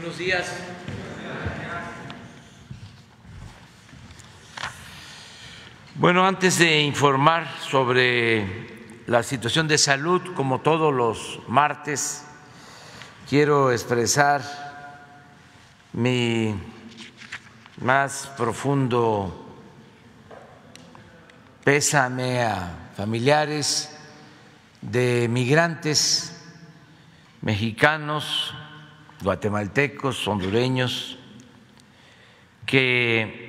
Buenos días. Bueno, antes de informar sobre la situación de salud, como todos los martes, quiero expresar mi más profundo pésame a familiares de migrantes mexicanos, guatemaltecos, hondureños, que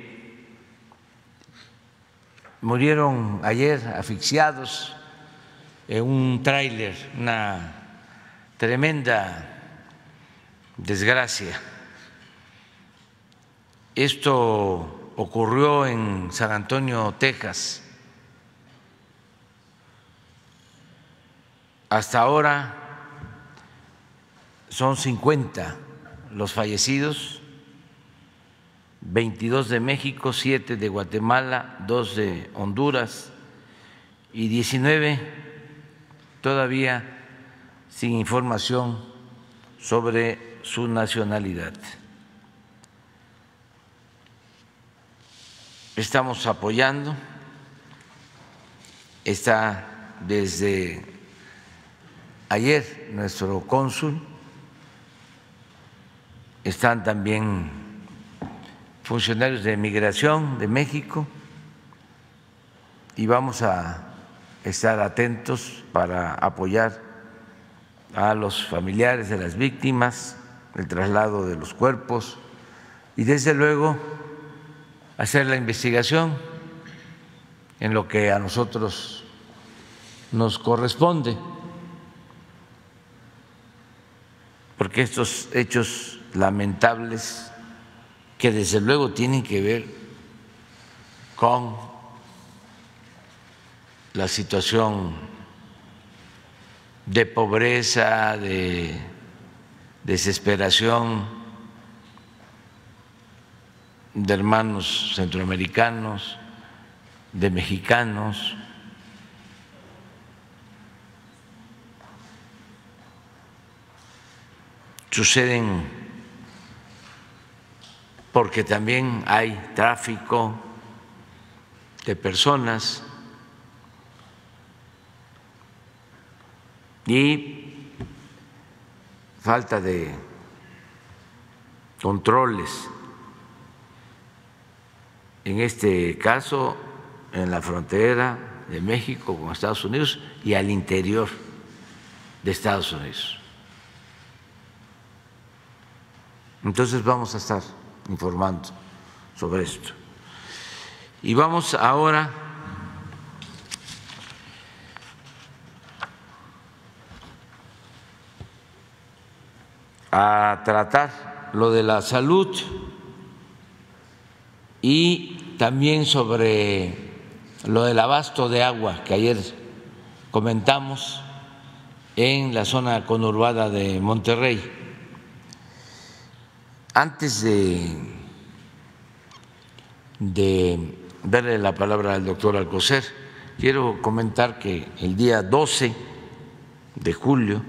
murieron ayer asfixiados en un tráiler, una tremenda desgracia. Esto ocurrió en San Antonio, Texas. Hasta ahora son 50 los fallecidos, 22 de México, 7 de Guatemala, 2 de Honduras y 19 todavía sin información sobre su nacionalidad. Estamos apoyando, está desde ayer nuestro cónsul están también funcionarios de migración de México y vamos a estar atentos para apoyar a los familiares de las víctimas, el traslado de los cuerpos y desde luego hacer la investigación en lo que a nosotros nos corresponde, porque estos hechos lamentables que desde luego tienen que ver con la situación de pobreza, de desesperación de hermanos centroamericanos, de mexicanos. Suceden porque también hay tráfico de personas y falta de controles. En este caso, en la frontera de México con Estados Unidos y al interior de Estados Unidos. Entonces vamos a estar informando sobre esto. Y vamos ahora a tratar lo de la salud y también sobre lo del abasto de agua que ayer comentamos en la zona conurbada de Monterrey. Antes de, darle la palabra al doctor Alcocer, quiero comentar que el día 12 de julio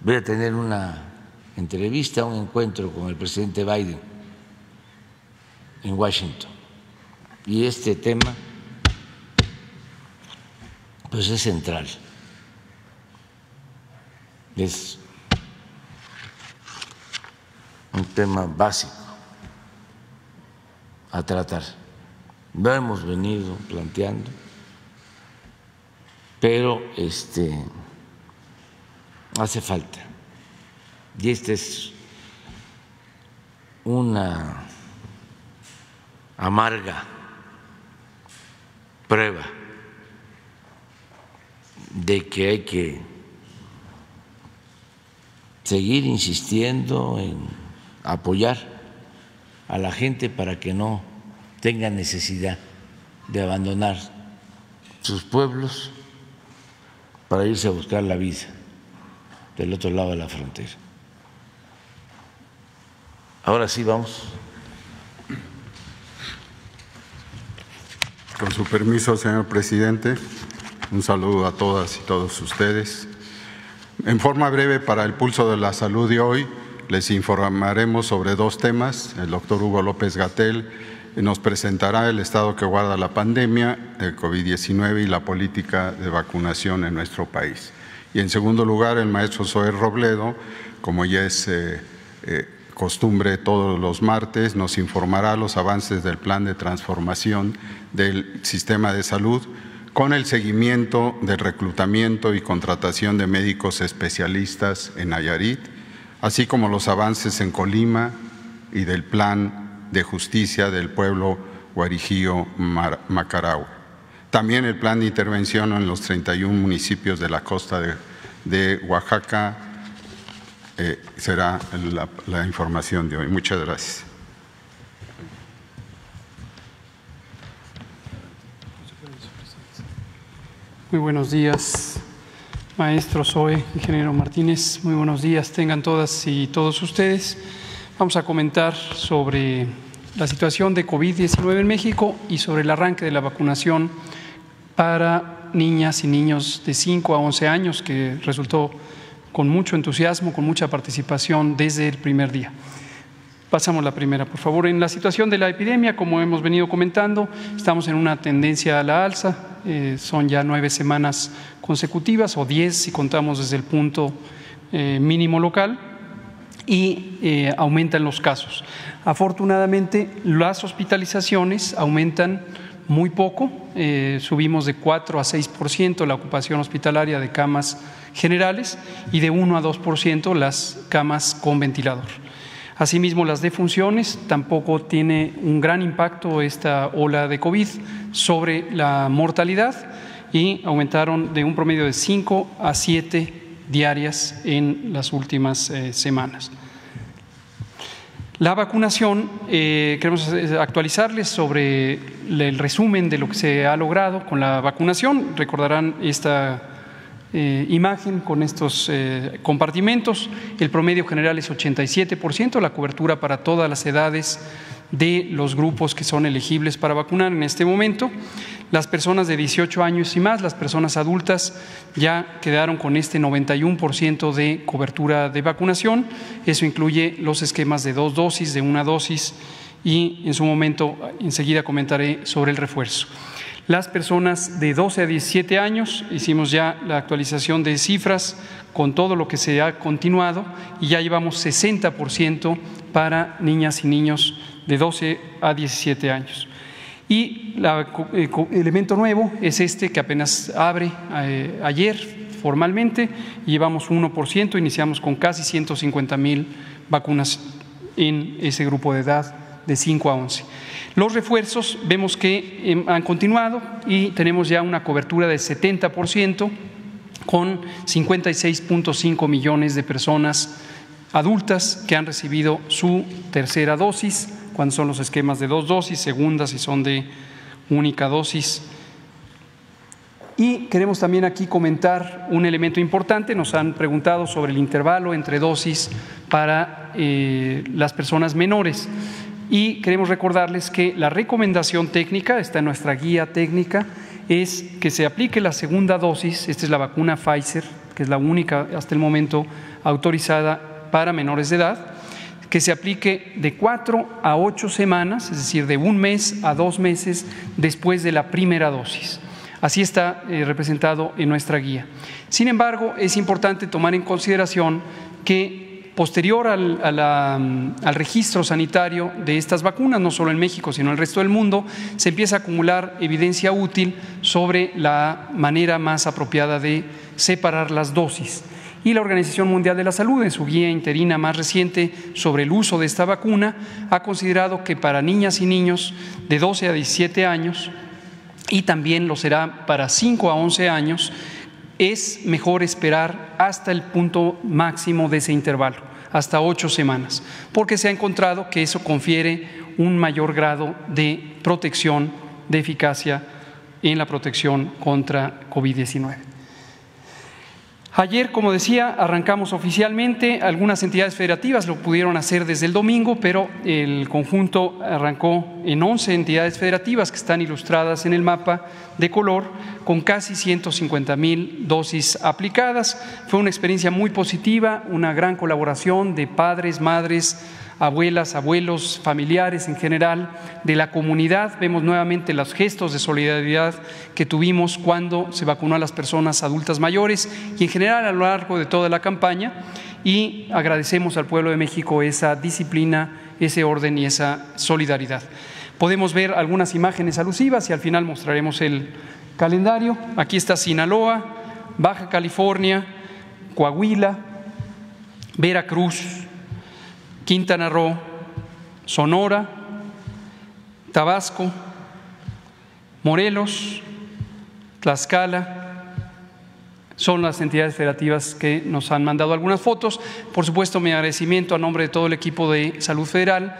voy a tener una entrevista, un encuentro con el presidente Biden en Washington. Y este tema pues es central. Es un tema básico a tratar. Lo hemos venido planteando, pero este hace falta. Y esta es una amarga prueba de que hay que seguir insistiendo en apoyar a la gente para que no tenga necesidad de abandonar sus pueblos para irse a buscar la vida del otro lado de la frontera. Ahora sí vamos. Con su permiso, señor presidente, un saludo a todas y todos ustedes. En forma breve para el pulso de la salud de hoy, les informaremos sobre dos temas. El doctor Hugo López Gatel nos presentará el estado que guarda la pandemia, el COVID-19 y la política de vacunación en nuestro país. Y en segundo lugar, el maestro Zoé Robledo, como ya es eh, eh, costumbre todos los martes, nos informará los avances del plan de transformación del sistema de salud con el seguimiento del reclutamiento y contratación de médicos especialistas en Nayarit, así como los avances en Colima y del plan de justicia del pueblo guarijío Macarao. También el plan de intervención en los 31 municipios de la costa de, Oaxaca eh, será la información de hoy. Muchas gracias. Muy buenos días, maestro Zoe, ingeniero Martínez. Muy buenos días, tengan todas y todos ustedes. Vamos a comentar sobre la situación de COVID-19 en México y sobre el arranque de la vacunación para niñas y niños de 5 a 11 años, que resultó con mucho entusiasmo, con mucha participación desde el primer día. Pasamos la primera, por favor. En la situación de la epidemia, como hemos venido comentando, estamos en una tendencia a la alza. Eh, son ya nueve semanas consecutivas o diez si contamos desde el punto eh, mínimo local y eh, aumentan los casos. Afortunadamente, las hospitalizaciones aumentan muy poco, subimos de 4 a 6% la ocupación hospitalaria de camas generales y de 1 a 2% las camas con ventilador. Asimismo, las defunciones tampoco tiene un gran impacto esta ola de COVID sobre la mortalidad y aumentaron de un promedio de 5 a 7 diarias en las últimas eh, semanas. La vacunación, eh, queremos actualizarles sobre el resumen de lo que se ha logrado con la vacunación. Recordarán esta eh, imagen con estos eh, compartimentos. El promedio general es 87%, la cobertura para todas las edades de los grupos que son elegibles para vacunar en este momento. Las personas de 18 años y más, las personas adultas, ya quedaron con este 91% de cobertura de vacunación. Eso incluye los esquemas de dos dosis, de una dosis y en su momento enseguida comentaré sobre el refuerzo. Las personas de 12 a 17 años, hicimos ya la actualización de cifras con todo lo que se ha continuado y ya llevamos 60% para niñas y niños de 12 a 17 años. Y el eh, elemento nuevo es este que apenas abre eh, ayer formalmente llevamos 1%, iniciamos con casi 150 mil vacunas en ese grupo de edad de 5 a 11. Los refuerzos vemos que em, han continuado y tenemos ya una cobertura del 70% con 56.5 millones de personas adultas que han recibido su tercera dosis, cuando son los esquemas de dos dosis, segundas y son de única dosis. Y queremos también aquí comentar un elemento importante. Nos han preguntado sobre el intervalo entre dosis para eh, las personas menores. Y queremos recordarles que la recomendación técnica, está en nuestra guía técnica, es que se aplique la segunda dosis, esta es la vacuna Pfizer, que es la única hasta el momento autorizada para menores de edad, que se aplique de cuatro a ocho semanas, es decir, de un mes a dos meses después de la primera dosis. Así está eh, representado en nuestra guía. Sin embargo, es importante tomar en consideración que Posterior al, al, registro sanitario de estas vacunas, no solo en México, sino en el resto del mundo, se empieza a acumular evidencia útil sobre la manera más apropiada de separar las dosis. Y la Organización Mundial de la Salud, en su guía interina más reciente sobre el uso de esta vacuna, ha considerado que para niñas y niños de 12 a 17 años, y también lo será para 5 a 11 años, es mejor esperar hasta el punto máximo de ese intervalo hasta ocho semanas, porque se ha encontrado que eso confiere un mayor grado de protección, de eficacia en la protección contra COVID-19. Ayer, como decía, arrancamos oficialmente. Algunas entidades federativas lo pudieron hacer desde el domingo, pero el conjunto arrancó en 11 entidades federativas que están ilustradas en el mapa de color, con casi 150 mil dosis aplicadas. Fue una experiencia muy positiva, una gran colaboración de padres, madres, abuelas, abuelos, familiares en general, de la comunidad. Vemos nuevamente los gestos de solidaridad que tuvimos cuando se vacunó a las personas adultas mayores y en general a lo largo de toda la campaña y agradecemos al pueblo de México esa disciplina, ese orden y esa solidaridad. Podemos ver algunas imágenes alusivas y al final mostraremos el calendario. Aquí está Sinaloa, Baja California, Coahuila, Veracruz, Quintana Roo, Sonora, Tabasco, Morelos, Tlaxcala, son las entidades federativas que nos han mandado algunas fotos. Por supuesto, mi agradecimiento a nombre de todo el equipo de Salud Federal,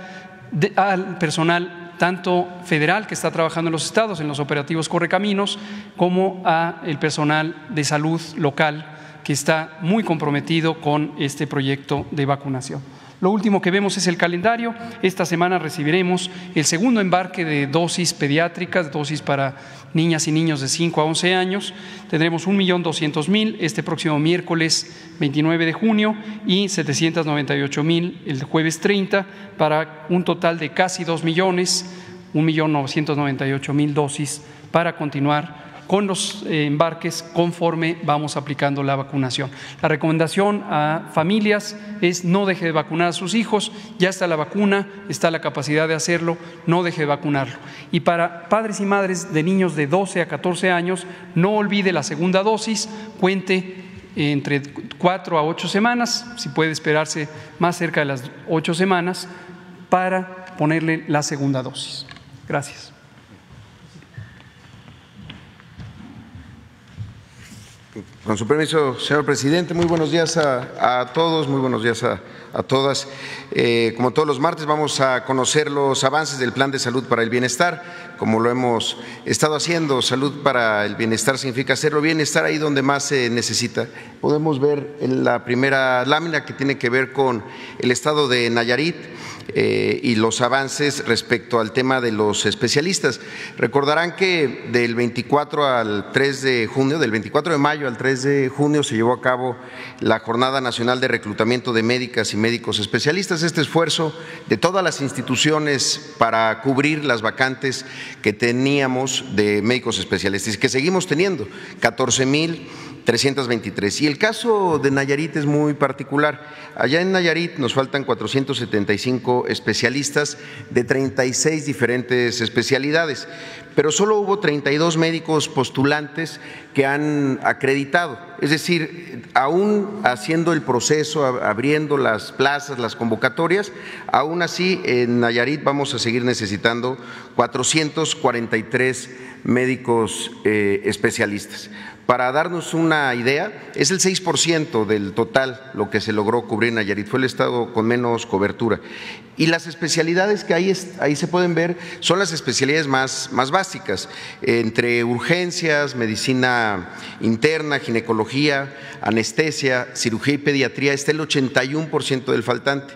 al personal tanto federal que está trabajando en los estados, en los operativos Correcaminos, como a el personal de salud local que está muy comprometido con este proyecto de vacunación. Lo último que vemos es el calendario. Esta semana recibiremos el segundo embarque de dosis pediátricas, dosis para niñas y niños de 5 a 11 años. Tendremos 1.200.000 este próximo miércoles 29 de junio y 798.000 el jueves 30 para un total de casi 2 millones, 1.998.000 dosis para continuar con los eh, embarques conforme vamos aplicando la vacunación. La recomendación a familias es no deje de vacunar a sus hijos, ya está la vacuna, está la capacidad de hacerlo, no deje de vacunarlo. Y para padres y madres de niños de 12 a 14 años, no olvide la segunda dosis, cuente entre 4 a 8 semanas, si puede esperarse más cerca de las 8 semanas, para ponerle la segunda dosis. Gracias. Con su permiso, señor presidente, muy buenos días a, todos, muy buenos días a, todas. Eh, como todos los martes, vamos a conocer los avances del Plan de Salud para el Bienestar, como lo hemos estado haciendo. Salud para el Bienestar significa hacerlo bienestar ahí donde más se necesita. Podemos ver en la primera lámina que tiene que ver con el estado de Nayarit eh, y los avances respecto al tema de los especialistas. Recordarán que del 24 al 3 de junio, del 24 de mayo al 3 de junio se llevó a cabo la Jornada Nacional de Reclutamiento de Médicas y Médicos Especialistas. Este esfuerzo de todas las instituciones para cubrir las vacantes que teníamos de médicos especialistas y que seguimos teniendo, 14 mil 323. Y el caso de Nayarit es muy particular. Allá en Nayarit nos faltan 475 especialistas de 36 diferentes especialidades, pero solo hubo 32 médicos postulantes que han acreditado. Es decir, aún haciendo el proceso, abriendo las plazas, las convocatorias, aún así en Nayarit vamos a seguir necesitando 443 médicos eh, especialistas. Para darnos una idea, es el 6% del total lo que se logró cubrir en Nayarit, fue el estado con menos cobertura. Y las especialidades que ahí, ahí se pueden ver son las especialidades más, más básicas, entre urgencias, medicina interna, ginecología, anestesia, cirugía y pediatría, está el 81% del faltante.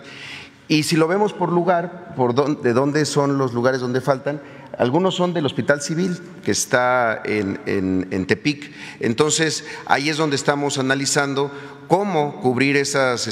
Y si lo vemos por lugar, por de dónde son los lugares donde faltan, algunos son del Hospital Civil, que está en, Tepic. Entonces, ahí es donde estamos analizando cómo cubrir esas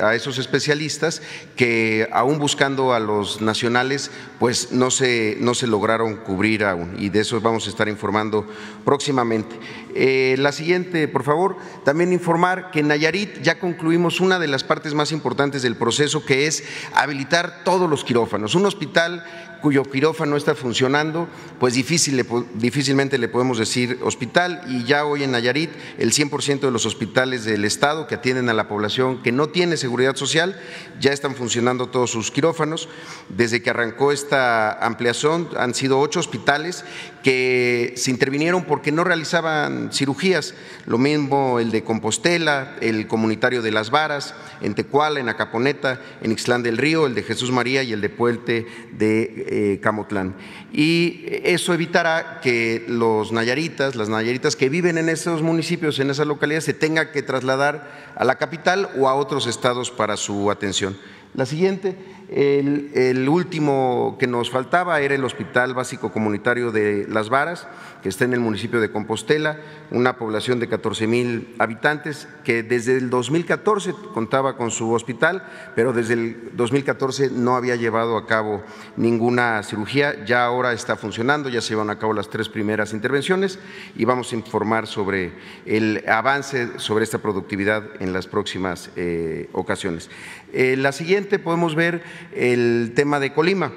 a esos especialistas que aún buscando a los nacionales, pues no se, no se lograron cubrir aún. Y de eso vamos a estar informando próximamente. Eh, la siguiente, por favor, también informar que en Nayarit ya concluimos una de las partes más importantes del proceso, que es habilitar todos los quirófanos. Un hospital cuyo quirófano está funcionando, pues difícil, difícilmente le podemos decir hospital y ya hoy en Nayarit el 100% de los hospitales del Estado que atienden a la población que no tiene seguridad social. Ya están funcionando todos sus quirófanos. Desde que arrancó esta ampliación han sido ocho hospitales que se intervinieron porque no realizaban cirugías. Lo mismo el de Compostela, el comunitario de Las Varas, en Tecuala, en Acaponeta, en Ixtlán del Río, el de Jesús María y el de Puente de eh, Camotlán. Y eso evitará que los nayaritas, las nayaritas que viven en esos municipios, en esas localidades, se tengan que trasladar a la capital o a otros estados para su atención. La siguiente, el, último que nos faltaba era el Hospital Básico Comunitario de Las Varas, que está en el municipio de Compostela, una población de 14 mil habitantes, que desde el 2014 contaba con su hospital, pero desde el 2014 no había llevado a cabo ninguna cirugía, ya ahora está funcionando, ya se llevan a cabo las tres primeras intervenciones y vamos a informar sobre el avance sobre esta productividad en las próximas eh, ocasiones. Eh, la siguiente podemos ver el tema de Colima.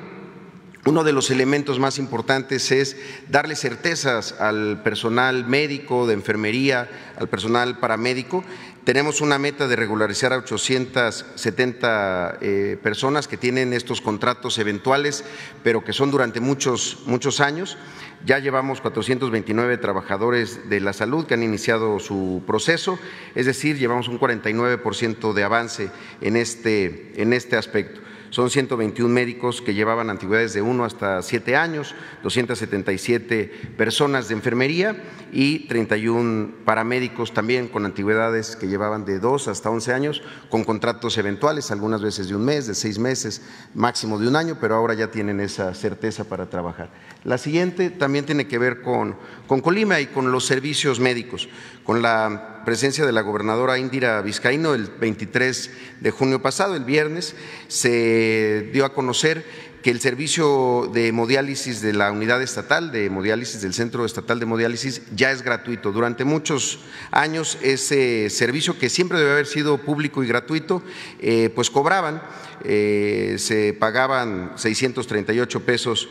Uno de los elementos más importantes es darle certezas al personal médico, de enfermería, al personal paramédico. Tenemos una meta de regularizar a 870 eh, personas que tienen estos contratos eventuales, pero que son durante muchos, muchos años. Ya llevamos 429 trabajadores de la salud que han iniciado su proceso, es decir, llevamos un 49% de avance en este, en este aspecto. Son 121 médicos que llevaban antigüedades de 1 hasta 7 años, 277 personas de enfermería y 31 paramédicos también con antigüedades que llevaban de 2 hasta 11 años, con contratos eventuales, algunas veces de un mes, de seis meses, máximo de un año, pero ahora ya tienen esa certeza para trabajar. La siguiente también tiene que ver con, con Colima y con los servicios médicos, con la presencia de la gobernadora Indira Vizcaíno el 23 de junio pasado, el viernes, se dio a conocer que el servicio de hemodiálisis de la unidad estatal de hemodiálisis del Centro Estatal de Hemodiálisis ya es gratuito. Durante muchos años ese servicio que siempre debe haber sido público y gratuito, eh, pues cobraban, eh, se pagaban 638 pesos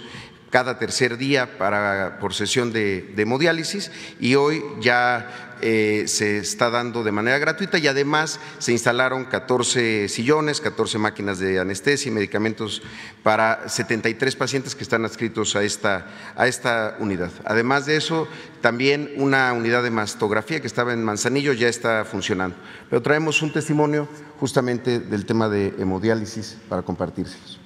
cada tercer día para, por sesión de, hemodiálisis y hoy ya se está dando de manera gratuita y además se instalaron 14 sillones, 14 máquinas de anestesia y medicamentos para 73 pacientes que están adscritos a esta, a esta unidad. Además de eso, también una unidad de mastografía que estaba en Manzanillo ya está funcionando. Pero traemos un testimonio justamente del tema de hemodiálisis para compartírselos.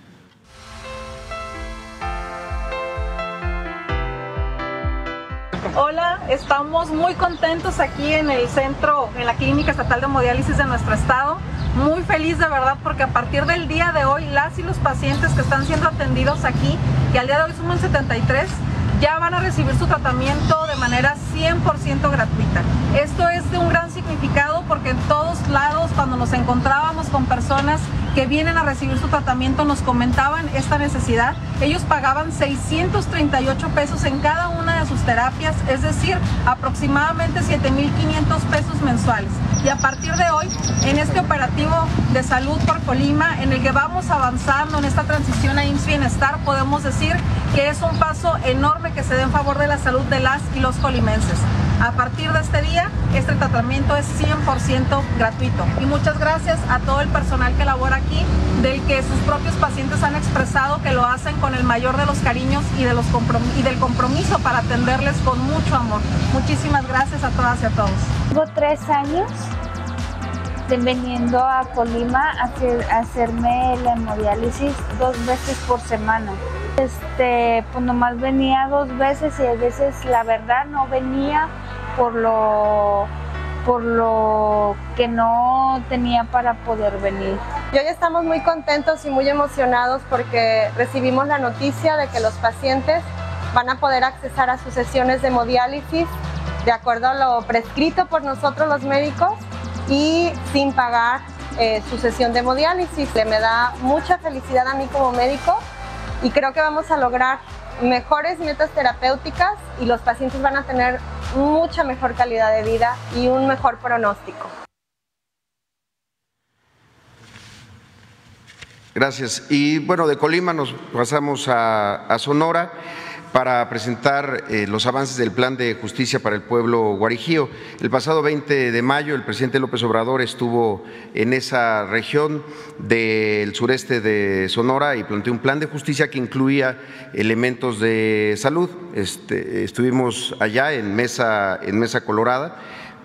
Hola, estamos muy contentos aquí en el centro, en la Clínica Estatal de Hemodiálisis de nuestro estado. Muy feliz de verdad porque a partir del día de hoy las y los pacientes que están siendo atendidos aquí, que al día de hoy suman 73, ya van a recibir su tratamiento de manera 100% gratuita. Esto es de un gran significado porque en todos lados cuando nos encontrábamos con personas que vienen a recibir su tratamiento nos comentaban esta necesidad. Ellos pagaban 638 pesos en cada una de sus terapias, es decir, aproximadamente 7.500 pesos mensuales. Y a partir de hoy, en este operativo de salud por Colima, en el que vamos avanzando en esta transición a IMSS Bienestar, podemos decir que es un paso enorme que se dé en favor de la salud de las y los colimenses. A partir de este día, este tratamiento es 100% gratuito. Y muchas gracias a todo el personal que labora aquí, del que sus propios pacientes han expresado que lo hacen con el mayor de los cariños y, de los y del compromiso para atenderles con mucho amor. Muchísimas gracias a todas y a todos. Tengo tres años veniendo a Colima a, hacerme la hemodiálisis dos veces por semana. Este, pues nomás venía dos veces y a veces la verdad no venía por lo por lo que no tenía para poder venir. Y hoy estamos muy contentos y muy emocionados porque recibimos la noticia de que los pacientes van a poder accesar a sus sesiones de hemodiálisis de acuerdo a lo prescrito por nosotros los médicos y sin pagar eh, su sesión de hemodiálisis. Me da mucha felicidad a mí como médico y creo que vamos a lograr mejores metas terapéuticas y los pacientes van a tener mucha mejor calidad de vida y un mejor pronóstico. Gracias. Y bueno, de Colima nos pasamos a, a Sonora para presentar eh, los avances del Plan de Justicia para el Pueblo Guarijío. El pasado 20 de mayo, el presidente López Obrador estuvo en esa región del sureste de Sonora y planteó un plan de justicia que incluía elementos de salud. Este, estuvimos allá en Mesa, en Mesa Colorada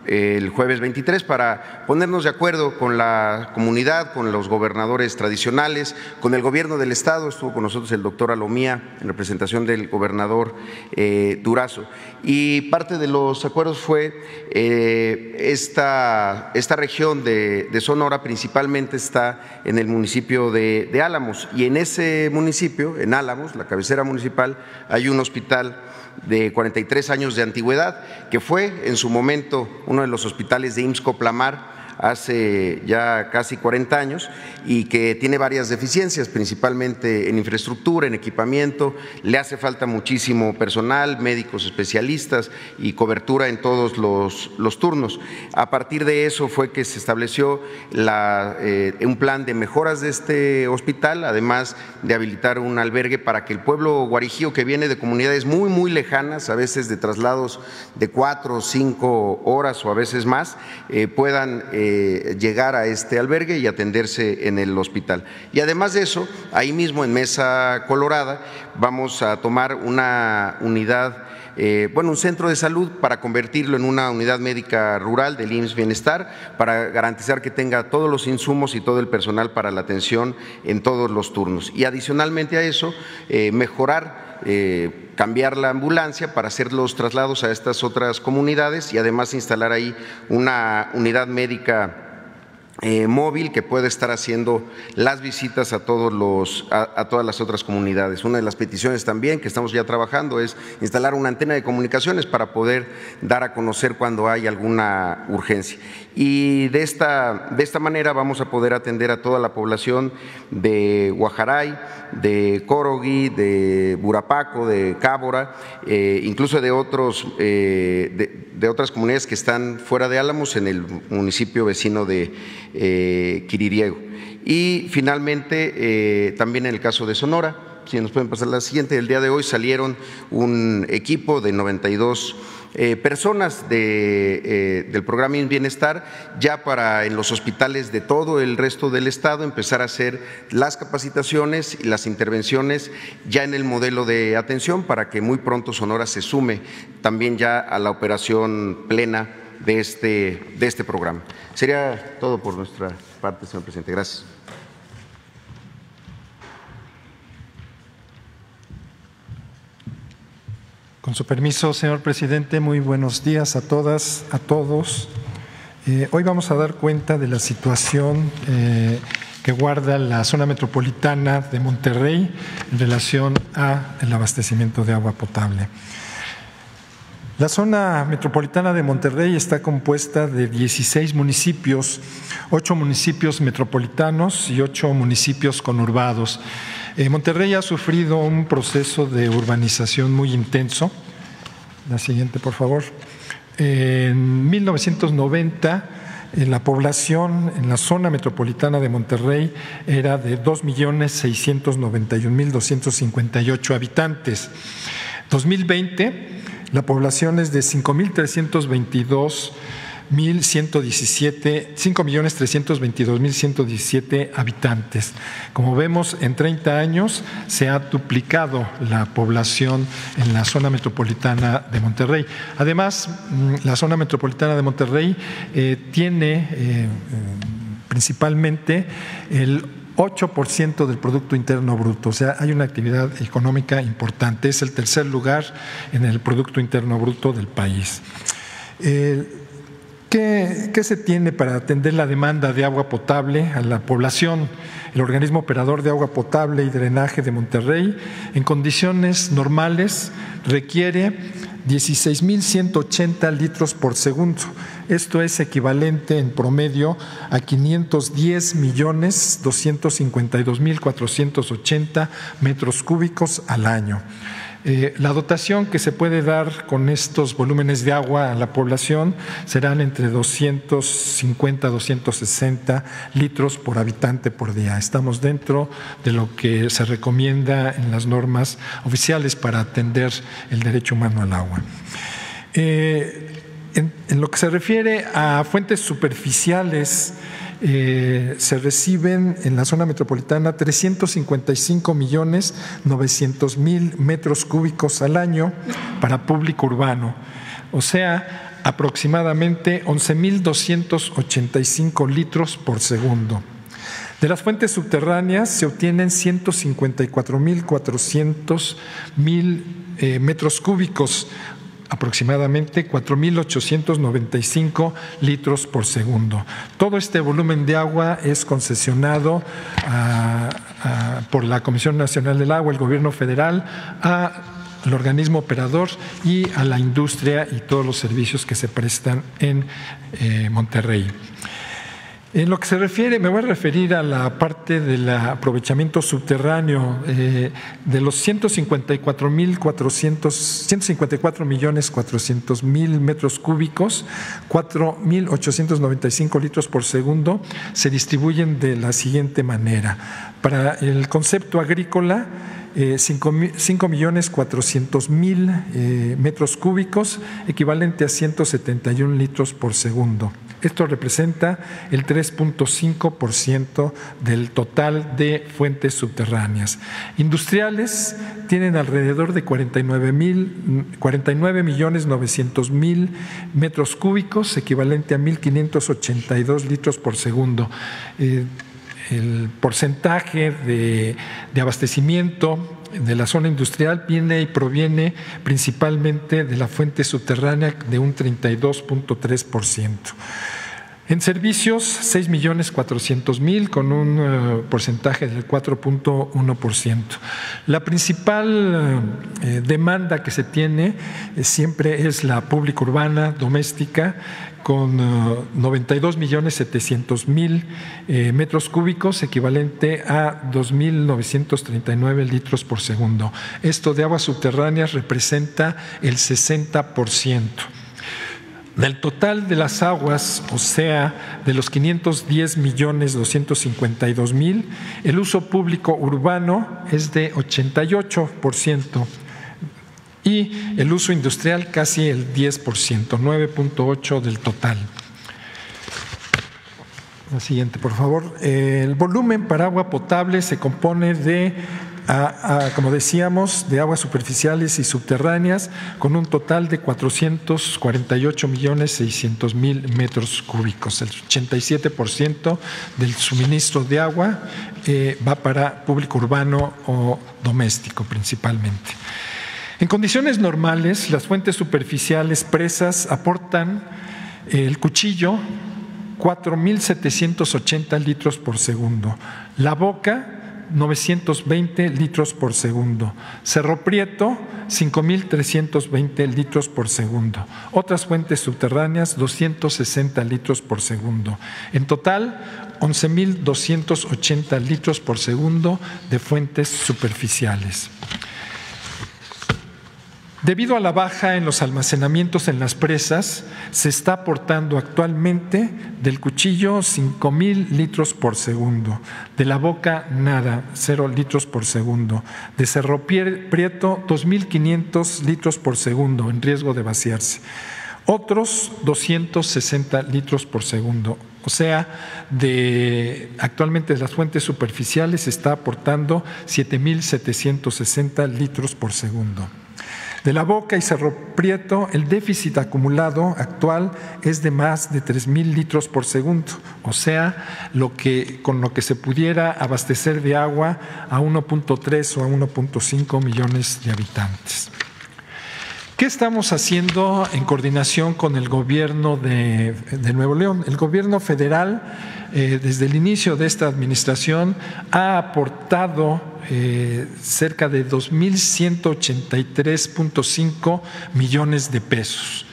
el jueves 23 para ponernos de acuerdo con la comunidad, con los gobernadores tradicionales, con el gobierno del Estado. Estuvo con nosotros el doctor Alomía en representación del gobernador eh, Durazo. Y parte de los acuerdos fue eh, esta, esta, región de, Sonora principalmente está en el municipio de, de Álamos y en ese municipio, en Álamos, la cabecera municipal, hay un hospital de 43 años de antigüedad, que fue en su momento uno de los hospitales de IMSS Coplamar hace ya casi 40 años y que tiene varias deficiencias, principalmente en infraestructura, en equipamiento. Le hace falta muchísimo personal, médicos especialistas y cobertura en todos los, turnos. A partir de eso fue que se estableció eh, un plan de mejoras de este hospital, además de habilitar un albergue para que el pueblo guarijío que viene de comunidades muy, muy lejanas, a veces de traslados de cuatro o cinco horas o a veces más, eh, puedan eh, llegar a este albergue y atenderse en el hospital. Y además de eso, ahí mismo en Mesa Colorada vamos a tomar una unidad eh, bueno, un centro de salud para convertirlo en una unidad médica rural del IMSS Bienestar, para garantizar que tenga todos los insumos y todo el personal para la atención en todos los turnos. Y adicionalmente a eso, eh, mejorar cambiar la ambulancia para hacer los traslados a estas otras comunidades y además instalar ahí una unidad médica eh, móvil que puede estar haciendo las visitas a, todos los, a, todas las otras comunidades. Una de las peticiones también que estamos ya trabajando es instalar una antena de comunicaciones para poder dar a conocer cuando hay alguna urgencia. Y de esta, de esta manera vamos a poder atender a toda la población de Guajaray, de Corogui, de Burapaco, de Cábora, eh, incluso de, otros, eh, de, otras comunidades que están fuera de Álamos, en el municipio vecino de eh, Quiririego. Y finalmente, también en el caso de Sonora, si nos pueden pasar la siguiente, el día de hoy salieron un equipo de 92 eh, personas eh, del programa Bienestar ya para en los hospitales de todo el resto del estado empezar a hacer las capacitaciones y las intervenciones ya en el modelo de atención para que muy pronto Sonora se sume también ya a la operación plena de este, de este programa. Sería todo por nuestra parte, señor presidente. Gracias. Con su permiso, señor presidente, muy buenos días a todas, a todos. Eh, hoy vamos a dar cuenta de la situación eh, que guarda la zona metropolitana de Monterrey en relación al abastecimiento de agua potable. La zona metropolitana de Monterrey está compuesta de 16 municipios, 8 municipios metropolitanos y 8 municipios conurbados. Eh, Monterrey ha sufrido un proceso de urbanización muy intenso. La siguiente, por favor. En 1990, eh, la población en la zona metropolitana de Monterrey era de 2.691.258 habitantes. 2020, la población es de 5.322 1.117, 5.322.117 habitantes. Como vemos, en 30 años se ha duplicado la población en la zona metropolitana de Monterrey. Además, mm, la zona metropolitana de Monterrey eh, tiene eh, eh, principalmente el 8% del Producto Interno Bruto, o sea, hay una actividad económica importante, es el tercer lugar en el Producto Interno Bruto del país. ¿Qué, se tiene para atender la demanda de agua potable a la población? El organismo operador de agua potable y drenaje de Monterrey, en condiciones normales, requiere 16.180 litros por segundo. Esto es equivalente en promedio a 510 millones 252 mil 480 metros cúbicos al año. Eh, la dotación que se puede dar con estos volúmenes de agua a la población serán entre 250 a 260 litros por habitante por día. Estamos dentro de lo que se recomienda en las normas oficiales para atender el derecho humano al agua. Eh, en, lo que se refiere a fuentes superficiales, eh, se reciben en la zona metropolitana 355 millones 900 mil metros cúbicos al año para público urbano, o sea, aproximadamente 11.285 litros por segundo. De las fuentes subterráneas se obtienen 154.400 mil eh, metros cúbicos, aproximadamente 4.895 litros por segundo. Todo este volumen de agua es concesionado por la Comisión Nacional del Agua, el Gobierno Federal, al organismo operador y a la industria y todos los servicios que se prestan en eh, Monterrey. En lo que se refiere, me voy a referir a la parte del aprovechamiento subterráneo eh, de los 154 mil 154 millones 400 mil metros cúbicos, 4 mil 895 litros por segundo se distribuyen de la siguiente manera. Para el concepto agrícola, 5 eh, millones 400 mil eh, metros cúbicos, equivalente a 171 litros por segundo. Esto representa el 3.5% del total de fuentes subterráneas. Industriales tienen alrededor de 49, mil, 49 millones 900 mil metros cúbicos, equivalente a 1.582 litros por segundo. Eh, el porcentaje de, de abastecimiento de la zona industrial viene y proviene principalmente de la fuente subterránea de un 32.3%. En servicios, 6 millones 400 mil con un eh, porcentaje del 4.1%. La principal eh, demanda que se tiene eh, siempre es la pública urbana doméstica con 92 millones 700 mil metros cúbicos, equivalente a 2.939 litros por segundo. Esto de aguas subterráneas representa el 60%. Del total de las aguas, o sea, de los 510 millones 252 mil, el uso público urbano es de 88% y el uso industrial casi el 10%, 9.8 del total. La siguiente, por favor. El volumen para agua potable se compone de como decíamos, de aguas superficiales y subterráneas, con un total de 448 millones 600 mil metros cúbicos. El 87% del suministro de agua eh, va para público urbano o doméstico principalmente. En condiciones normales, las fuentes superficiales presas aportan el cuchillo 4.780 litros por segundo, la boca 920 litros por segundo. Cerro Prieto, 5.320 litros por segundo. Otras fuentes subterráneas, 260 litros por segundo. En total, 11.280 litros por segundo de fuentes superficiales. Debido a la baja en los almacenamientos en las presas, se está aportando actualmente del cuchillo 5.000 litros por segundo, de la boca nada, 0 litros por segundo, de Cerro Prieto 2.500 litros por segundo en riesgo de vaciarse, otros 260 litros por segundo. O sea, de actualmente de las fuentes superficiales se está aportando 7.760 litros por segundo. De la Boca y Cerro Prieto, el déficit acumulado actual es de más de 3 mil litros por segundo, o sea, lo que, con lo que se pudiera abastecer de agua a 1.3 o a 1.5 millones de habitantes. ¿Qué estamos haciendo en coordinación con el gobierno de, Nuevo León? El gobierno federal, eh, desde el inicio de esta administración, ha aportado eh, cerca de 2.183.5 millones de pesos.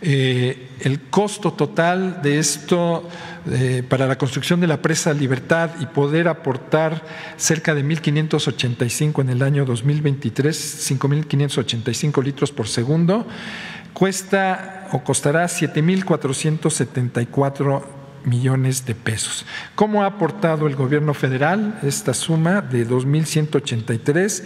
Eh, el costo total de esto eh, para la construcción de la presa Libertad y poder aportar cerca de 1.585 en el año 2023, 5.585 litros por segundo, cuesta o costará 7.474 millones de pesos. ¿Cómo ha aportado el gobierno federal esta suma de 2.183?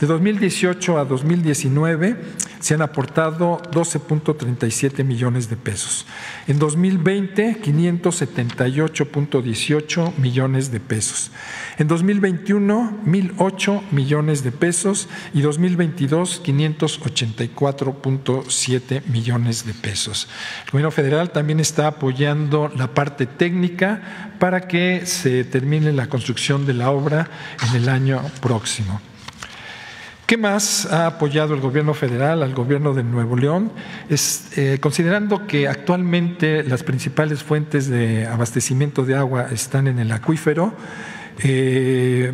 De 2018 a 2019 se han aportado 12.37 millones de pesos. En 2020, 578.18 millones de pesos. En 2021, 1.008 millones de pesos y 2022, 584.7 millones de pesos. El gobierno federal también está apoyando la parte técnica para que se termine la construcción de la obra en el año próximo. ¿Qué más ha apoyado el gobierno federal al gobierno de Nuevo León? Es, eh, considerando que actualmente las principales fuentes de abastecimiento de agua están en el acuífero, eh,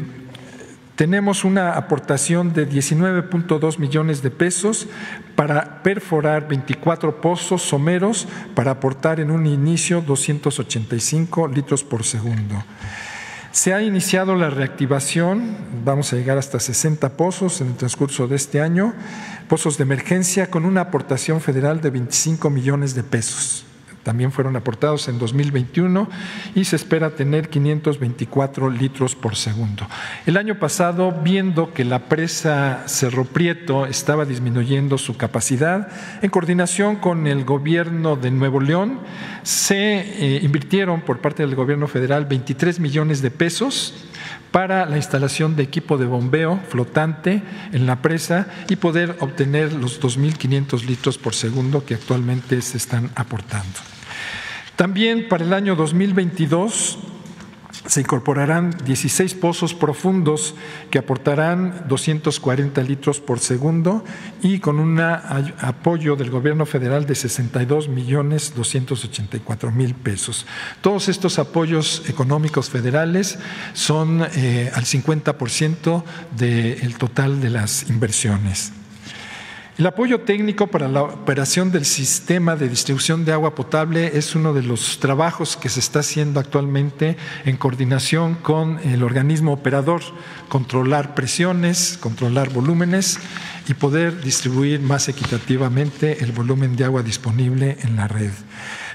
tenemos una aportación de 19.2 millones de pesos para perforar 24 pozos someros para aportar en un inicio 285 litros por segundo. Se ha iniciado la reactivación, vamos a llegar hasta 60 pozos en el transcurso de este año, pozos de emergencia con una aportación federal de 25 millones de pesos también fueron aportados en 2021 y se espera tener 524 litros por segundo. El año pasado, viendo que la presa Cerro Prieto estaba disminuyendo su capacidad, en coordinación con el gobierno de Nuevo León, se eh, invirtieron por parte del gobierno federal 23 millones de pesos para la instalación de equipo de bombeo flotante en la presa y poder obtener los 2.500 litros por segundo que actualmente se están aportando. También para el año 2022 se incorporarán 16 pozos profundos que aportarán 240 litros por segundo y con un apoyo del gobierno federal de 62 millones 284 mil pesos. Todos estos apoyos económicos federales son eh, al 50% del total de las inversiones. El apoyo técnico para la operación del sistema de distribución de agua potable es uno de los trabajos que se está haciendo actualmente en coordinación con el organismo operador, controlar presiones, controlar volúmenes y poder distribuir más equitativamente el volumen de agua disponible en la red.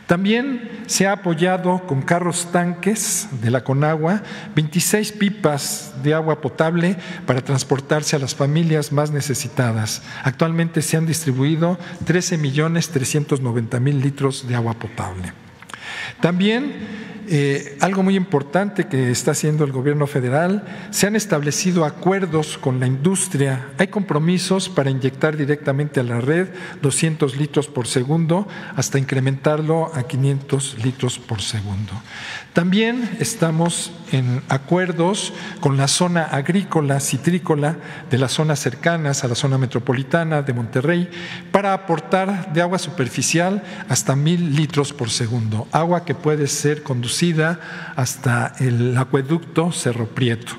También se ha apoyado con carros tanques de la Conagua 26 pipas de agua potable para transportarse a las familias más necesitadas. Actualmente se han distribuido 13 millones 390 mil litros de agua potable. También eh, algo muy importante que está haciendo el gobierno federal, se han establecido acuerdos con la industria, hay compromisos para inyectar directamente a la red 200 litros por segundo hasta incrementarlo a 500 litros por segundo. También estamos en acuerdos con la zona agrícola, citrícola de las zonas cercanas a la zona metropolitana de Monterrey para aportar de agua superficial hasta mil litros por segundo, agua que puede ser conducida hasta el acueducto Cerro Prieto.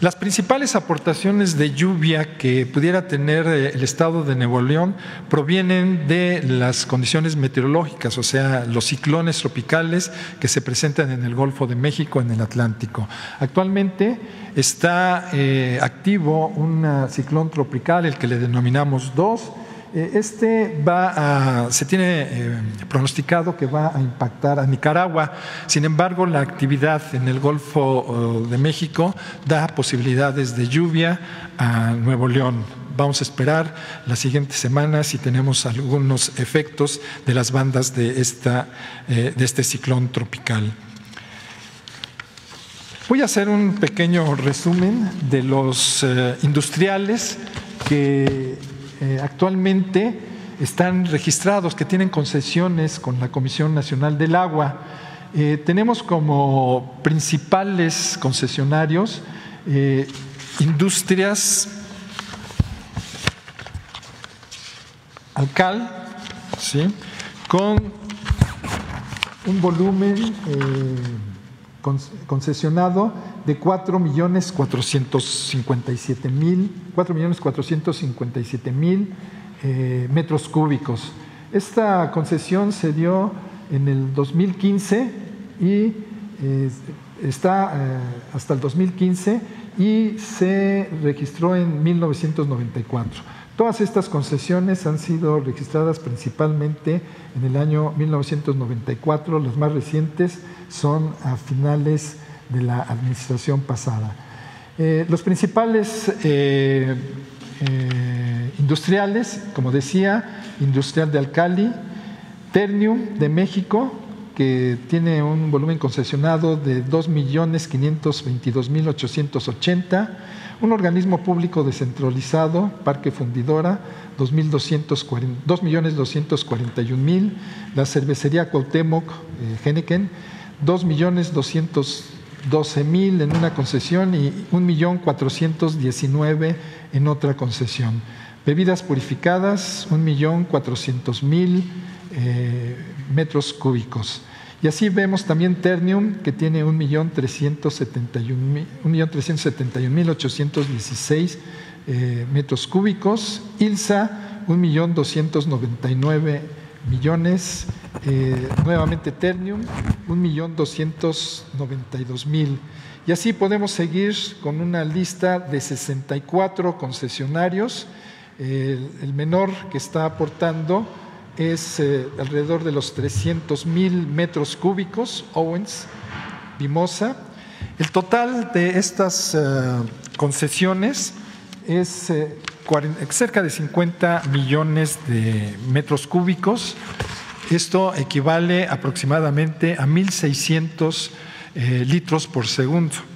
Las principales aportaciones de lluvia que pudiera tener eh, el estado de Nuevo León provienen de las condiciones meteorológicas, o sea, los ciclones tropicales que se presentan en el Golfo de México, en el Atlántico. Actualmente está eh, activo un ciclón tropical, el que le denominamos dos, eh, este va a, se tiene eh, pronosticado que va a impactar a Nicaragua. Sin embargo, la actividad en el Golfo oh, de México da posibilidades de lluvia a Nuevo León. Vamos a esperar las siguientes semanas si tenemos algunos efectos de las bandas de, esta, eh, de este ciclón tropical. Voy a hacer un pequeño resumen de los industriales que eh, actualmente están registrados, que tienen concesiones con la Comisión Nacional del Agua. Eh, tenemos como principales concesionarios eh, industrias Alcal, ¿sí? con un volumen concesionado de 4 millones 457 mil, 4 millones 457 mil eh, metros cúbicos. Esta concesión se dio en el 2015 y eh, está eh, hasta el 2015 y se registró en 1994. Todas estas concesiones han sido registradas principalmente en el año 1994, las más recientes son a finales de la administración pasada. Eh, los principales eh, eh, industriales, como decía, Industrial de Alcali, Ternium de México, que tiene un volumen concesionado de 2.522.880, un organismo público descentralizado, Parque Fundidora, 2.241.000, la cervecería Cuauhtémoc, eh, Geneken, 2.212.000 en una concesión y 1.419.000 en otra concesión. Bebidas purificadas, 1.400.000 eh, metros cúbicos. Y así vemos también Ternium, que tiene 1.371.816 eh, metros cúbicos, ILSA 1.299 millones, eh, nuevamente Ternium 1.292.000. Y así podemos seguir con una lista de 64 concesionarios. el menor que está aportando es eh, alrededor de los 300 mil metros cúbicos, Owens, Vimosa. El total de estas eh, concesiones es eh, cerca de 50 millones de metros cúbicos. Esto equivale aproximadamente a 1.600 litros por segundo.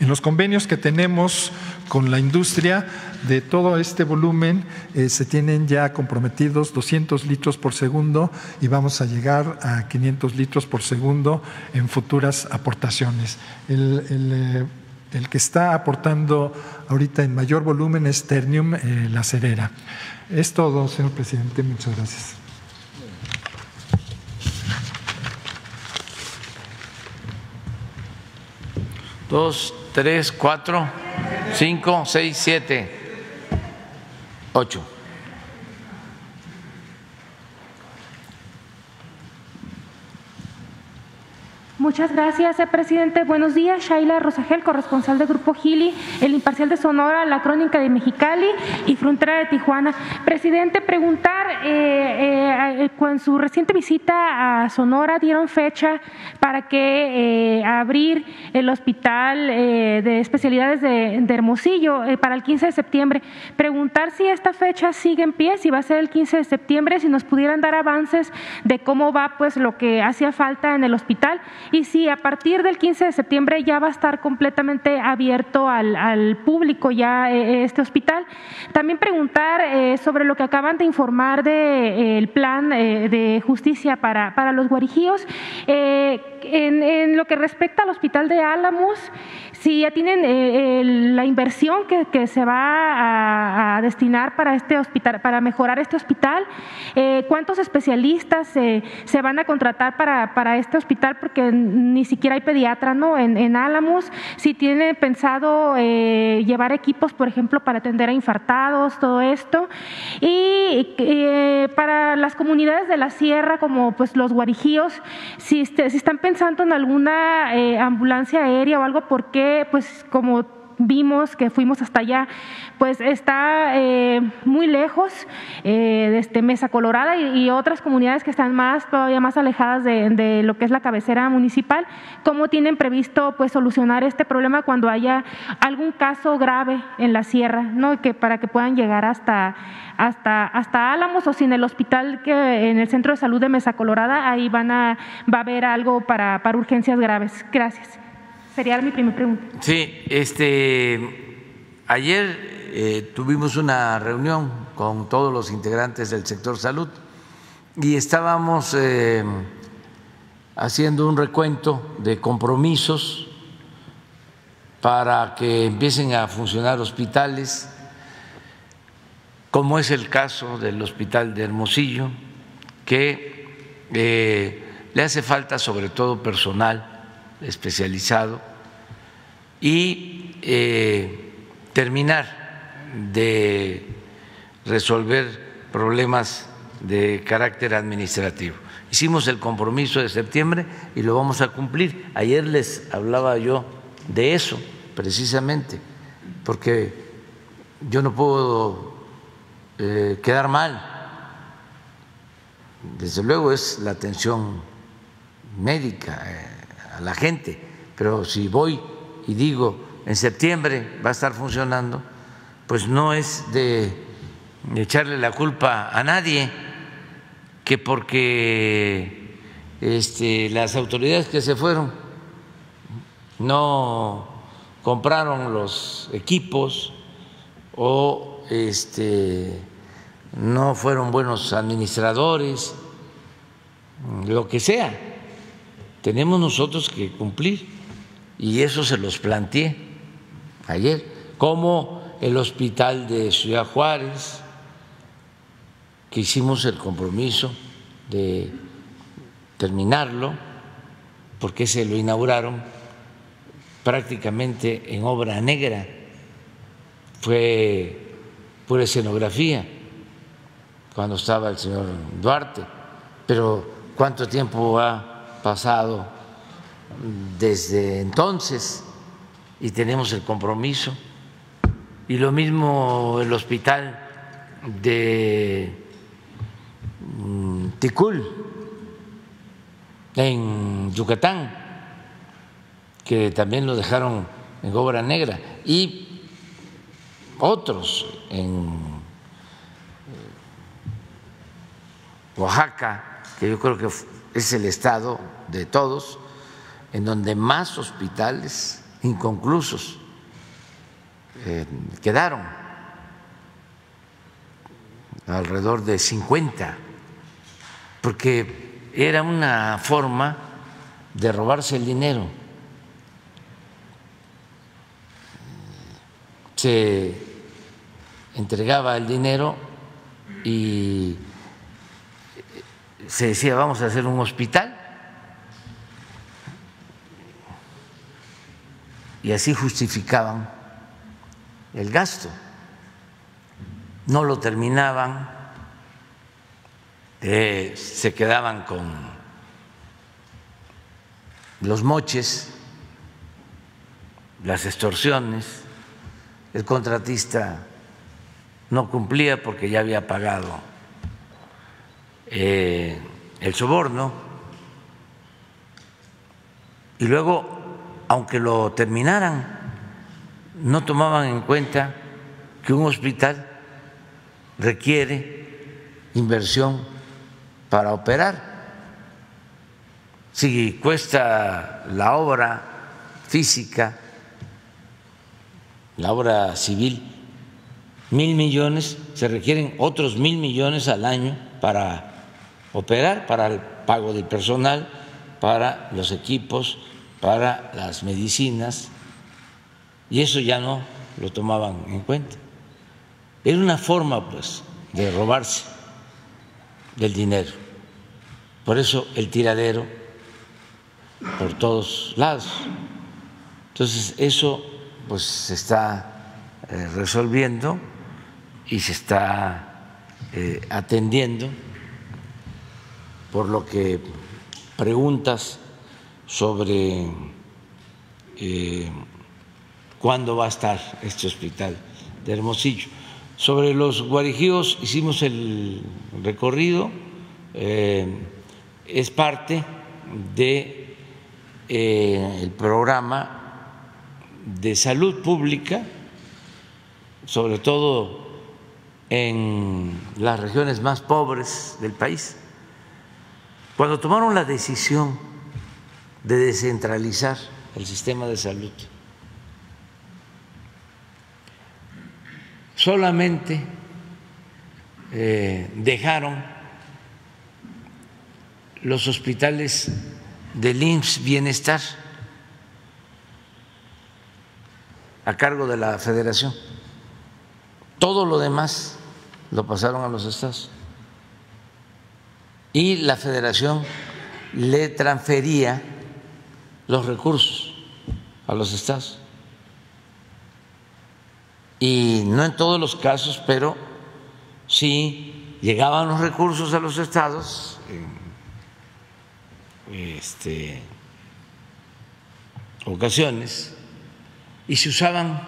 En los convenios que tenemos con la industria de todo este volumen eh, se tienen ya comprometidos 200 litros por segundo y vamos a llegar a 500 litros por segundo en futuras aportaciones. El, eh, que está aportando ahorita en mayor volumen es Ternium, eh, la cerera. Es todo, señor presidente. Muchas gracias. Dos, tres, cuatro, cinco, seis, siete. Ocho. Muchas gracias, eh, presidente. Buenos días. Shaila Rosagel, corresponsal del Grupo Gili, El Imparcial de Sonora, La Crónica de Mexicali y Frontera de Tijuana. Presidente, preguntar, eh, eh, con su reciente visita a Sonora dieron fecha para que abrir el hospital de especialidades de, de Hermosillo para el 15 de septiembre. Preguntar si esta fecha sigue en pie, si va a ser el 15 de septiembre, si nos pudieran dar avances de cómo va pues lo que hacía falta en el hospital y si a partir del 15 de septiembre ya va a estar completamente abierto al, público ya eh, este hospital. También preguntar eh, sobre lo que acaban de informar del eh, plan de justicia para, para los guarijíos. En, lo que respecta al hospital de Álamos, si ya tienen la inversión que, se va a, destinar para este hospital, para mejorar este hospital, cuántos especialistas se van a contratar para, para este hospital, porque ni siquiera hay pediatra ¿no? en, Álamos, si tiene pensado eh, llevar equipos, por ejemplo, para atender a infartados, todo esto. Y eh, para las comunidades de la sierra, como pues los guarijíos, si, este, si están pensando en alguna eh, ambulancia aérea o algo, pues como vimos que fuimos hasta allá, pues está eh, muy lejos eh, de este Mesa Colorada y, otras comunidades que están más todavía más alejadas de, lo que es la cabecera municipal. ¿Cómo tienen previsto pues solucionar este problema cuando haya algún caso grave en la sierra, no que para que puedan llegar hasta hasta hasta Álamos o si en el hospital que en el centro de salud de Mesa Colorada ahí van a va a haber algo para para urgencias graves. Gracias. Sí, este, ayer eh, tuvimos una reunión con todos los integrantes del sector salud y estábamos eh, haciendo un recuento de compromisos para que empiecen a funcionar hospitales, como es el caso del Hospital de Hermosillo, que eh, le hace falta sobre todo personal especializado y eh, terminar de resolver problemas de carácter administrativo. Hicimos el compromiso de septiembre y lo vamos a cumplir. Ayer les hablaba yo de eso, precisamente, porque yo no puedo eh, quedar mal. Desde luego es la atención médica eh, a la gente, pero si voy y digo en septiembre va a estar funcionando, pues no es de echarle la culpa a nadie que porque este, las autoridades que se fueron no compraron los equipos o este, no fueron buenos administradores, lo que sea. Tenemos nosotros que cumplir y eso se los planteé ayer, como el hospital de Ciudad Juárez, que hicimos el compromiso de terminarlo, porque se lo inauguraron prácticamente en obra negra, fue pura escenografía cuando estaba el señor Duarte, pero ¿cuánto tiempo ha pasado desde entonces? Y tenemos el compromiso. Y lo mismo el hospital de Ticul, en Yucatán, que también lo dejaron en obra negra, y otros en Oaxaca, que yo creo que es el estado de todos, en donde más hospitales inconclusos eh, quedaron, alrededor de 50 porque era una forma de robarse el dinero. Se entregaba el dinero y se decía vamos a hacer un hospital y así justificaban el gasto. No lo terminaban se quedaban con los moches, las extorsiones, el contratista no cumplía porque ya había pagado eh, el soborno y luego, aunque lo terminaran, no tomaban en cuenta que un hospital requiere inversión para operar. Si cuesta la obra física, la obra civil, mil millones, se requieren otros mil millones al año para operar, para el pago del personal, para los equipos, para las medicinas, y eso ya no lo tomaban en cuenta. Era una forma, pues, de robarse del dinero. Por eso el tiradero por todos lados. Entonces eso pues se está eh, resolviendo y se está eh, atendiendo por lo que preguntas sobre eh, cuándo va a estar este hospital de Hermosillo. Sobre los guarijíos hicimos el recorrido, eh, es parte del eh, programa de salud pública, sobre todo en las regiones más pobres del país. Cuando tomaron la decisión de descentralizar el sistema de salud, solamente eh, dejaron los hospitales del IMSS Bienestar a cargo de la federación. Todo lo demás lo pasaron a los estados. Y la federación le transfería los recursos a los estados y no en todos los casos, pero sí llegaban los recursos a los estados en este, ocasiones y se usaban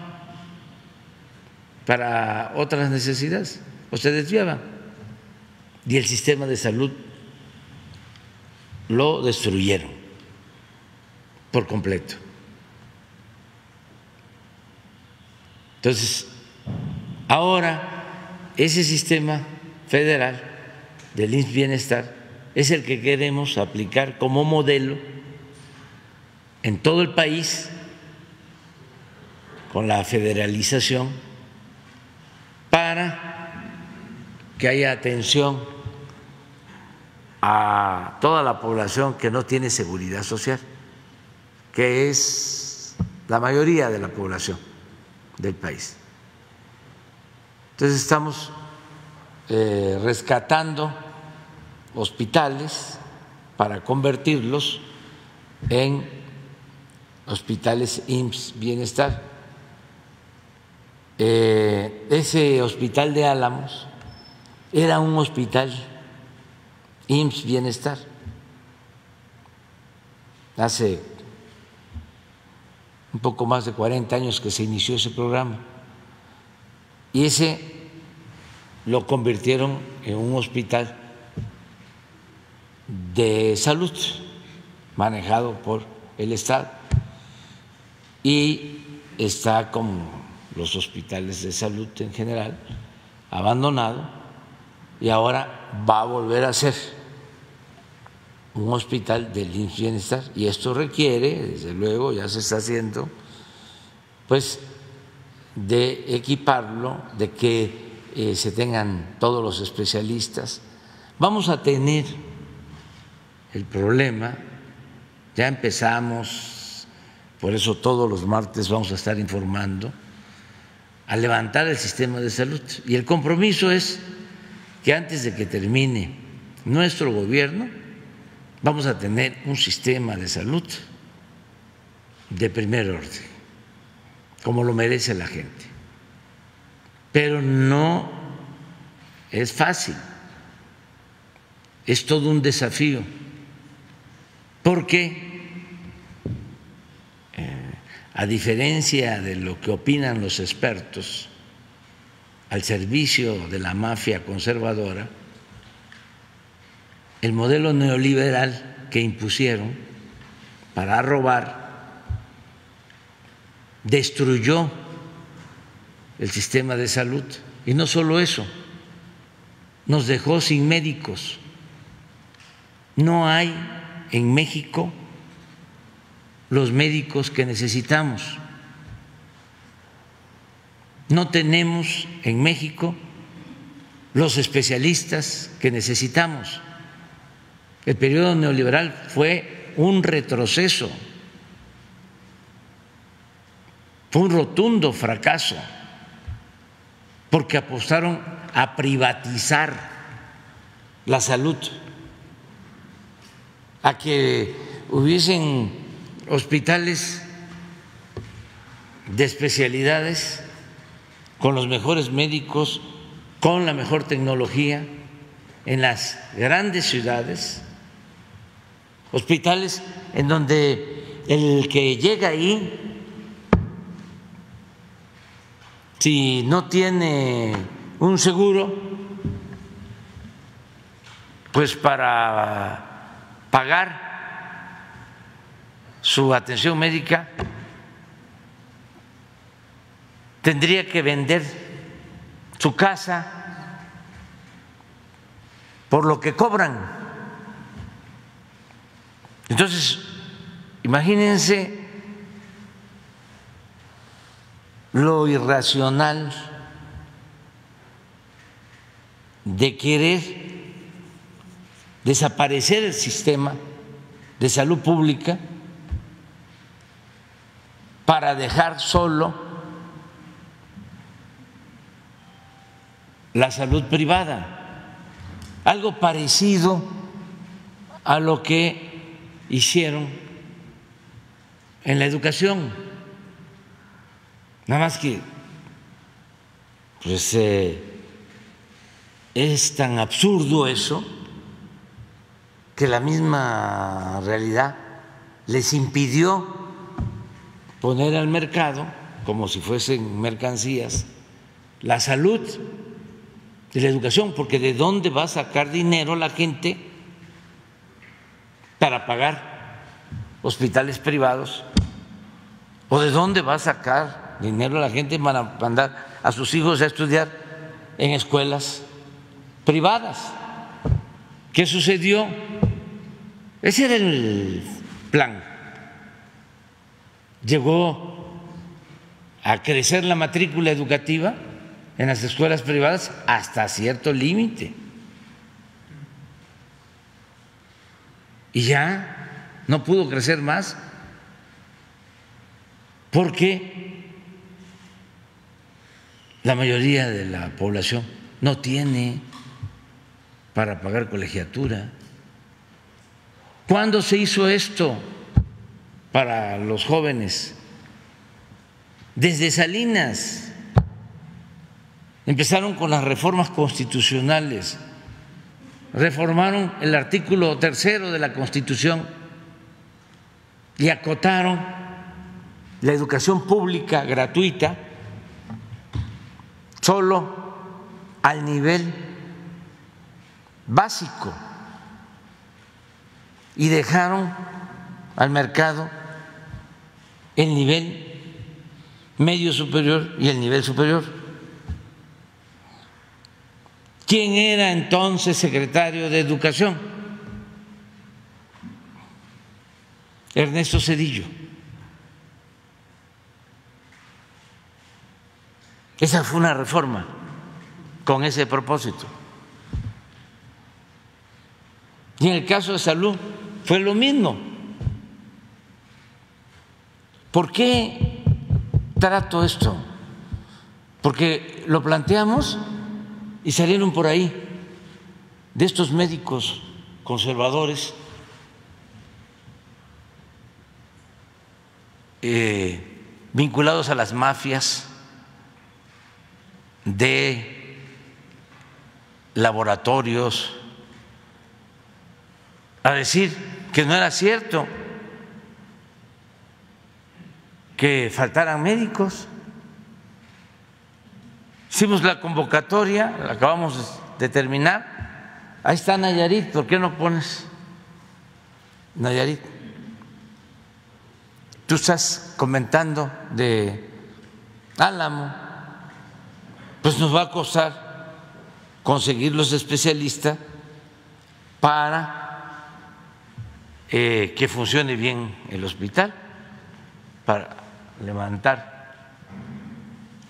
para otras necesidades. O se desviaban. Y el sistema de salud lo destruyeron por completo. Entonces, ahora ese sistema federal del INS Bienestar es el que queremos aplicar como modelo en todo el país con la federalización para que haya atención a toda la población que no tiene seguridad social, que es la mayoría de la población del país. Entonces estamos eh, rescatando hospitales para convertirlos en hospitales IMSS Bienestar. Eh, ese hospital de Álamos era un hospital IMSS Bienestar. Hace un poco más de 40 años que se inició ese programa. Y ese lo convirtieron en un hospital de salud manejado por el Estado y está como los hospitales de salud en general abandonado y ahora va a volver a ser un hospital del bienestar y esto requiere, desde luego, ya se está haciendo, pues de equiparlo, de que eh, se tengan todos los especialistas. Vamos a tener el problema, ya empezamos, por eso todos los martes vamos a estar informando, a levantar el sistema de salud. Y el compromiso es que antes de que termine nuestro gobierno, vamos a tener un sistema de salud de primer orden, como lo merece la gente. Pero no es fácil, es todo un desafío, porque eh, a diferencia de lo que opinan los expertos al servicio de la mafia conservadora, el modelo neoliberal que impusieron para robar destruyó el sistema de salud. Y no solo eso, nos dejó sin médicos. No hay en México los médicos que necesitamos. No tenemos en México los especialistas que necesitamos. El periodo neoliberal fue un retroceso, fue un rotundo fracaso porque apostaron a privatizar la salud, a que hubiesen hospitales de especialidades con los mejores médicos, con la mejor tecnología en las grandes ciudades, hospitales en donde el que llega ahí si no tiene un seguro, pues para pagar su atención médica tendría que vender su casa por lo que cobran. Entonces, imagínense lo irracional de querer desaparecer el sistema de salud pública para dejar solo la salud privada, algo parecido a lo que hicieron en la educación. Nada más que, pues, eh, es tan absurdo eso que la misma realidad les impidió poner al mercado, como si fuesen mercancías, la salud y la educación, porque ¿de dónde va a sacar dinero la gente para pagar hospitales privados? ¿O de dónde va a sacar dinero la gente para mandar a sus hijos a estudiar en escuelas privadas? ¿Qué sucedió? Ese era el plan. Llegó a crecer la matrícula educativa en las escuelas privadas hasta cierto límite. Y ya no pudo crecer más porque la mayoría de la población no tiene para pagar colegiatura. ¿Cuándo se hizo esto para los jóvenes? Desde Salinas. Empezaron con las reformas constitucionales, reformaron el artículo tercero de la Constitución y acotaron la educación pública gratuita solo al nivel básico y dejaron al mercado el nivel medio superior y el nivel superior. ¿Quién era entonces secretario de Educación? Ernesto Cedillo. Esa fue una reforma con ese propósito. Y en el caso de salud fue lo mismo. ¿Por qué trato esto? Porque lo planteamos y salieron por ahí de estos médicos conservadores eh, vinculados a las mafias de laboratorios a decir que no era cierto que faltaran médicos. Hicimos la convocatoria, la acabamos de terminar. Ahí está Nayarit, ¿por qué no pones Nayarit? Tú estás comentando de Álamo, pues nos va a costar conseguir los especialistas para eh, que funcione bien el hospital para levantar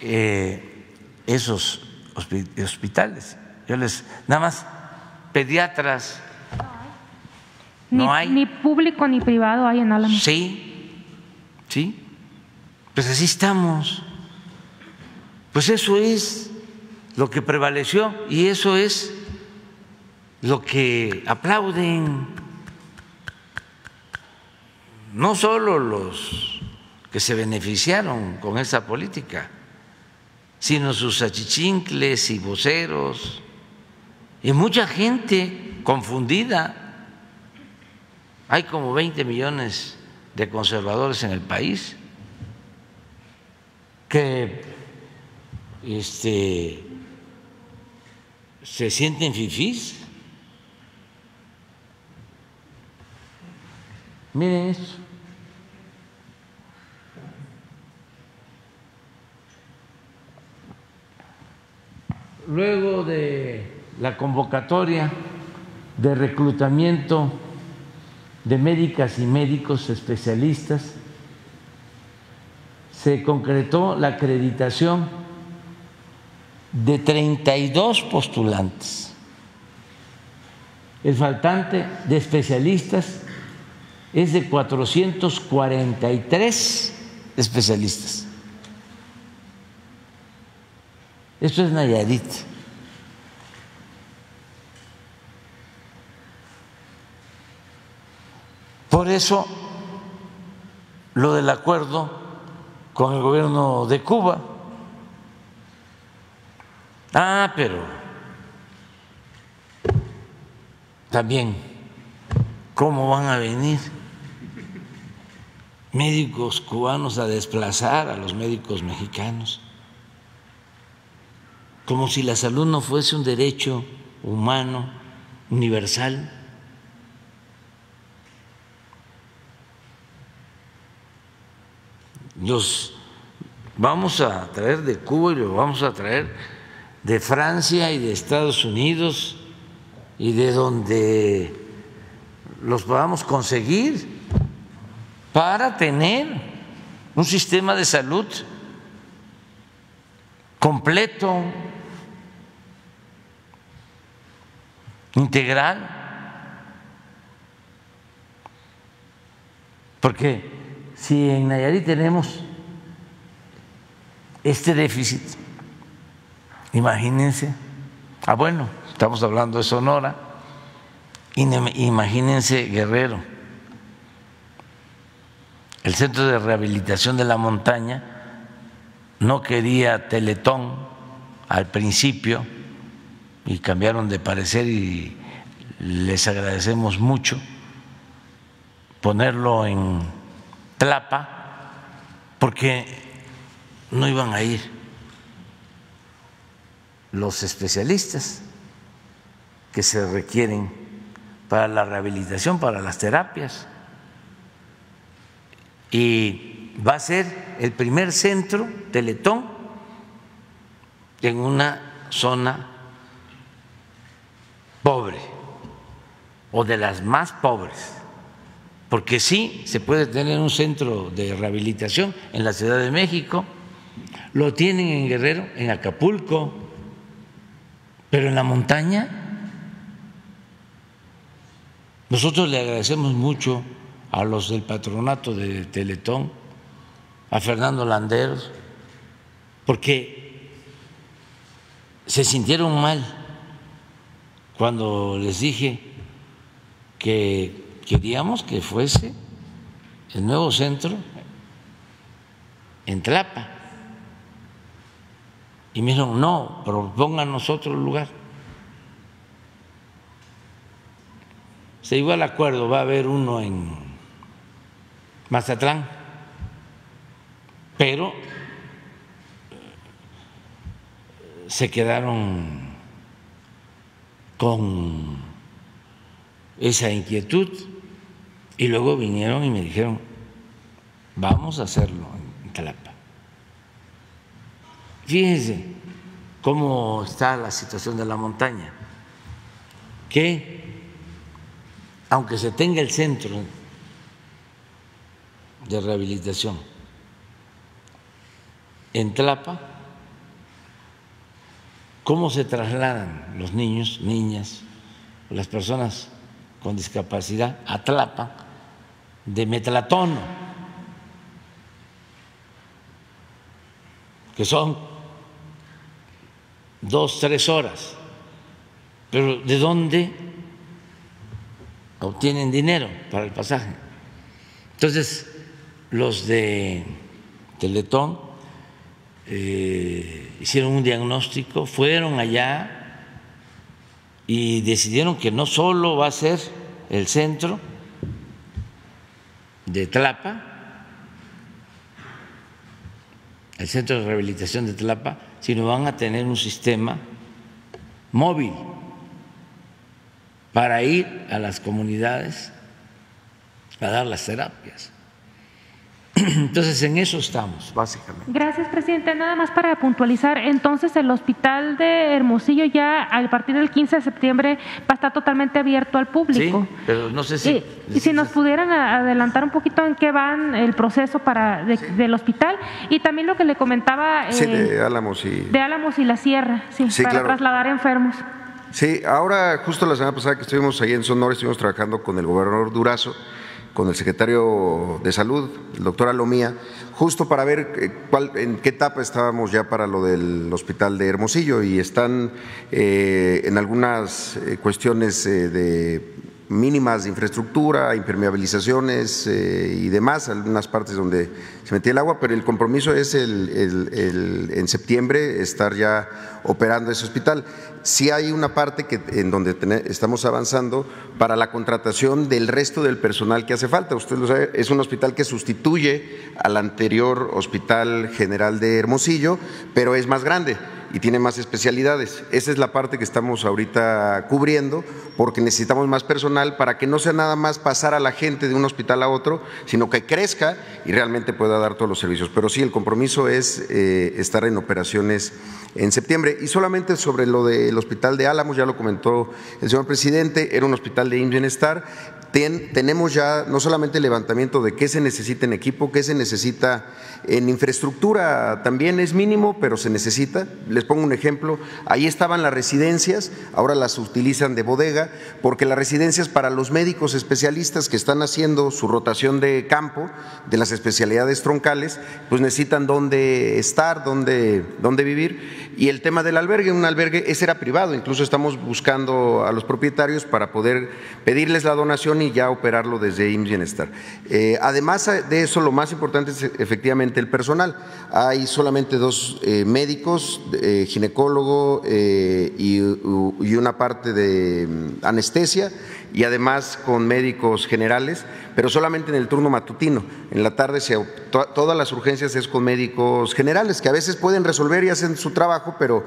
eh, esos hospitales. Yo les, nada más, pediatras. No hay. Ni público ni privado hay en Álamo. Sí, sí. Pues así estamos. Pues eso es lo que prevaleció y eso es lo que aplauden no solo los que se beneficiaron con esa política, sino sus achichincles y voceros, y mucha gente confundida. Hay como 20 millones de conservadores en el país que este, se sienten fifís. Miren eso. Luego de la convocatoria de reclutamiento de médicas y médicos especialistas, se concretó la acreditación de 32 postulantes. El faltante de especialistas es de 443 especialistas. Esto es Nayarit. Por eso, lo del acuerdo con el gobierno de Cuba. Ah, pero también cómo van a venir médicos cubanos a desplazar a los médicos mexicanos, como si la salud no fuese un derecho humano universal. Los vamos a traer de Cuba y los vamos a traer de Francia y de Estados Unidos y de donde los podamos conseguir para tener un sistema de salud completo, integral, porque si en Nayarit tenemos este déficit, imagínense, ah bueno, estamos hablando de Sonora, imagínense Guerrero el Centro de Rehabilitación de la Montaña no quería Teletón al principio y cambiaron de parecer y les agradecemos mucho ponerlo en Tlapa porque no iban a ir los especialistas que se requieren para la rehabilitación, para las terapias. Y va a ser el primer centro Teletón en una zona pobre o de las más pobres, porque sí se puede tener un centro de rehabilitación en la Ciudad de México, lo tienen en Guerrero, en Acapulco, pero en la montaña nosotros le agradecemos mucho a los del patronato de Teletón, a Fernando Landeros, porque se sintieron mal cuando les dije que queríamos que fuese el nuevo centro en Tlapa. Y me dijeron, no, propónganos otro lugar. Se llegó al acuerdo, va a haber uno en Mazatlán, pero se quedaron con esa inquietud y luego vinieron y me dijeron, vamos a hacerlo en Talapa. Fíjense cómo está la situación de la montaña, que aunque se tenga el centro de rehabilitación en Tlapa, cómo se trasladan los niños, niñas, las personas con discapacidad a Tlapa de Metlatono, que son dos, tres horas, pero ¿de dónde obtienen dinero para el pasaje? Entonces, los de Teletón eh, hicieron un diagnóstico, fueron allá y decidieron que no solo va a ser el centro de Tlapa, el centro de rehabilitación de Tlapa, sino van a tener un sistema móvil para ir a las comunidades a dar las terapias. Entonces, en eso estamos, básicamente. Gracias, presidente. Nada más para puntualizar, entonces el hospital de Hermosillo ya a partir del 15 de septiembre va a estar totalmente abierto al público. Sí, pero no sé si... Y, si nos pudieran adelantar un poquito en qué van el proceso para del hospital y también lo que le comentaba... sí, de eh, Álamos y... De Álamos y la Sierra, sí, para trasladar enfermos. Sí, ahora justo la semana pasada que estuvimos ahí en Sonora, estuvimos trabajando con el gobernador Durazo con el secretario de Salud, el doctor Alomía, justo para ver eh, cuál, en qué etapa estábamos ya para lo del hospital de Hermosillo. Y están eh, en algunas eh, cuestiones de mínimas de infraestructura, impermeabilizaciones eh, y demás, algunas partes donde se metía el agua, pero el compromiso es el, en septiembre estar ya operando ese hospital. Sí hay una parte que, en donde estamos avanzando para la contratación del resto del personal que hace falta. Usted lo sabe, es un hospital que sustituye al anterior Hospital General de Hermosillo, pero es más grande y tiene más especialidades. Esa es la parte que estamos ahorita cubriendo porque necesitamos más personal para que no sea nada más pasar a la gente de un hospital a otro, sino que crezca y realmente pueda dar todos los servicios. Pero sí, el compromiso es eh, estar en operaciones en septiembre. Y solamente sobre lo del hospital de Álamos, ya lo comentó el señor presidente, era un hospital de bienestar tenemos ya no solamente el levantamiento de qué se necesita en equipo, qué se necesita en infraestructura, también es mínimo, pero se necesita. Les pongo un ejemplo, ahí estaban las residencias, ahora las utilizan de bodega, porque las residencias para los médicos especialistas que están haciendo su rotación de campo, de las especialidades troncales, pues necesitan dónde estar, dónde, dónde vivir. Y el tema del albergue, un albergue, ese era privado, incluso estamos buscando a los propietarios para poder pedirles la donación y ya operarlo desde IMSS Bienestar. Eh, además de eso, lo más importante es efectivamente el personal. Hay solamente dos eh, médicos, eh, ginecólogo y, una parte de mm, anestesia y además con médicos generales, pero solamente en el turno matutino. En la tarde se, todas las urgencias es con médicos generales, que a veces pueden resolver y hacen su trabajo, pero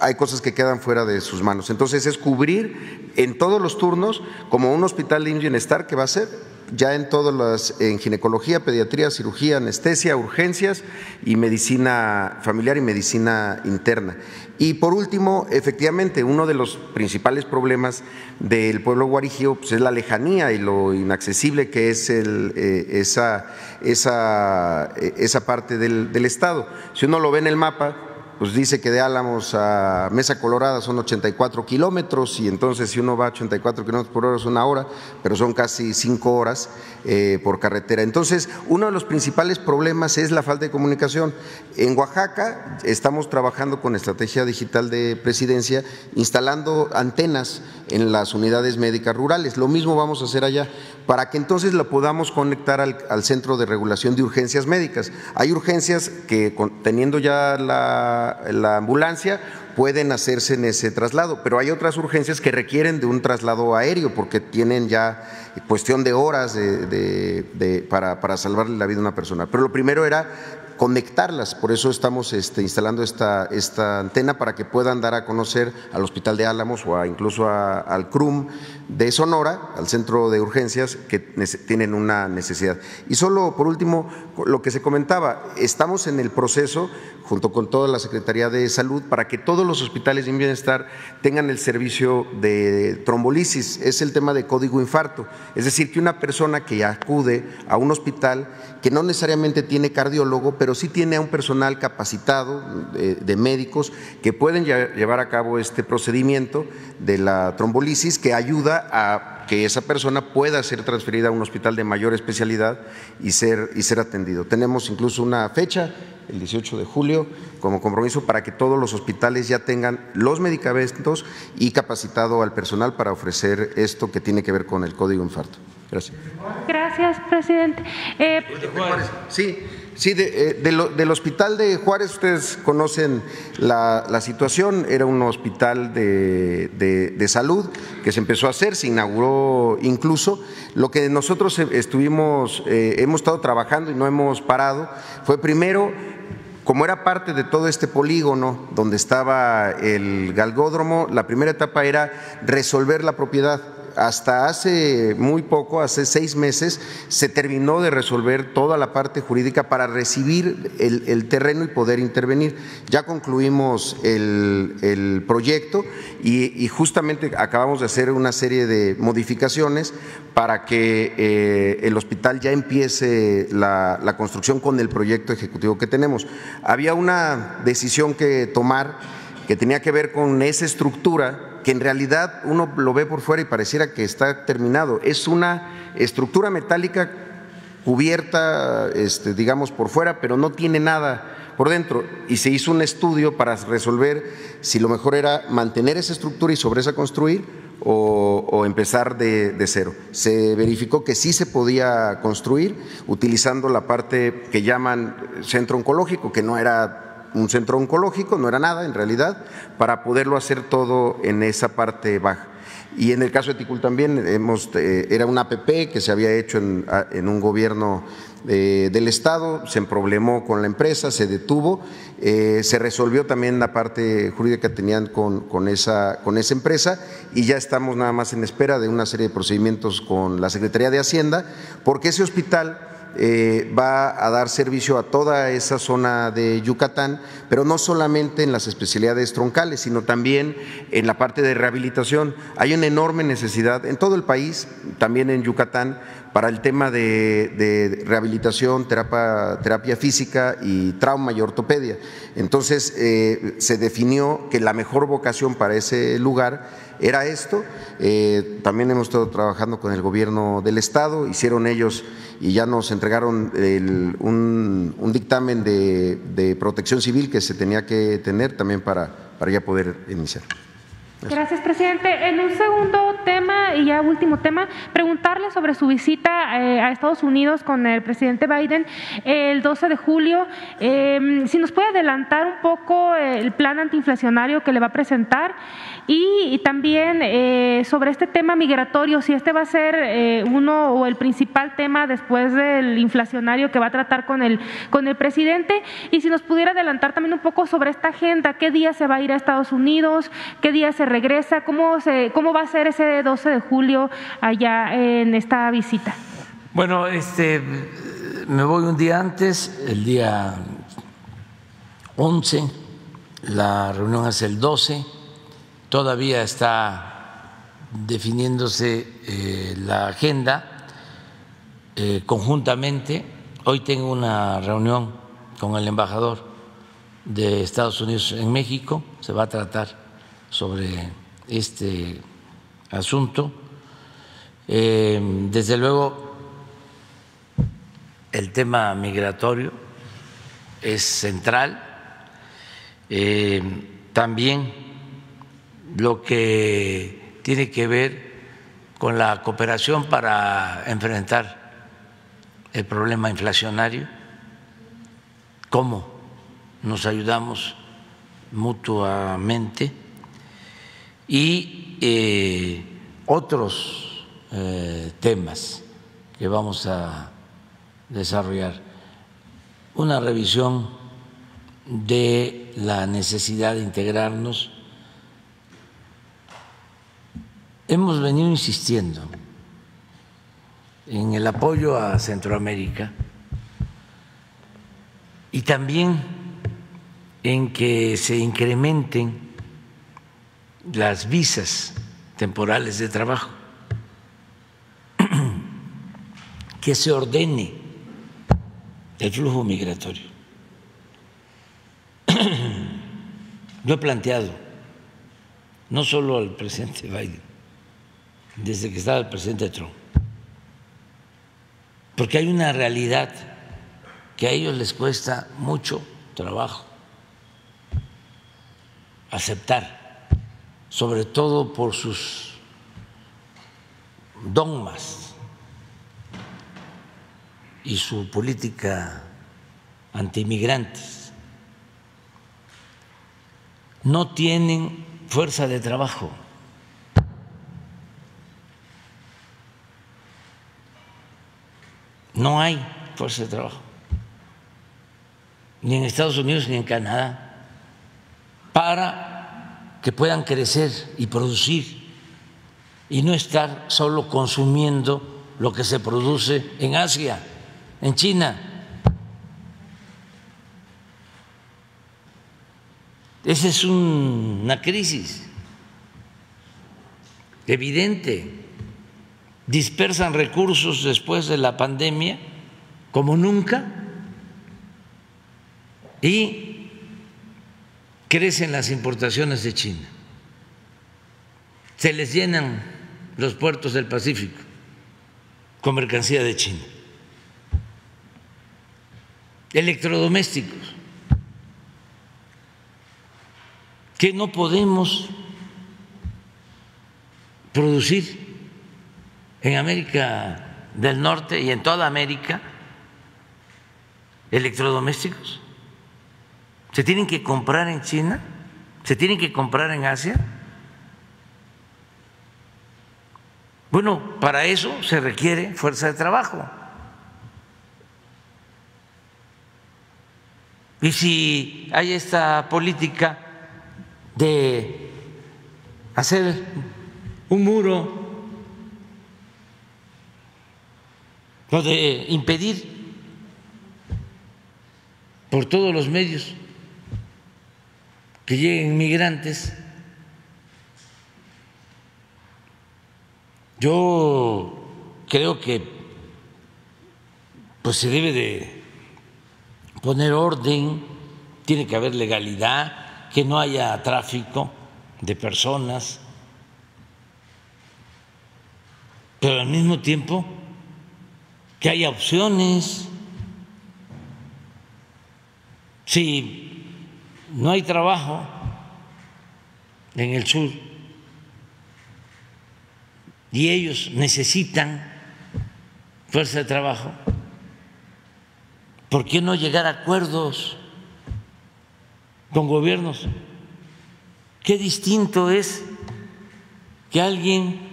hay cosas que quedan fuera de sus manos. Entonces es cubrir en todos los turnos como un hospital de bienestar que va a ser ya en todas las, en ginecología, pediatría, cirugía, anestesia, urgencias y medicina familiar y medicina interna. Y por último, efectivamente, uno de los principales problemas del pueblo guarijío pues, es la lejanía y lo inaccesible que es el, eh, esa, esa, eh, esa, parte del, del Estado. Si uno lo ve en el mapa, pues dice que de Álamos a Mesa Colorada son 84 kilómetros y entonces si uno va a 84 kilómetros por hora es una hora, pero son casi cinco horas eh, por carretera. Entonces, uno de los principales problemas es la falta de comunicación. En Oaxaca estamos trabajando con estrategia digital de presidencia, instalando antenas en las unidades médicas rurales. Lo mismo vamos a hacer allá, para que entonces lo podamos conectar al, al centro de regulación de urgencias médicas. Hay urgencias que teniendo ya la la, ambulancia, pueden hacerse en ese traslado, pero hay otras urgencias que requieren de un traslado aéreo porque tienen ya cuestión de horas para, salvarle la vida a una persona. Pero lo primero era conectarlas. Por eso estamos este, instalando esta, antena para que puedan dar a conocer al Hospital de Álamos o incluso al CRUM de Sonora, al centro de urgencias, que tienen una necesidad. Y solo por último, lo que se comentaba, estamos en el proceso, junto con toda la Secretaría de Salud, para que todos los hospitales de bienestar tengan el servicio de trombolisis. Es el tema de código infarto. Es decir, que una persona que acude a un hospital que no necesariamente tiene cardiólogo, pero sí tiene a un personal capacitado de, médicos que pueden llevar a cabo este procedimiento de la trombolisis que ayuda a que esa persona pueda ser transferida a un hospital de mayor especialidad y ser, y ser atendido. Tenemos incluso una fecha, el 18 de julio, como compromiso para que todos los hospitales ya tengan los medicamentos y capacitado al personal para ofrecer esto que tiene que ver con el código infarto. Gracias. Gracias, presidente. Eh, sí. Sí, eh, del hospital de Juárez, ustedes conocen la, situación, era un hospital de, salud que se empezó a hacer, se inauguró incluso. Lo que nosotros estuvimos, eh, hemos estado trabajando y no hemos parado, fue primero como era parte de todo este polígono donde estaba el galgódromo, la primera etapa era resolver la propiedad hasta hace muy poco, hace seis meses, se terminó de resolver toda la parte jurídica para recibir el, terreno y poder intervenir. Ya concluimos el, proyecto y, justamente acabamos de hacer una serie de modificaciones para que eh, el hospital ya empiece la, la construcción con el proyecto ejecutivo que tenemos. Había una decisión que tomar que tenía que ver con esa estructura que en realidad uno lo ve por fuera y pareciera que está terminado. Es una estructura metálica cubierta, este, digamos, por fuera, pero no tiene nada por dentro. Y se hizo un estudio para resolver si lo mejor era mantener esa estructura y sobre esa construir o, empezar de, de, cero. Se verificó que sí se podía construir utilizando la parte que llaman centro oncológico, que no era un centro oncológico, no era nada en realidad, para poderlo hacer todo en esa parte baja. Y en el caso de Ticul también hemos, eh, era una APP que se había hecho en, en un gobierno eh, del Estado, se problemó con la empresa, se detuvo, eh, se resolvió también la parte jurídica que tenían con, con, esa, con esa empresa y ya estamos nada más en espera de una serie de procedimientos con la Secretaría de Hacienda, porque ese hospital eh, va a dar servicio a toda esa zona de Yucatán, pero no solamente en las especialidades troncales, sino también en la parte de rehabilitación. Hay una enorme necesidad en todo el país, también en Yucatán, para el tema de, rehabilitación, terapia, terapia, física y trauma y ortopedia. Entonces eh, se definió que la mejor vocación para ese lugar era esto. Eh, también hemos estado trabajando con el gobierno del Estado, hicieron ellos y ya nos entregaron un, dictamen de, protección civil que se tenía que tener también para, para ya poder iniciar. Gracias, presidente. En un segundo tema y ya último tema, preguntarle sobre su visita eh, a Estados Unidos con el presidente Biden el 12 de julio. Em, si nos puede adelantar un poco el plan antiinflacionario que le va a presentar y, también eh, sobre este tema migratorio, si este va a ser eh, uno o el principal tema después del inflacionario que va a tratar con el, con el presidente. Y si nos pudiera adelantar también un poco sobre esta agenda, qué día se va a ir a Estados Unidos, qué día se regresa, cómo, se, cómo va a ser ese 12 de julio allá en esta visita. Bueno, este, me voy un día antes, el día 11, la reunión es el 12, todavía está definiéndose eh, la agenda eh, conjuntamente. Hoy tengo una reunión con el embajador de Estados Unidos en México, se va a tratar sobre este asunto. Eh, desde luego, el tema migratorio es central. También lo que tiene que ver con la cooperación para enfrentar el problema inflacionario, cómo nos ayudamos mutuamente y eh, otros eh, temas que vamos a desarrollar. Una revisión de la necesidad de integrarnos. Hemos venido insistiendo en el apoyo a Centroamérica y también en que se incrementen las visas temporales de trabajo, que se ordene el flujo migratorio. Lo he planteado, no solo al presidente Biden, desde que estaba el presidente Trump, porque hay una realidad que a ellos les cuesta mucho trabajo aceptar sobre todo por sus dogmas y su política antiinmigrantes, no tienen fuerza de trabajo. No hay fuerza de trabajo, ni en Estados Unidos ni en Canadá, para que puedan crecer y producir y no estar solo consumiendo lo que se produce en Asia, en China. Esa es una crisis evidente. Dispersan recursos después de la pandemia como nunca y crecen las importaciones de China, se les llenan los puertos del Pacífico con mercancía de China, electrodomésticos, que no podemos producir en América del Norte y en toda América electrodomésticos. Se tienen que comprar en China, se tienen que comprar en Asia. Bueno, para eso se requiere fuerza de trabajo. Y si hay esta política de hacer un muro o de impedir por todos los medios que lleguen migrantes, yo creo que pues se debe de poner orden, tiene que haber legalidad, que no haya tráfico de personas, pero al mismo tiempo que haya opciones. Si no hay trabajo en el sur y ellos necesitan fuerza de trabajo, ¿por qué no llegar a acuerdos con gobiernos? Qué distinto es que alguien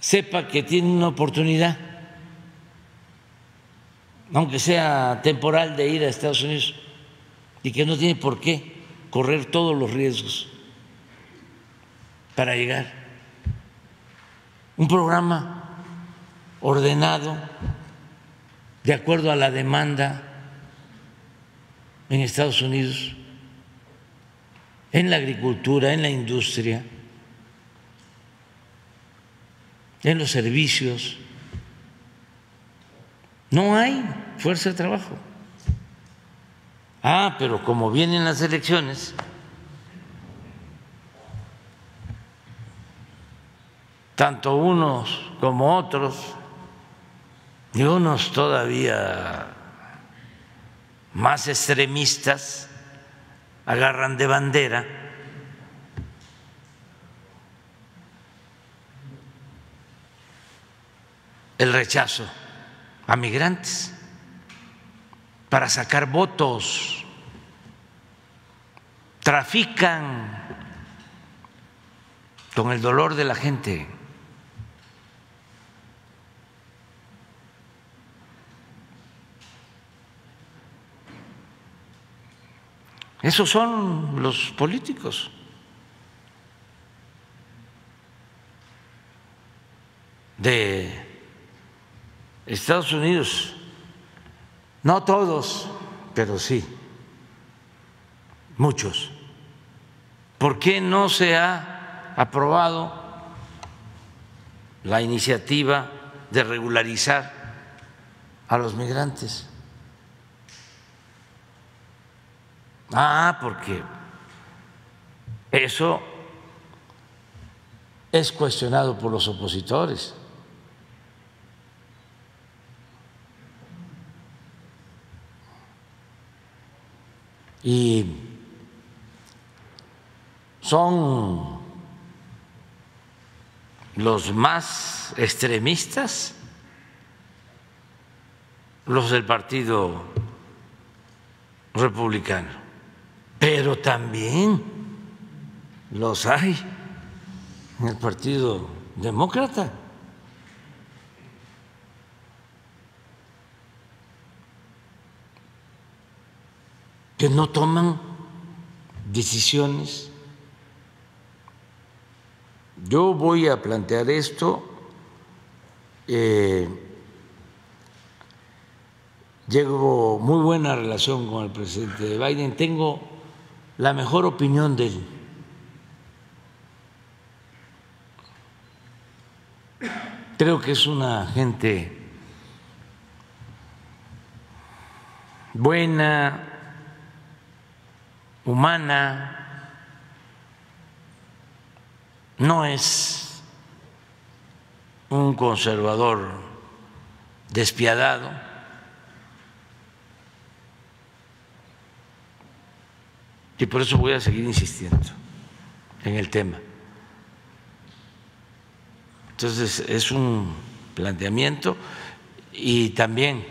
sepa que tiene una oportunidad, aunque sea temporal, de ir a Estados Unidos y que no tiene por qué correr todos los riesgos para llegar. Un programa ordenado de acuerdo a la demanda en Estados Unidos, en la agricultura, en la industria en los servicios. No hay fuerza de trabajo. Ah, pero como vienen las elecciones, tanto unos como otros, y unos todavía más extremistas, agarran de bandera el rechazo a migrantes para sacar votos, trafican con el dolor de la gente. Esos son los políticos. de Estados Unidos, no todos, pero sí, muchos. ¿Por qué no se ha aprobado la iniciativa de regularizar a los migrantes? Ah, porque eso es cuestionado por los opositores. Y son los más extremistas, los del Partido Republicano, pero también los hay en el Partido Demócrata. Que no toman decisiones. Yo voy a plantear esto. Eh, llevo muy buena relación con el presidente Biden, tengo la mejor opinión de él. Creo que es una gente buena, humana, no es un conservador despiadado, Y por eso voy a seguir insistiendo en el tema. Entonces, es un planteamiento y también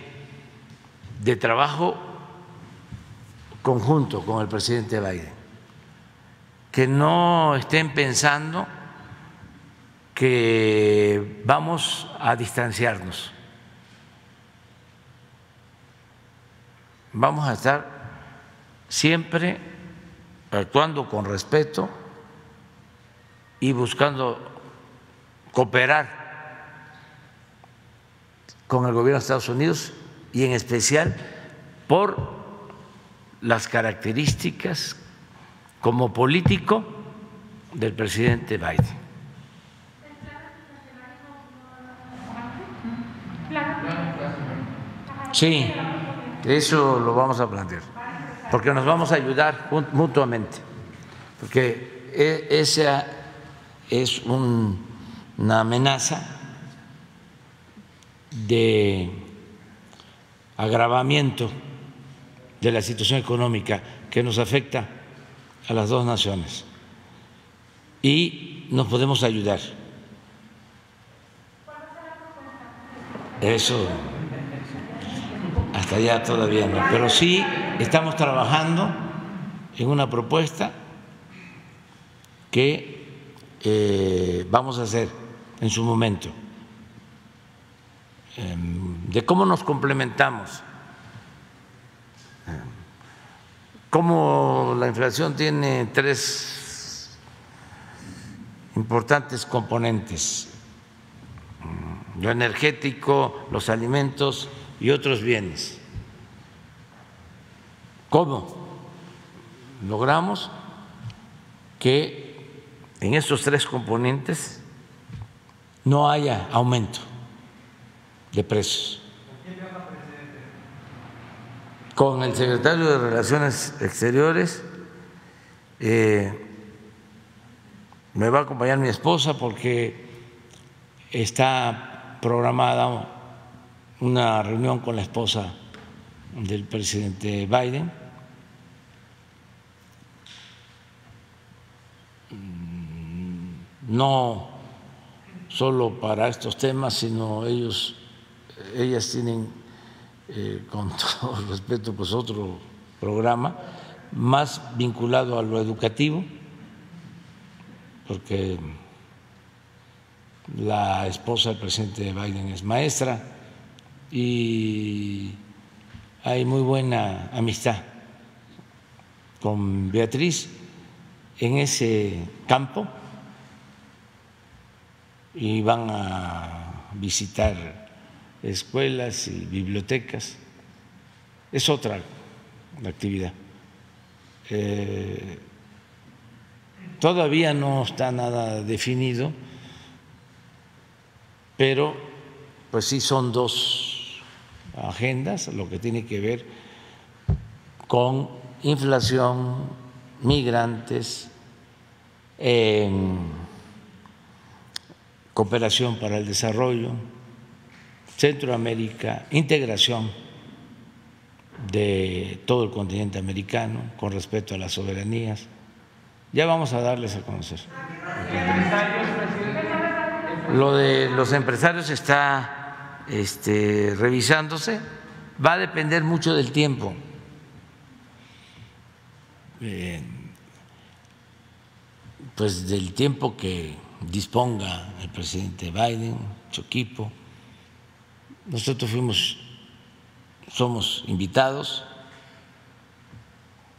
de trabajo conjunto con el presidente Biden, que no estén pensando que vamos a distanciarnos, vamos a estar siempre actuando con respeto y buscando cooperar con el gobierno de Estados Unidos y en especial por las características como político del presidente Biden. Sí, eso lo vamos a plantear, porque nos vamos a ayudar mutuamente, porque e, esa es una amenaza de agravamiento de la situación económica que nos afecta a las dos naciones. Y nos podemos ayudar. Eso hasta allá todavía no, pero sí estamos trabajando en una propuesta que eh, vamos a hacer en su momento. Em, de cómo nos complementamos cómo la inflación tiene tres importantes componentes, lo energético, los alimentos y otros bienes. ¿Cómo logramos que en estos tres componentes no haya aumento de precios? Con el secretario de Relaciones Exteriores. Eh, me va a acompañar mi esposa porque está programada una reunión con la esposa del presidente Biden. No solo para estos temas, sino ellos, ellas tienen eh, con todo respeto, pues otro programa más vinculado a lo educativo, porque la esposa del presidente Biden es maestra y hay muy buena amistad con Beatriz en ese campo y van a visitar escuelas y bibliotecas. Es otra actividad. Eh, todavía no está nada definido, pero pues sí son dos agendas, lo que tiene que ver con inflación, migrantes, cooperación para el desarrollo Centroamérica, integración de todo el continente americano con respecto a las soberanías. Ya vamos a darles a conocer. Lo de los empresarios está este, revisándose, va a depender mucho del tiempo. pues del tiempo que disponga el presidente Biden, su equipo nosotros fuimos, somos invitados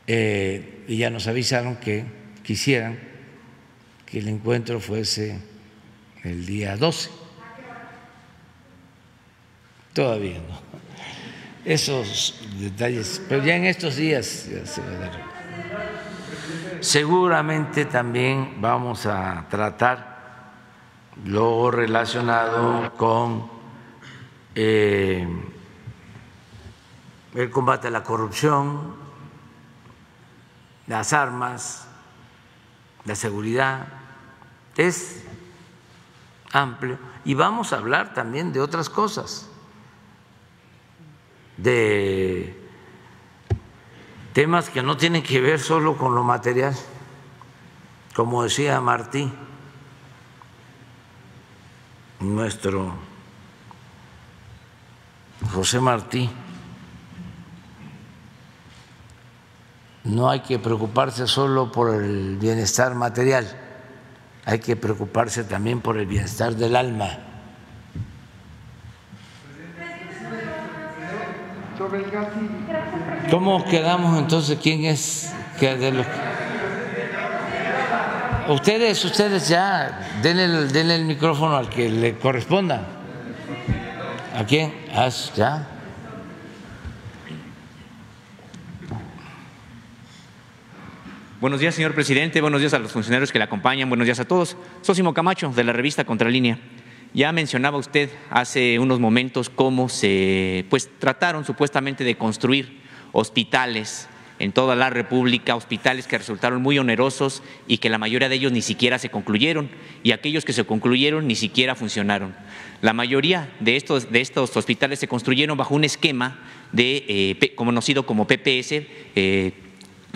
eh, y ya nos avisaron que quisieran que el encuentro fuese el día 12. Todavía no. Esos detalles, pero ya en estos días. Seguramente también vamos a tratar lo relacionado con eh, el combate a la corrupción, las armas, la seguridad, es amplio. Y vamos a hablar también de otras cosas, de temas que no tienen que ver solo con lo material, como decía Martí, nuestro José Martí. No hay que preocuparse solo por el bienestar material, hay que preocuparse también por el bienestar del alma. ¿Cómo quedamos entonces? ¿Quién es que de los Ustedes, ustedes ya denle, denle, el micrófono al que le corresponda. ¿A quién? Ya. Buenos días, señor presidente. Buenos días a los funcionarios que le acompañan. Buenos días a todos. Sósimo Camacho, de la revista Contralínea. Ya mencionaba usted hace unos momentos cómo se pues, trataron supuestamente de construir hospitales en toda la República, hospitales que resultaron muy onerosos y que la mayoría de ellos ni siquiera se concluyeron y aquellos que se concluyeron ni siquiera funcionaron. La mayoría de estos, de hospitales se construyeron bajo un esquema de, eh, conocido como PPS, eh,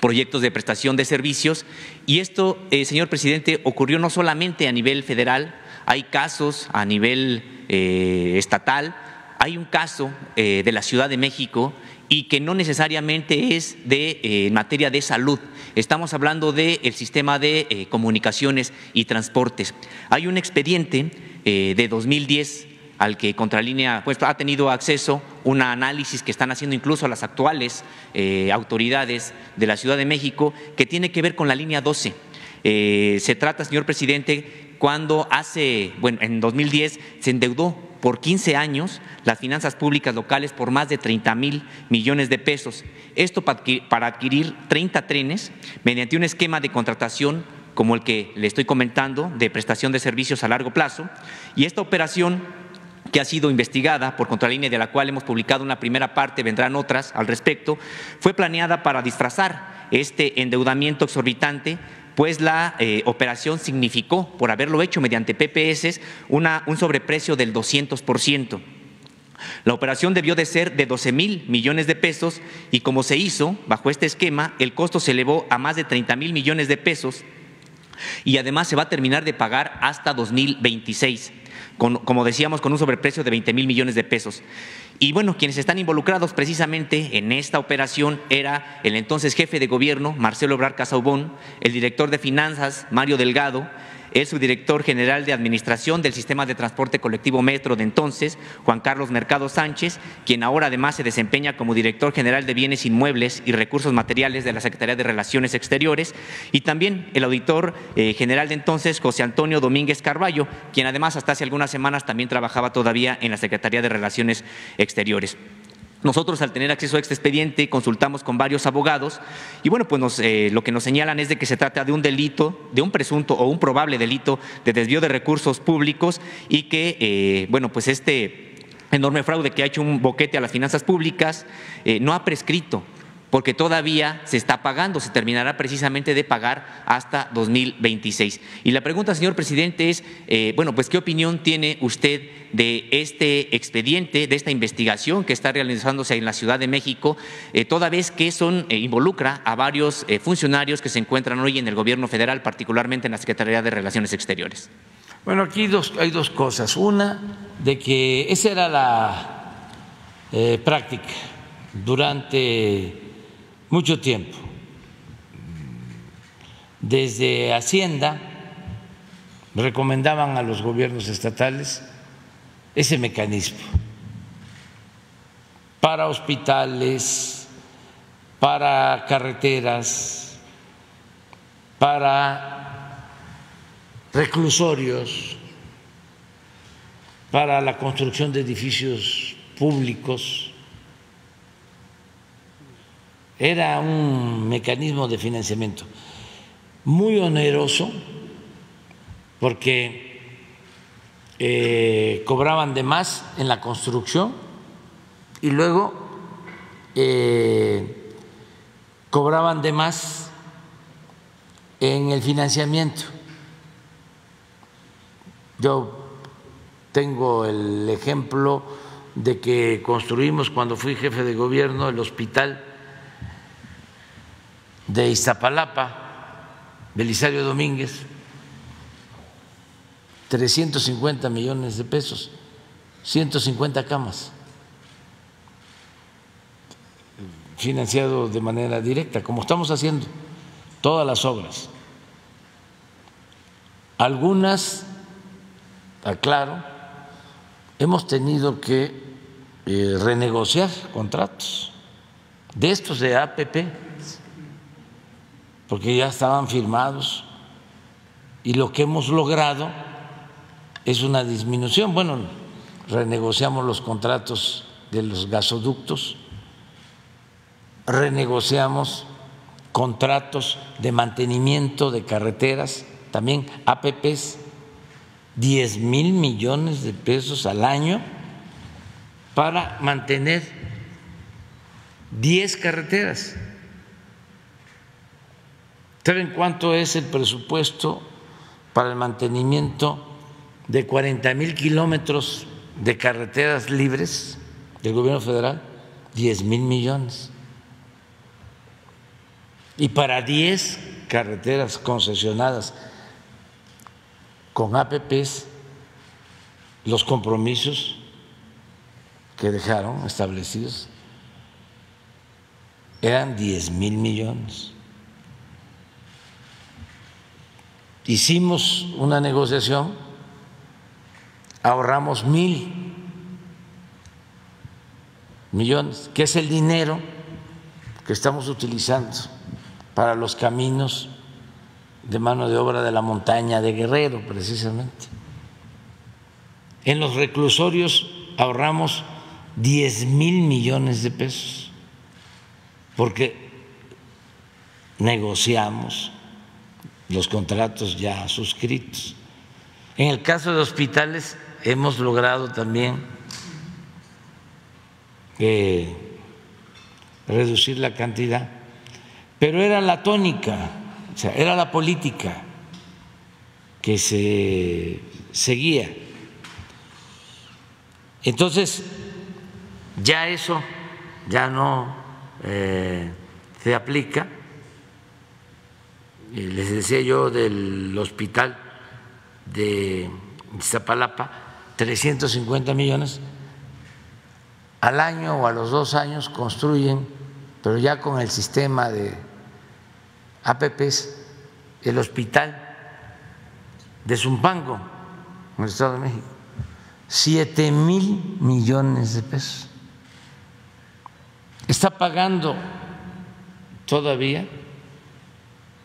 proyectos de prestación de servicios, y esto, eh, señor presidente, ocurrió no solamente a nivel federal, hay casos a nivel estatal, hay un caso de la Ciudad de México y que no necesariamente es de eh, materia de salud. Estamos hablando del sistema de comunicaciones y transportes. Hay un expediente de 2010 al que Contralínea pues, ha tenido acceso, un análisis que están haciendo incluso las actuales autoridades de la Ciudad de México, que tiene que ver con la línea 12. se trata, señor presidente, cuando hace, bueno, en 2010 se endeudó por 15 años las finanzas públicas locales por más de 30 mil millones de pesos. Esto para adquirir 30 trenes mediante un esquema de contratación como el que le estoy comentando, de prestación de servicios a largo plazo. Y esta operación que ha sido investigada por Contralínea, de la cual hemos publicado una primera parte, vendrán otras al respecto, fue planeada para disfrazar este endeudamiento exorbitante pues la eh, operación significó, por haberlo hecho mediante PPS, una, un sobreprecio del 200%. La operación debió de ser de 12 mil millones de pesos y como se hizo bajo este esquema, el costo se elevó a más de 30 mil millones de pesos y además se va a terminar de pagar hasta 2026, como decíamos, con un sobreprecio de 20 mil millones de pesos. Y bueno, quienes están involucrados precisamente en esta operación era el entonces jefe de gobierno, Marcelo Obrar Casaubón, el director de finanzas, Mario Delgado, el subdirector general de Administración del Sistema de Transporte Colectivo Metro de entonces, Juan Carlos Mercado Sánchez, quien ahora además se desempeña como director general de Bienes Inmuebles y Recursos Materiales de la Secretaría de Relaciones Exteriores, y también el auditor eh, general de entonces, José Antonio Domínguez Carballo, quien además hasta hace algunas semanas también trabajaba todavía en la Secretaría de Relaciones Exteriores. Nosotros al tener acceso a este expediente consultamos con varios abogados y bueno, pues eh, lo que nos señalan es de que se trata de un delito, de un presunto o un probable delito de desvío de recursos públicos y que, eh, bueno, pues este enorme fraude que ha hecho un boquete a las finanzas públicas eh, no ha prescrito porque todavía se está pagando, se terminará precisamente de pagar hasta 2026. Y la pregunta, señor presidente, es, eh, bueno, pues qué opinión tiene usted de este expediente, de esta investigación que está realizándose en la Ciudad de México, eh, toda vez que son, eh, involucra a varios funcionarios que se encuentran hoy en el gobierno federal, particularmente en la Secretaría de Relaciones Exteriores. Bueno, aquí hay dos cosas. Una, de que esa era la práctica durante mucho tiempo. Desde Hacienda recomendaban a los gobiernos estatales ese mecanismo para hospitales, para carreteras, para reclusorios, para la construcción de edificios públicos era un mecanismo de financiamiento muy oneroso porque eh, cobraban de más en la construcción y luego eh, cobraban de más en el financiamiento. Yo tengo el ejemplo de que construimos cuando fui jefe de gobierno el hospital de Iztapalapa, Belisario Domínguez, 350 millones de pesos, 150 camas, financiado de manera directa, como estamos haciendo todas las obras. Algunas, aclaro, hemos tenido que eh, renegociar contratos de estos de APP, porque ya estaban firmados y lo que hemos logrado es una disminución. Bueno, renegociamos los contratos de los gasoductos, renegociamos contratos de mantenimiento de carreteras, también APPs, 10 mil millones de pesos al año para mantener 10 carreteras. ¿Saben cuánto es el presupuesto para el mantenimiento de 40 mil kilómetros de carreteras libres del gobierno federal? 10 mil millones. Y para 10 carreteras concesionadas con APPs, los compromisos que dejaron establecidos eran 10 mil millones. Hicimos una negociación, ahorramos mil millones, que es el dinero que estamos utilizando para los caminos de mano de obra de la montaña de Guerrero, precisamente. En los reclusorios ahorramos 10 mil millones de pesos, porque negociamos los contratos ya suscritos. En el caso de hospitales hemos logrado también eh, reducir la cantidad, pero era la tónica, era la política que se seguía. Entonces, ya eso ya no eh, se aplica. Les decía yo del hospital de Iztapalapa, 350 millones. Al año o a los dos años construyen, pero ya con el sistema de APPs, el hospital de Zumpango, en el Estado de México. 7 mil millones de pesos está pagando todavía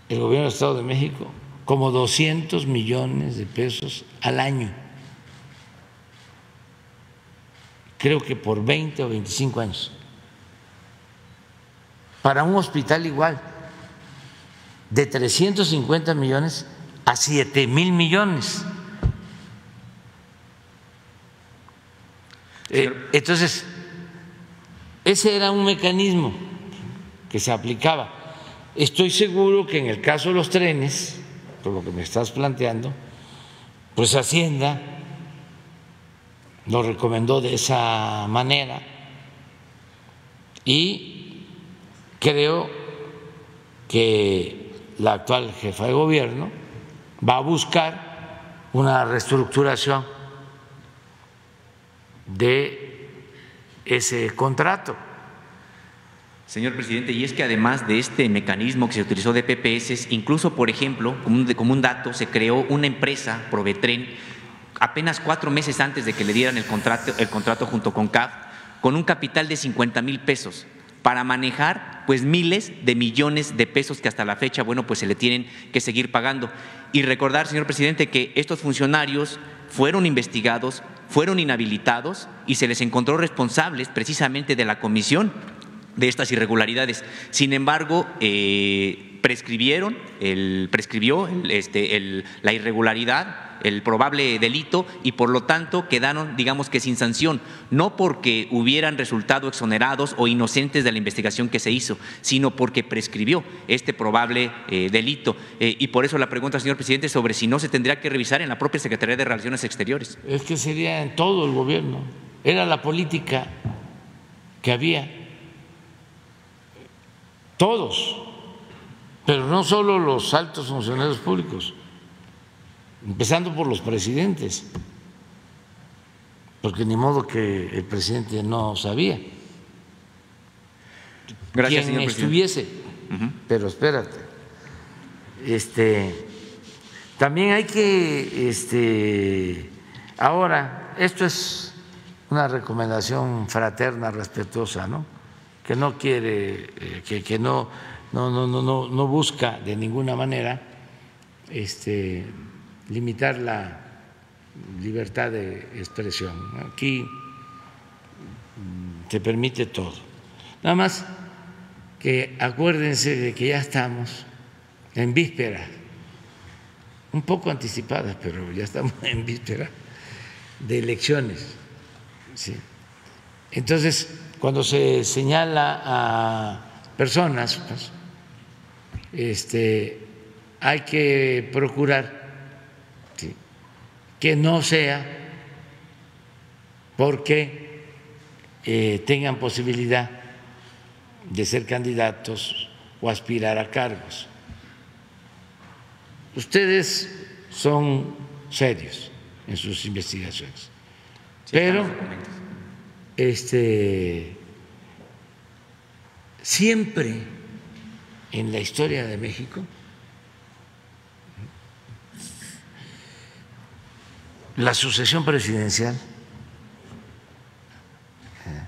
el gobierno del Estado de México como 200 millones de pesos al año. Creo que por 20 o 25 años. Para un hospital igual, de 350 millones a 7 mil millones. Eh, entonces, ese era un mecanismo que se aplicaba. Estoy seguro que en el caso de los trenes, por lo que me estás planteando, pues Hacienda lo recomendó de esa manera y creo que la actual jefa de gobierno va a buscar una reestructuración de ese contrato. Señor presidente, y es que además de este mecanismo que se utilizó de PPS, incluso, por ejemplo, como un, dato, se creó una empresa, Provetren, apenas cuatro meses antes de que le dieran el contrato, el contrato junto con CAF, con un capital de 50 mil pesos para manejar pues miles de millones de pesos que hasta la fecha, bueno, pues se le tienen que seguir pagando. Y recordar, señor presidente, que estos funcionarios fueron investigados, fueron inhabilitados y se les encontró responsables precisamente de la comisión de estas irregularidades. Sin embargo, eh, prescribieron, el, prescribió este, la irregularidad el probable delito y por lo tanto quedaron, digamos que sin sanción, no porque hubieran resultado exonerados o inocentes de la investigación que se hizo, sino porque prescribió este probable eh, delito. Eh, y por eso la pregunta, señor presidente, sobre si no se tendría que revisar en la propia Secretaría de Relaciones Exteriores. Es que sería en todo el gobierno, era la política que había. Todos pero no solo los altos funcionarios públicos, empezando por los presidentes, porque ni modo que el presidente no sabía. Gracias, quien señor estuviese, pero espérate, este, también hay que, este, ahora, esto es una recomendación fraterna, respetuosa, ¿no? Que no quiere, eh, que, que no, no, no, no, no, busca de ninguna manera este, limitar la libertad de expresión. Aquí mm, se permite todo. Nada más que acuérdense de que ya estamos en víspera, un poco anticipadas, pero ya estamos en víspera de elecciones. ¿sí? Entonces, cuando se señala a personas, pues, este, hay que procurar ¿sí? que no sea porque eh, tengan posibilidad de ser candidatos o aspirar a cargos. Ustedes son serios en sus investigaciones, pero este, siempre en la historia de México la sucesión presidencial eh,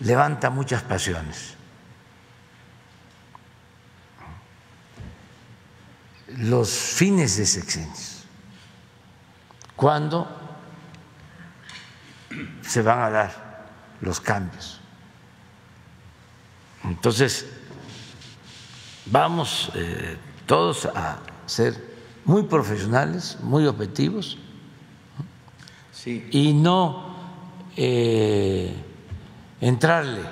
levanta muchas pasiones. Los fines de sexenios, cuando se van a dar los cambios. Entonces, vamos eh, todos a ser muy profesionales, muy objetivos y no eh, entrarle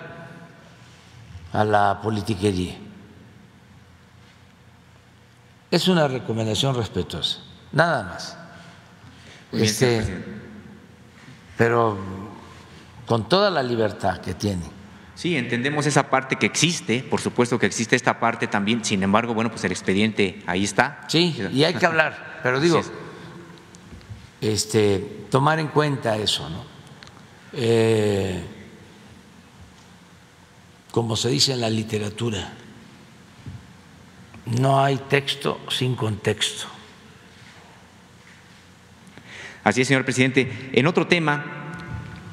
a la politiquería. Es una recomendación respetuosa, nada más. Este, pero con toda la libertad que tiene. Sí, entendemos esa parte que existe, por supuesto que existe esta parte también, sin embargo, bueno, pues el expediente ahí está. Sí, y hay que hablar, pero digo, este, tomar en cuenta eso, ¿no? Eh, como se dice en la literatura, no hay texto sin contexto. Así es, señor presidente. En otro tema,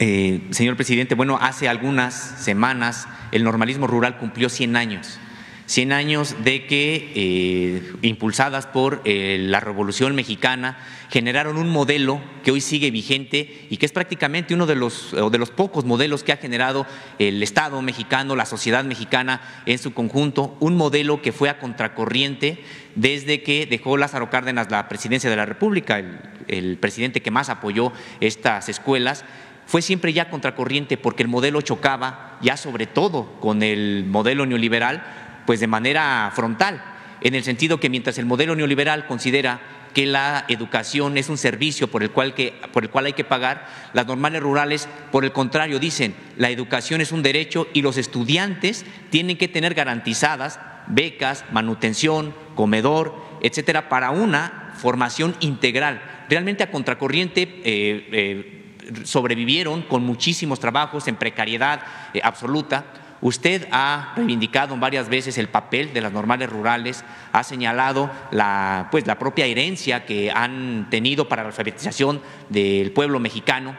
eh, señor presidente, bueno, hace algunas semanas el normalismo rural cumplió 100 años. 100 años de que, eh, impulsadas por eh, la Revolución Mexicana, generaron un modelo que hoy sigue vigente y que es prácticamente uno de los, de los pocos modelos que ha generado el Estado mexicano, la sociedad mexicana en su conjunto, un modelo que fue a contracorriente desde que dejó Lázaro Cárdenas la presidencia de la República, el, el presidente que más apoyó estas escuelas fue siempre ya contracorriente porque el modelo chocaba ya sobre todo con el modelo neoliberal pues de manera frontal, en el sentido que mientras el modelo neoliberal considera que la educación es un servicio por el cual, que, por el cual hay que pagar, las normales rurales, por el contrario, dicen la educación es un derecho y los estudiantes tienen que tener garantizadas becas, manutención, comedor, etcétera, para una formación integral. Realmente a contracorriente eh, eh, sobrevivieron con muchísimos trabajos en precariedad eh, absoluta Usted ha reivindicado varias veces el papel de las normales rurales, ha señalado la, pues, la propia herencia que han tenido para la alfabetización del pueblo mexicano.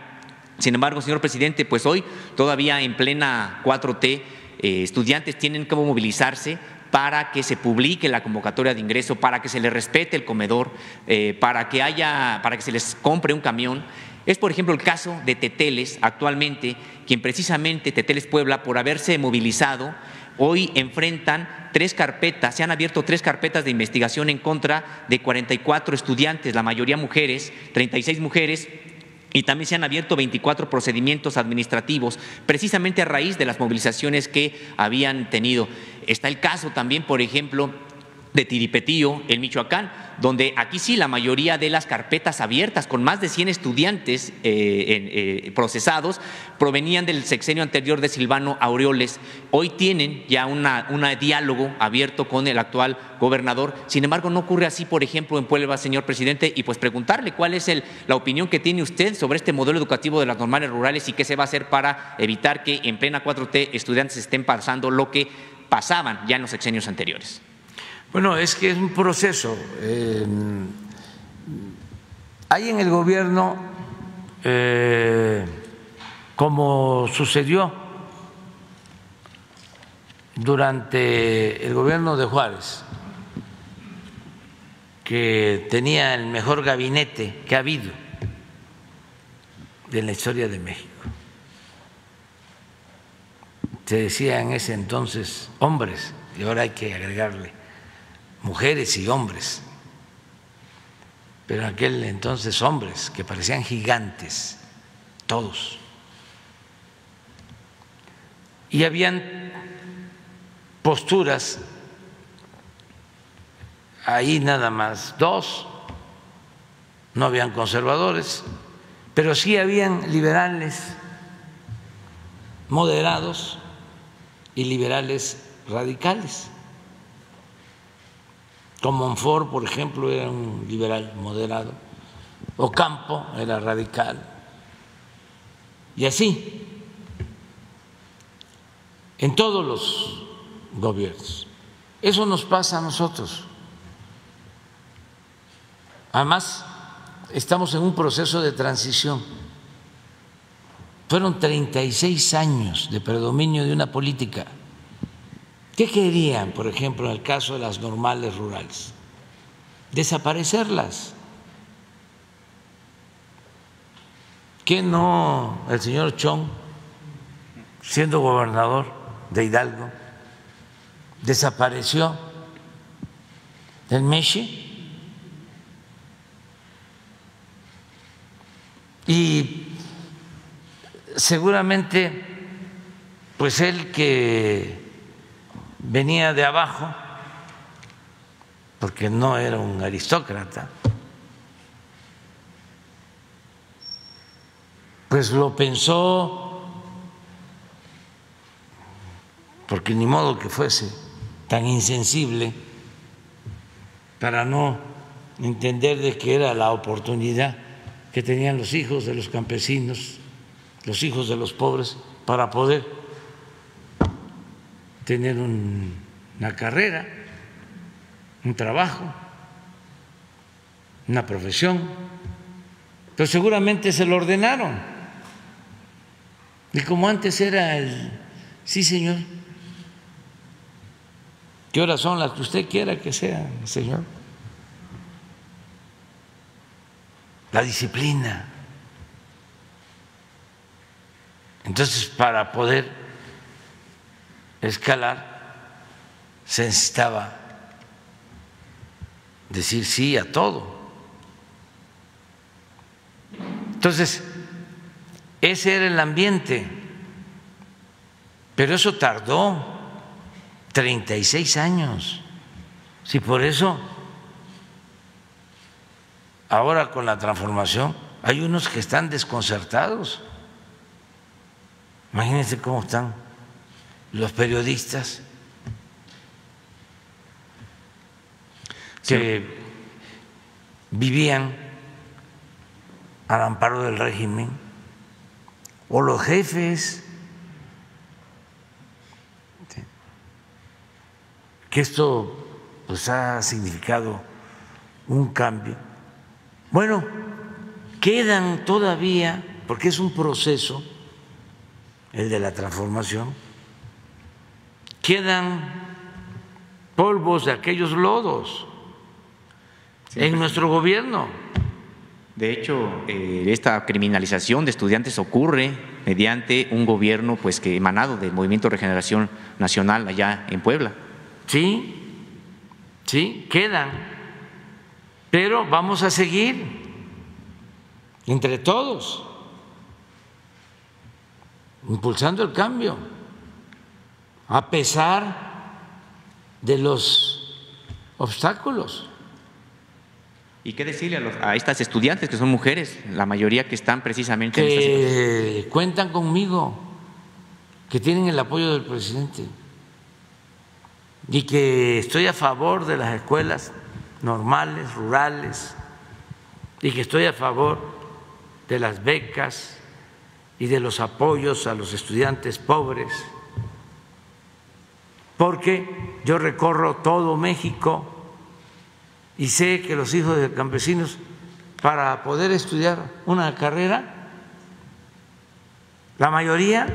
Sin embargo, señor presidente, pues hoy todavía en plena 4T, eh, estudiantes tienen que movilizarse para que se publique la convocatoria de ingreso, para que se les respete el comedor, eh, para que haya, para que se les compre un camión. Es, por ejemplo, el caso de Teteles actualmente, quien precisamente Teteles Puebla, por haberse movilizado, hoy enfrentan tres carpetas, se han abierto tres carpetas de investigación en contra de 44 estudiantes, la mayoría mujeres, 36 mujeres, y también se han abierto 24 procedimientos administrativos, precisamente a raíz de las movilizaciones que habían tenido. Está el caso también, por ejemplo, de Tiripetío, en Michoacán, donde aquí sí la mayoría de las carpetas abiertas, con más de 100 estudiantes eh, eh, procesados, provenían del sexenio anterior de Silvano Aureoles. Hoy tienen ya un diálogo abierto con el actual gobernador. Sin embargo, no ocurre así, por ejemplo, en Puebla, señor presidente, y pues preguntarle cuál es la opinión que tiene usted sobre este modelo educativo de las normales rurales y qué se va a hacer para evitar que en plena 4T estudiantes estén pasando lo que pasaban ya en los sexenios anteriores. Bueno, es que es un proceso. hay en el gobierno, eh, como sucedió durante el gobierno de Juárez, que tenía el mejor gabinete que ha habido en la historia de México. Se decía en ese entonces hombres, y ahora hay que agregarle mujeres y hombres, pero en aquel entonces hombres que parecían gigantes, todos. Y habían posturas, ahí nada más dos, no habían conservadores, pero sí habían liberales moderados y liberales radicales. Como Monfort, por ejemplo, era un liberal moderado, Ocampo era radical, y así, en todos los gobiernos. Eso nos pasa a nosotros. Además, estamos en un proceso de transición. Fueron 36 años de predominio de una política ¿Qué querían, por ejemplo, en el caso de las normales rurales? Desaparecerlas. ¿Qué no el señor Chong, siendo gobernador de Hidalgo, desapareció el Meche? Y seguramente, pues él que venía de abajo, porque no era un aristócrata, pues lo pensó, porque ni modo que fuese tan insensible para no entender de que era la oportunidad que tenían los hijos de los campesinos, los hijos de los pobres, para poder tener una carrera, un trabajo, una profesión, pero seguramente se lo ordenaron. Y como antes era el, sí señor, ¿qué horas son las que usted quiera que sea, señor? La disciplina. Entonces, para poder escalar, se necesitaba decir sí a todo. Entonces, ese era el ambiente, pero eso tardó 36 años. Si por eso ahora con la transformación hay unos que están desconcertados. Imagínense cómo están los periodistas que vivían al amparo del régimen o los jefes que esto pues ha significado un cambio. Bueno, quedan todavía, porque es un proceso, el de la transformación, quedan polvos de aquellos lodos en pues nuestro gobierno. De hecho, eh, esta criminalización de estudiantes ocurre mediante un gobierno pues que emanado del Movimiento de Regeneración Nacional allá en Puebla. Sí, sí, quedan. Pero vamos a seguir entre todos impulsando el cambio a pesar de los obstáculos. ¿Y qué decirle a, los- a estas estudiantes que son mujeres, la mayoría que están precisamente en esta situación? que cuentan conmigo, que tienen el apoyo del presidente y que estoy a favor de las escuelas normales, rurales, y que estoy a favor de las becas y de los apoyos a los estudiantes pobres, porque yo recorro todo México y sé que los hijos de campesinos, para poder estudiar una carrera, la mayoría,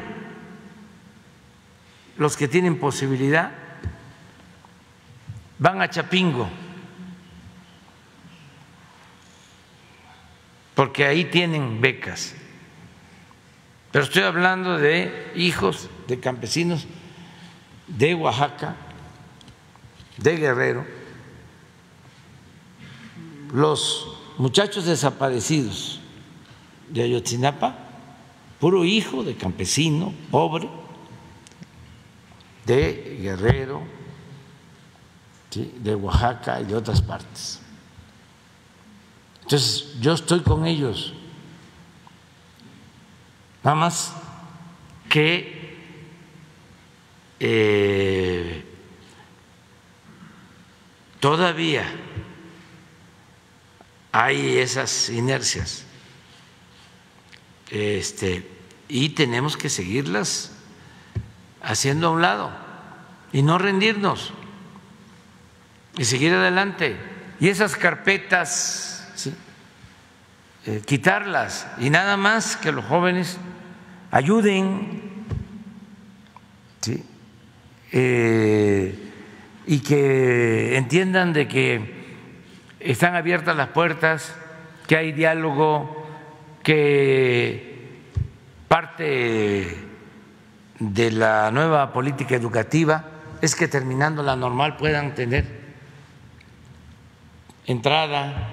los que tienen posibilidad, van a Chapingo, porque ahí tienen becas. Pero estoy hablando de hijos de campesinos de Oaxaca, de Guerrero, los muchachos desaparecidos de Ayotzinapa, puro hijo de campesino, pobre, de Guerrero, de Oaxaca y de otras partes. Entonces, yo estoy con ellos. Nada más que eh, todavía hay esas inercias este, y tenemos que seguirlas haciendo a un lado y no rendirnos y seguir adelante. Y esas carpetas, eh, quitarlas y nada más que los jóvenes ayuden ¿sí? Eh, y que entiendan de que están abiertas las puertas, que hay diálogo, que parte de la nueva política educativa es que terminando la normal puedan tener entrada,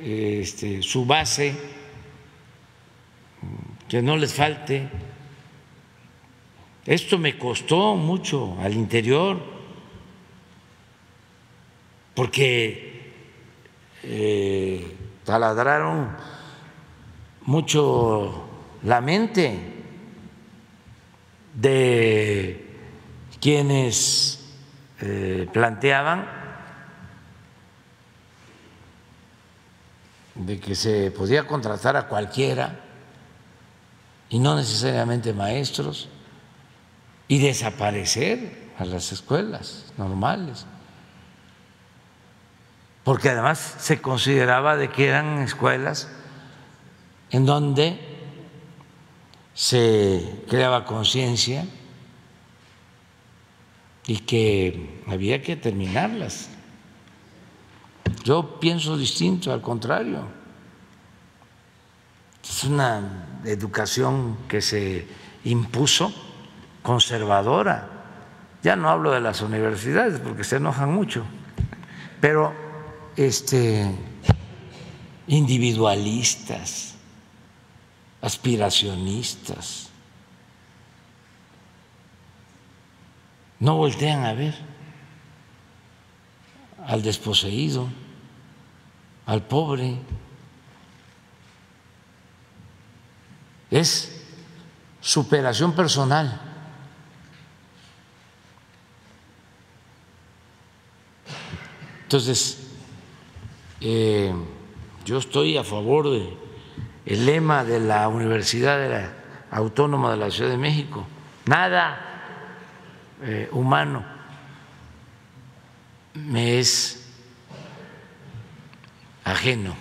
este, su base, que no les falte. Esto me costó mucho al interior, porque eh, taladraron mucho la mente de quienes eh, planteaban de que se podía contratar a cualquiera y no necesariamente maestros y desaparecer a las escuelas normales porque además se consideraba de que eran escuelas en donde se creaba conciencia y que había que terminarlas. Yo pienso distinto, al contrario. Es una educación que se impuso conservadora. Ya no hablo de las universidades porque se enojan mucho, pero este individualistas, aspiracionistas. No voltean a ver al desposeído, al pobre. Es superación personal. Entonces, eh, yo estoy a favor del el lema de la Universidad Autónoma de la Ciudad de México, nada eh, humano me es ajeno.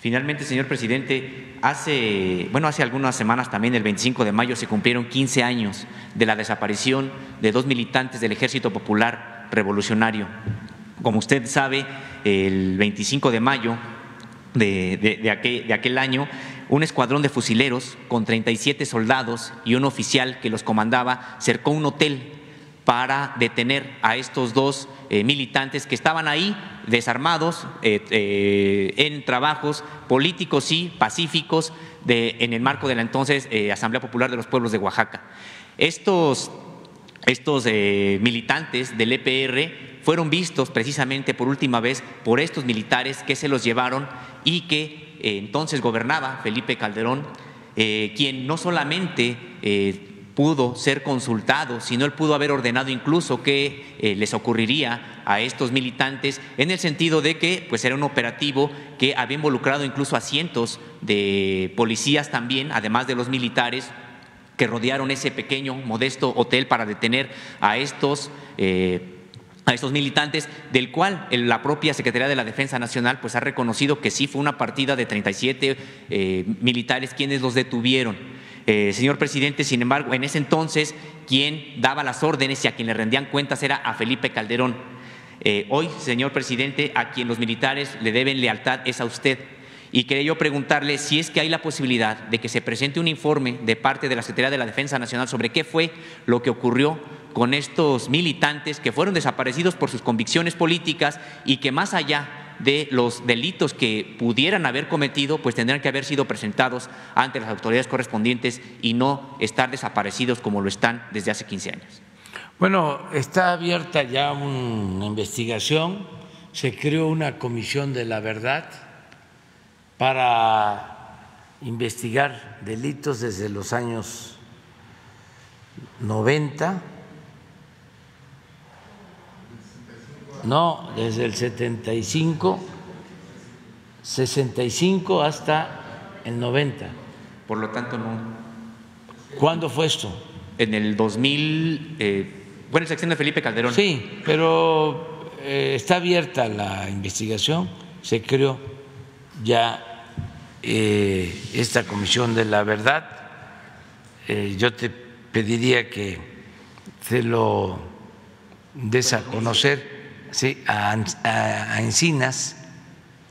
Finalmente, señor presidente, hace, bueno, hace algunas semanas también, el 25 de mayo, se cumplieron 15 años de la desaparición de dos militantes del Ejército Popular Revolucionario. Como usted sabe, el 25 de mayo de, aquel, año, un escuadrón de fusileros con 37 soldados y un oficial que los comandaba cercó un hotel para detener a estos dos eh, militantes que estaban ahí desarmados eh, eh, en trabajos políticos y pacíficos de, en el marco de la entonces Asamblea Popular de los Pueblos de Oaxaca. Estos estos eh, militantes del EPR fueron vistos precisamente por última vez por estos militares que se los llevaron y que eh, entonces gobernaba Felipe Calderón, eh, quien no solamente pudo ser consultado, sino él pudo haber ordenado incluso que les ocurriría a estos militantes en el sentido de que pues era un operativo que había involucrado incluso a cientos de policías también, además de los militares que rodearon ese pequeño, modesto hotel para detener a estos, eh, a estos militantes, del cual la propia Secretaría de la Defensa Nacional pues, ha reconocido que sí fue una partida de 37 eh, militares quienes los detuvieron. Eh, señor presidente, sin embargo, en ese entonces quien daba las órdenes y a quien le rendían cuentas era a Felipe Calderón. hoy, señor presidente, a quien los militares le deben lealtad es a usted y quería yo preguntarle si es que hay la posibilidad de que se presente un informe de parte de la Secretaría de la Defensa Nacional sobre qué fue lo que ocurrió con estos militantes que fueron desaparecidos por sus convicciones políticas y que más allá de los delitos que pudieran haber cometido, pues tendrán que haber sido presentados ante las autoridades correspondientes y no estar desaparecidos como lo están desde hace 15 años. Bueno, está abierta ya una investigación, se creó una comisión de la verdad para investigar delitos desde los años 90, no, desde el 75, 65 hasta el 90. Por lo tanto, no. ¿Cuándo fue esto? En el 2000, eh, bueno, el sección de Felipe Calderón. Sí, pero eh, está abierta la investigación, se creó ya eh, esta comisión de la verdad. Eh, yo te pediría que se lo des a conocer a, Encinas,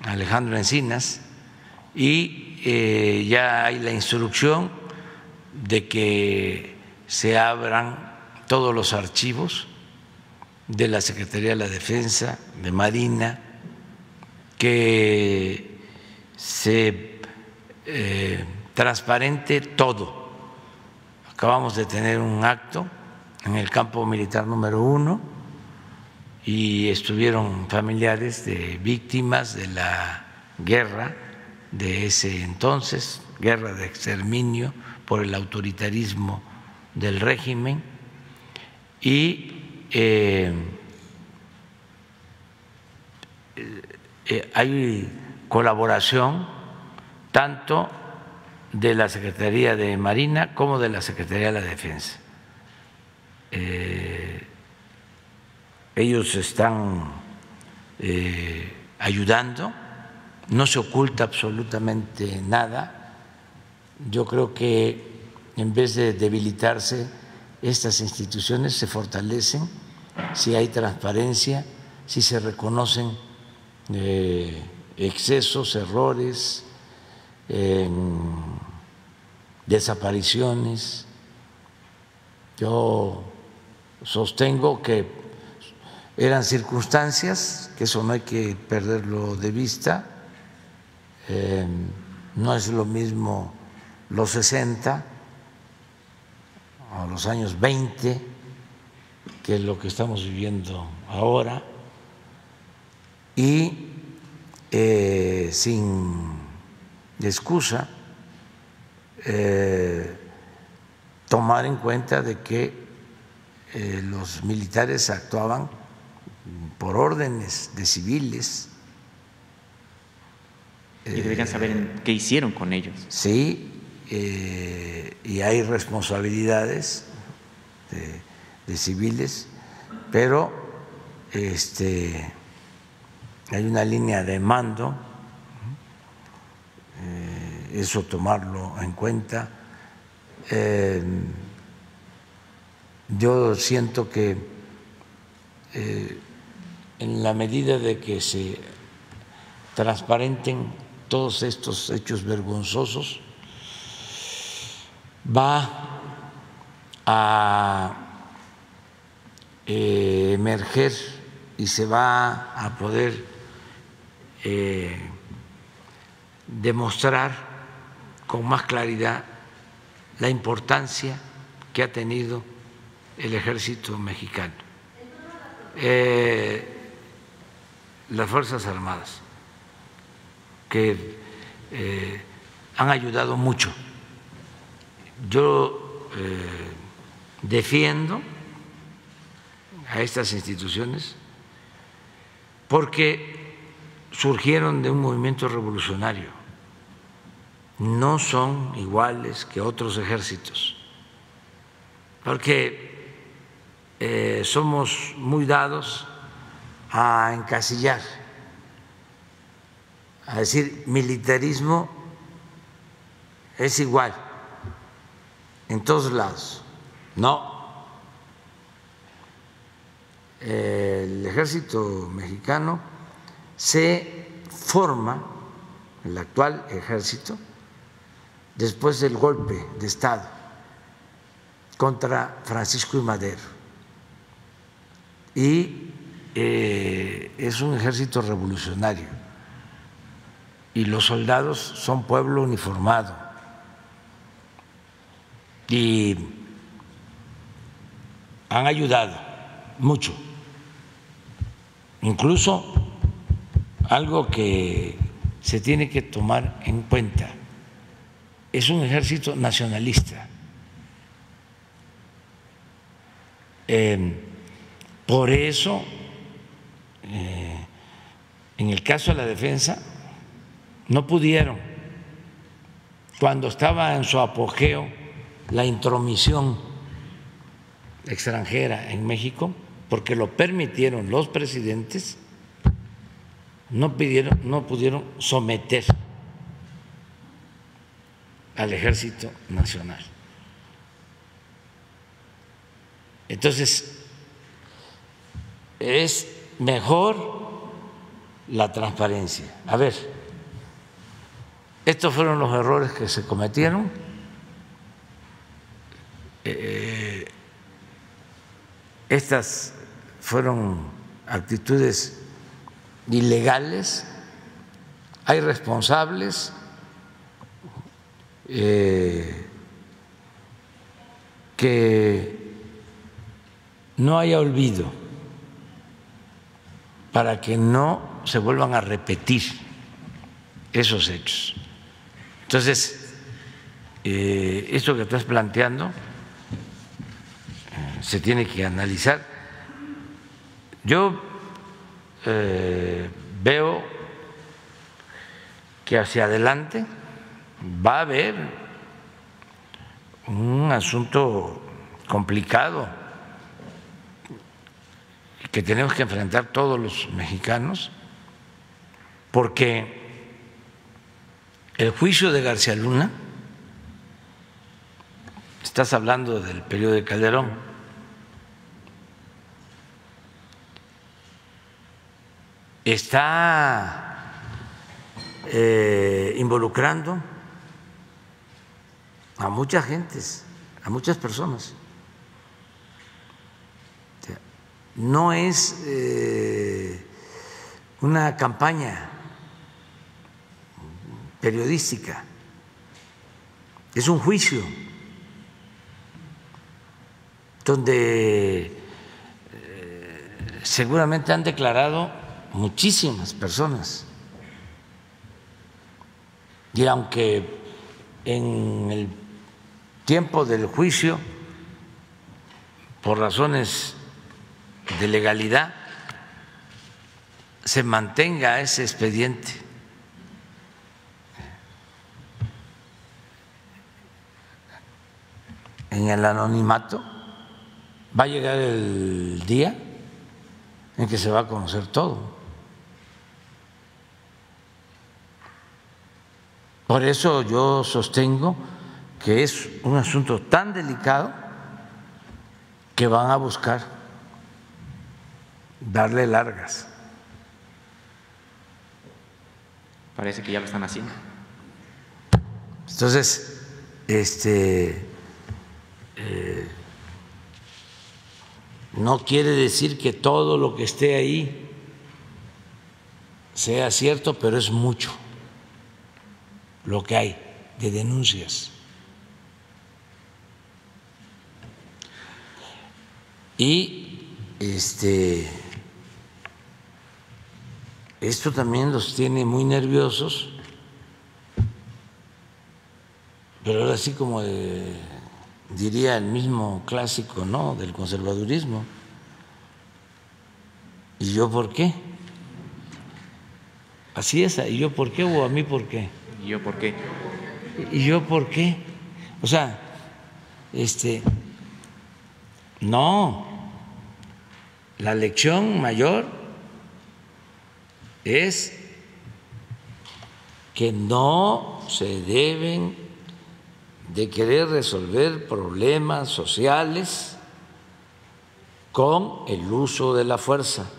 Alejandro Encinas, y eh, ya hay la instrucción de que se abran todos los archivos de la Secretaría de la Defensa, de Marina, que se eh, transparente todo. Acabamos de tener un acto en el campo militar número uno y estuvieron familiares de víctimas de la guerra de ese entonces, guerra de exterminio por el autoritarismo del régimen y eh, eh, hay colaboración tanto de la Secretaría de Marina como de la Secretaría de la Defensa. Eh, ellos están eh, ayudando, no se oculta absolutamente nada. Yo creo que en vez de debilitarse, estas instituciones se fortalecen si hay transparencia, si se reconocen eh, excesos, errores, desapariciones. Yo sostengo que eran circunstancias, que eso no hay que perderlo de vista, eh, no es lo mismo los 60 o los años 20 que lo que estamos viviendo ahora, y eh, sin de excusa eh, tomar en cuenta de que eh, los militares actuaban por órdenes de civiles. Y deberían eh, saber qué hicieron con ellos. Sí, y hay responsabilidades de, de civiles, pero este, hay una línea de mando eh, eso tomarlo en cuenta. Eh, yo siento que eh, en la medida de que se transparenten todos estos hechos vergonzosos, va a emerger y se va a poder demostrar con más claridad la importancia que ha tenido el ejército mexicano, eh, las Fuerzas Armadas, que eh, han ayudado mucho. Yo eh, defiendo a estas instituciones porque surgieron de un movimiento revolucionario, no son iguales que otros ejércitos, porque eh, somos muy dados a encasillar, a decir militarismo es igual en todos lados. No, el ejército mexicano se forma, el actual ejército, después del golpe de Estado contra Francisco y Madero. Y eh, es un ejército revolucionario. Y los soldados son pueblo uniformado. Y han ayudado mucho Incluso algo que se tiene que tomar en cuenta es un ejército nacionalista. Em, por eso, eh, en el caso de la defensa, no pudieron, cuando estaba en su apogeo la intromisión extranjera en México, porque lo permitieron los presidentes, no, no pudieron someter al ejército nacional. Entonces, es mejor la transparencia. A ver, estos fueron los errores que se cometieron. Eh, estas fueron actitudes ilegales, hay responsables, eh, que no haya olvido para que no se vuelvan a repetir esos hechos. Entonces, eh, esto que estás planteando eh, se tiene que analizar yo veo que hacia adelante va a haber un asunto complicado que tenemos que enfrentar todos los mexicanos, porque el juicio de García Luna, estás hablando del periodo de Calderón, está eh, involucrando a muchas gentes, a muchas personas. No es eh, una campaña periodística, es un juicio donde eh, seguramente han declarado muchísimas personas. Y aunque en el tiempo del juicio, por razones de legalidad, se mantenga ese expediente. En el anonimato va a llegar el día en que se va a conocer todo. Por eso yo sostengo que es un asunto tan delicado que van a buscar darle largas. Parece que ya lo están haciendo. Entonces, este, eh, no quiere decir que todo lo que esté ahí sea cierto, pero es mucho lo que hay de denuncias. Y este esto también los tiene muy nerviosos, pero ahora sí como diría el mismo clásico, ¿no? Del conservadurismo. ¿Y yo por qué? Así es, ¿y yo por qué o a mí por qué? ¿Y yo por qué? ¿Y yo por qué? O sea, este, no, la lección mayor es que no se deben de querer resolver problemas sociales con el uso de la fuerza,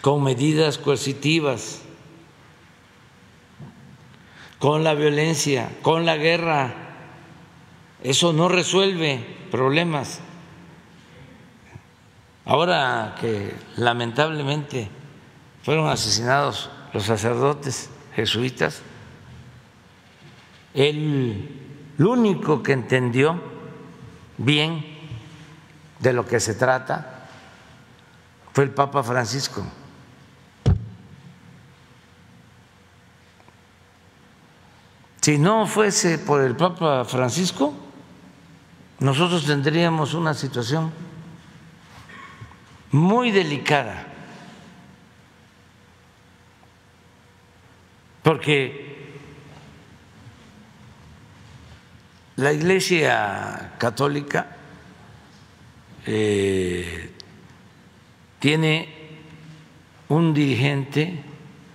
con medidas coercitivas con la violencia, con la guerra. Eso no resuelve problemas. Ahora que lamentablemente fueron asesinados los sacerdotes jesuitas, el, único que entendió bien de lo que se trata fue el Papa Francisco. Si no fuese por el Papa Francisco, nosotros tendríamos una situación muy delicada, porque la Iglesia Católica eh, tiene un dirigente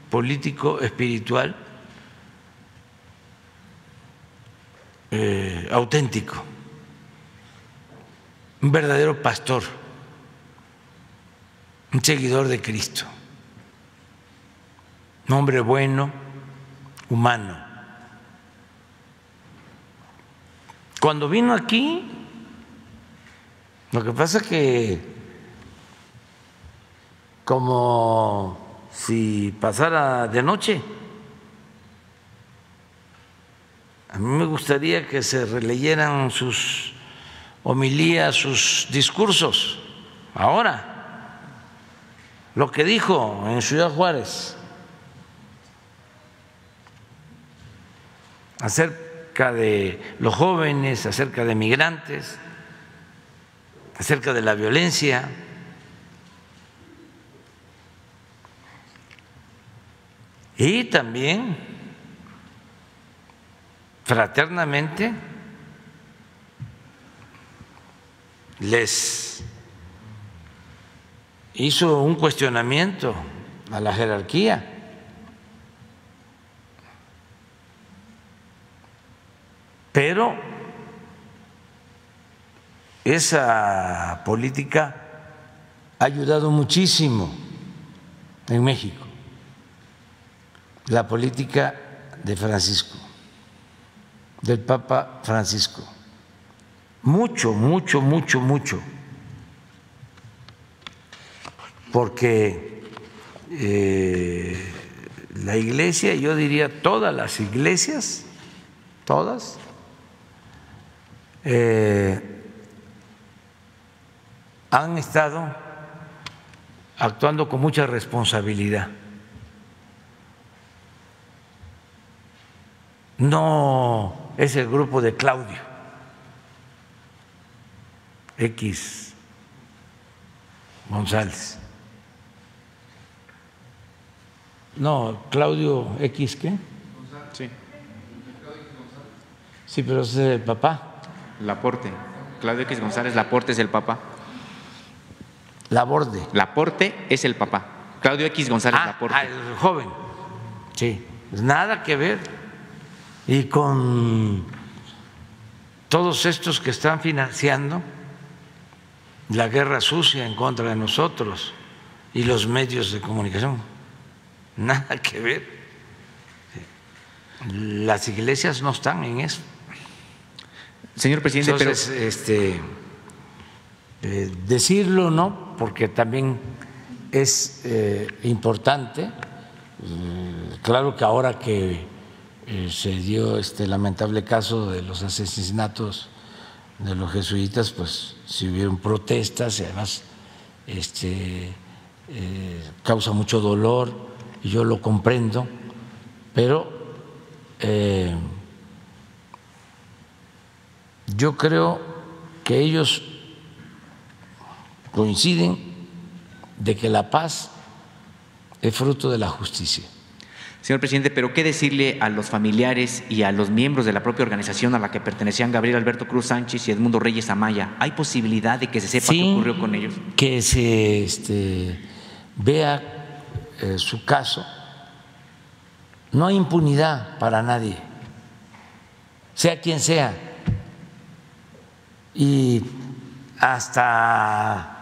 político espiritual Eh, auténtico, un verdadero pastor, un seguidor de Cristo, un hombre bueno, humano. Cuando vino aquí, lo que pasa es que como si pasara de noche, A mí me gustaría que se releyeran sus homilías, sus discursos, ahora, lo que dijo en Ciudad Juárez acerca de los jóvenes, acerca de migrantes, acerca de la violencia. Y también fraternamente les hizo un cuestionamiento a la jerarquía. Pero esa política ha ayudado muchísimo en México, la política de Francisco del Papa Francisco. Mucho, mucho, mucho, mucho. Porque eh, la iglesia, yo diría todas las iglesias, todas, eh, han estado actuando con mucha responsabilidad. No es el grupo de Claudio X González. No, Claudio X qué? Sí. Sí, pero es el papá. Laporte. Claudio X González Laporte es el papá. Laborde. Laporte es el papá. Claudio X González ah, Laporte. Ah, el joven. Sí. Nada que ver y con todos estos que están financiando la guerra sucia en contra de nosotros y los medios de comunicación. Nada que ver. Las iglesias no están en eso. Señor presidente, Entonces, este, eh, decirlo no, porque también es eh, importante. Eh, claro que ahora que se dio este lamentable caso de los asesinatos de los jesuitas, pues si hubieron protestas y además este, causa mucho dolor, y yo lo comprendo, pero eh, yo creo que ellos coinciden de que la paz es fruto de la justicia. Señor presidente, pero ¿qué decirle a los familiares y a los miembros de la propia organización a la que pertenecían Gabriel Alberto Cruz Sánchez y Edmundo Reyes Amaya? ¿Hay posibilidad de que se sepa qué ocurrió con ellos? Que se este, vea eh, su caso. No hay impunidad para nadie, sea quien sea. Y hasta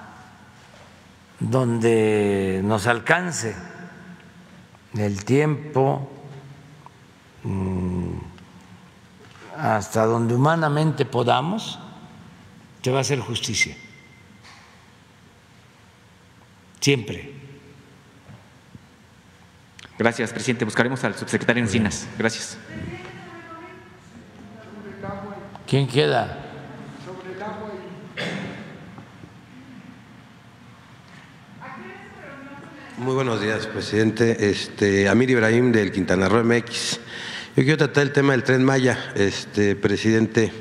donde nos alcance el tiempo, mm, hasta donde humanamente podamos, te va a hacer justicia. Siempre. Gracias, presidente. Buscaremos al subsecretario Encinas. Gracias. ¿Quién queda? Muy buenos días, presidente. Este, Amir Ibrahim del Quintana Roo MX. Yo quiero tratar el tema del tren Maya, este, presidente.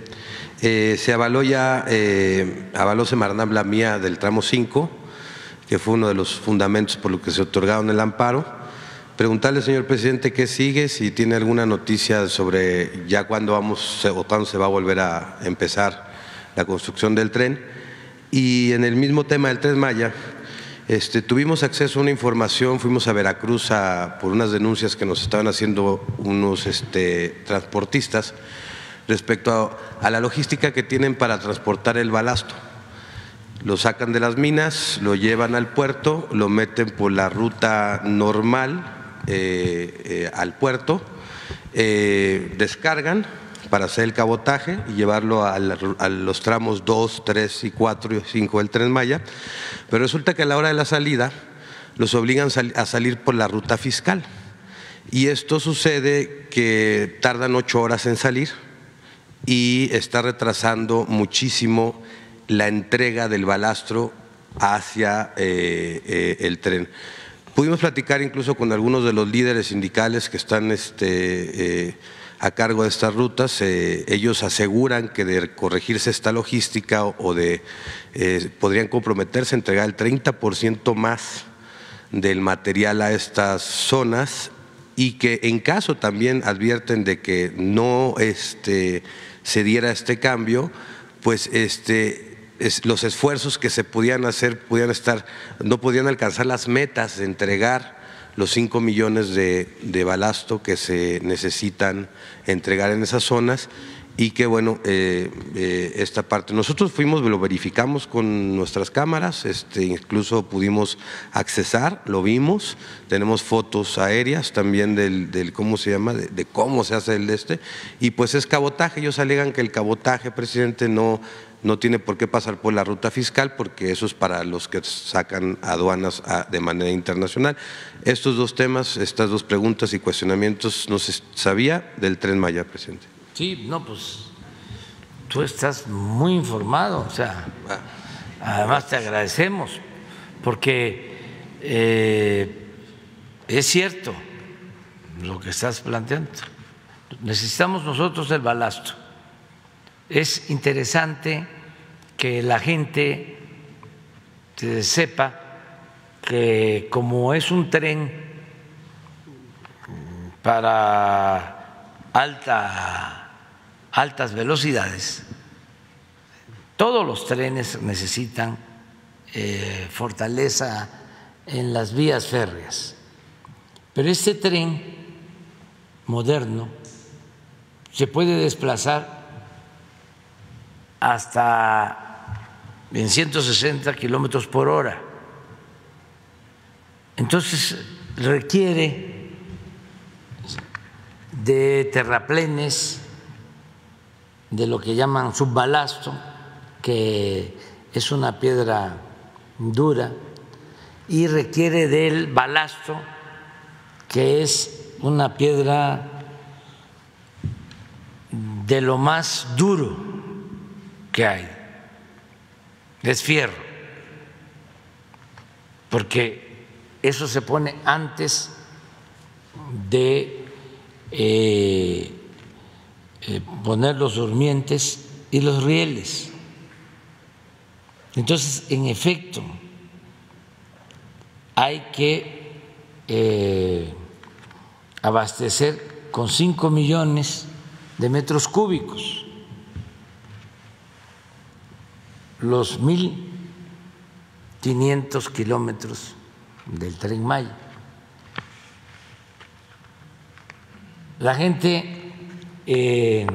Eh, se avaló ya, eh, avaló Semarnam la mía del tramo 5, que fue uno de los fundamentos por lo que se otorgaron el amparo. Preguntarle, señor presidente, qué sigue, si tiene alguna noticia sobre ya cuándo vamos o cuándo se va a volver a empezar la construcción del tren. Y en el mismo tema del tren Maya, este, tuvimos acceso a una información, fuimos a Veracruz por unas denuncias que nos estaban haciendo unos este, transportistas respecto a, la logística que tienen para transportar el balasto. Lo sacan de las minas, lo llevan al puerto, lo meten por la ruta normal al puerto, eh, descargan para hacer el cabotaje y llevarlo a, los tramos 2, 3 y 4 y 5 del tren Maya, pero resulta que a la hora de la salida los obligan a salir por la ruta fiscal. Y esto sucede que tardan ocho horas en salir y está retrasando muchísimo la entrega del balastro hacia eh, eh, el tren. Pudimos platicar incluso con algunos de los líderes sindicales que están este, eh, a cargo de estas rutas. Eh, ellos aseguran que de corregirse esta logística o, de eh, podrían comprometerse a entregar el 30% más del material a estas zonas y que en caso también advierten de que no este, se diera este cambio, pues este, los esfuerzos que se podían hacer podían estar, no podían alcanzar las metas de entregar los 5 millones de, balasto que se necesitan entregar en esas zonas y que bueno, eh, eh, esta parte, nosotros fuimos, lo verificamos con nuestras cámaras, este, incluso pudimos accesar, lo vimos, tenemos fotos aéreas también del, del ¿cómo se llama?, de, de, cómo se hace el este, y pues es cabotaje, ellos alegan que el cabotaje, presidente, no no tiene por qué pasar por la ruta fiscal porque eso es para los que sacan aduanas de manera internacional. Estos dos temas, estas dos preguntas y cuestionamientos, no se sabía del tren Maya, presidente. Sí, no, pues tú estás muy informado, o sea, además te agradecemos porque eh, es cierto lo que estás planteando. Necesitamos nosotros el balasto es interesante que la gente sepa que como es un tren para alta, altas velocidades, todos los trenes necesitan eh, fortaleza en las vías férreas, pero este tren moderno se puede desplazar hasta en 160 kilómetros por hora. Entonces requiere de terraplenes, de lo que llaman subbalasto, que es una piedra dura, y requiere del balasto, que es una piedra de lo más duro que hay, es fierro, porque eso se pone antes de eh, eh, poner los durmientes y los rieles. Entonces, en efecto, hay que eh, abastecer con 5 millones de metros cúbicos los 1.500 kilómetros del tren Maya. La gente eh,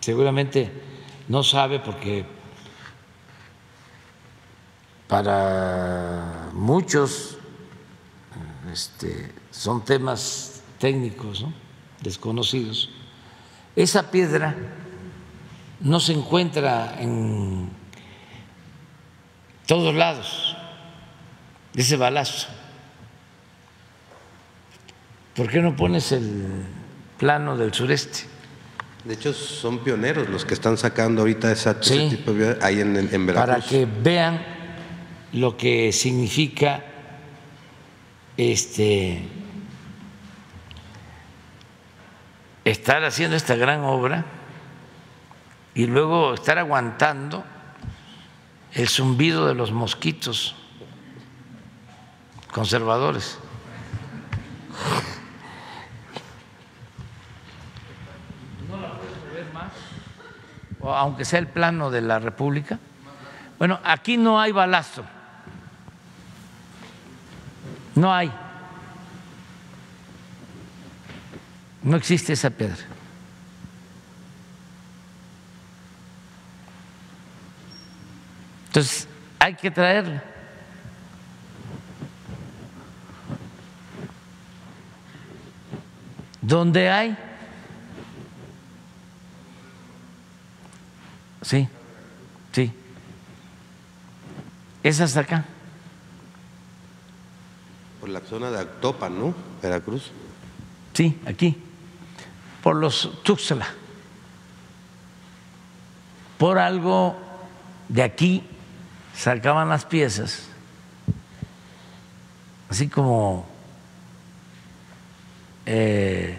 seguramente no sabe porque para muchos este, son temas técnicos desconocidos. Esa piedra no se encuentra en todos lados, ese balazo. ¿Por qué no pones el plano del sureste? De hecho, son pioneros los que están sacando ahorita ese tipo de ahí en, en Veracruz. Para que vean lo que significa este estar haciendo esta gran obra y luego estar aguantando el zumbido de los mosquitos conservadores. o aunque sea el plano de la República. Bueno, aquí no hay balazo, no hay, no existe esa piedra. Entonces, hay que traerla. ¿Dónde hay? Sí, sí. Es hasta acá. Por la zona de Actopa, ¿no? Veracruz. Sí, aquí. Por los Tuxtla. Por algo de aquí sacaban las piezas, así como eh,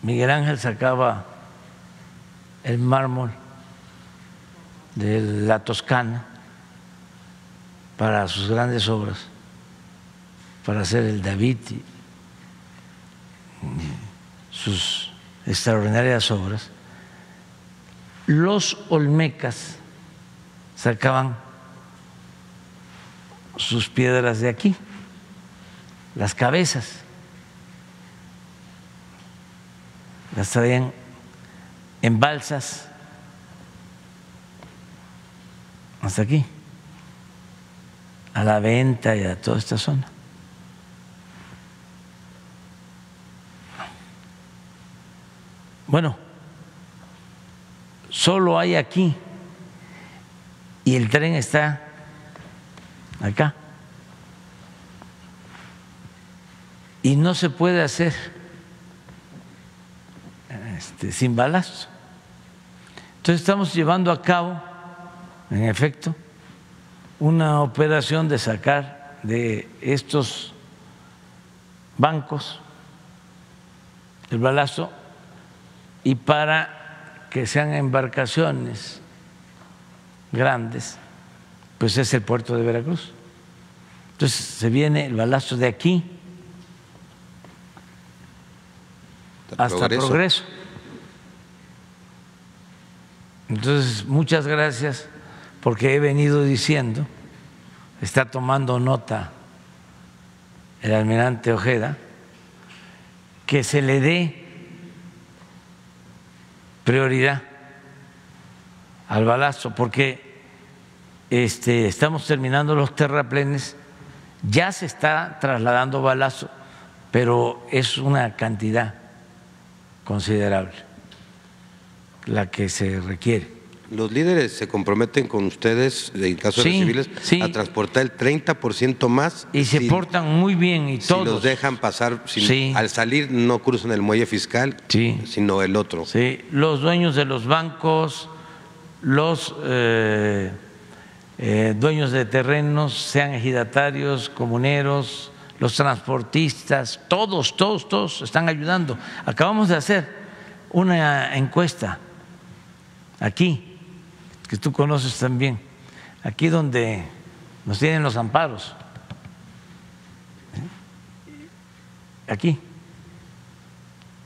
Miguel Ángel sacaba el mármol de la Toscana para sus grandes obras, para hacer el David y sus extraordinarias obras. Los olmecas sacaban sus piedras de aquí, las cabezas. las traían en balsas hasta aquí, a la venta y a toda esta zona. Bueno, solo hay aquí y el tren está acá. Y no se puede hacer este, sin balas. Entonces estamos llevando a cabo, en efecto, una operación de sacar de estos bancos el balazo y para que sean embarcaciones grandes, pues es el puerto de Veracruz. Entonces se viene el balazo de aquí hasta progreso. Entonces, muchas gracias porque he venido diciendo, está tomando nota el almirante Ojeda, que se le dé prioridad al balazo, porque este, estamos terminando los terraplenes, ya se está trasladando balazo, pero es una cantidad considerable la que se requiere. Los líderes se comprometen con ustedes, en caso de Sí, civiles, sí. a transportar el 30% más. Y se si- portan muy bien y si todos. los dejan pasar, sin- Sí. al salir no cruzan el muelle fiscal, sino el otro. Sí, los dueños de los bancos, los eh, eh, dueños de terrenos, sean ejidatarios, comuneros, los transportistas, todos, todos, todos están ayudando. Acabamos de hacer una encuesta aquí, que tú conoces también, aquí donde nos tienen los amparos. Aquí,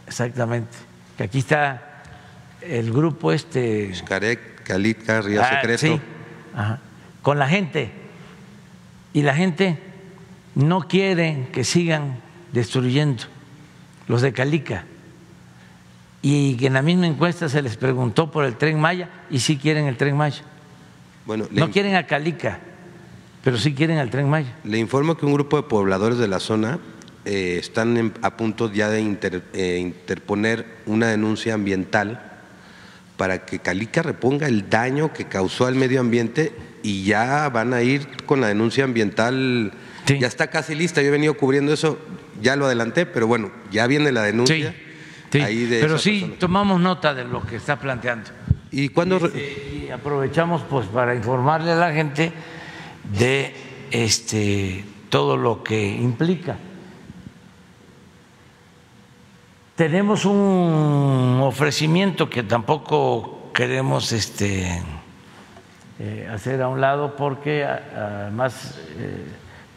exactamente. Que aquí está el grupo este. Calica, Río Ah, Secreto. sí, ajá, con la gente. Y la gente no quiere que sigan destruyendo los de Calica. Y que en la misma encuesta se les preguntó por el tren Maya y sí quieren el tren Maya. Bueno, No quieren a Calica, pero sí quieren al tren Maya. le informo que un grupo de pobladores de la zona eh, están en- a punto ya de inter- eh, interponer una denuncia ambiental para que Calica reponga el daño que causó al medio ambiente y ya van a ir con la denuncia ambiental. Sí. Ya está casi lista, yo he venido cubriendo eso, ya lo adelanté, pero bueno, ya viene la denuncia. Sí, ahí de pero sí persona. tomamos nota de lo que está planteando. ¿Y cuándo? re- Este, y aprovechamos pues para informarle a la gente de este todo lo que implica. Tenemos un ofrecimiento que tampoco queremos este eh, hacer a un lado porque además eh,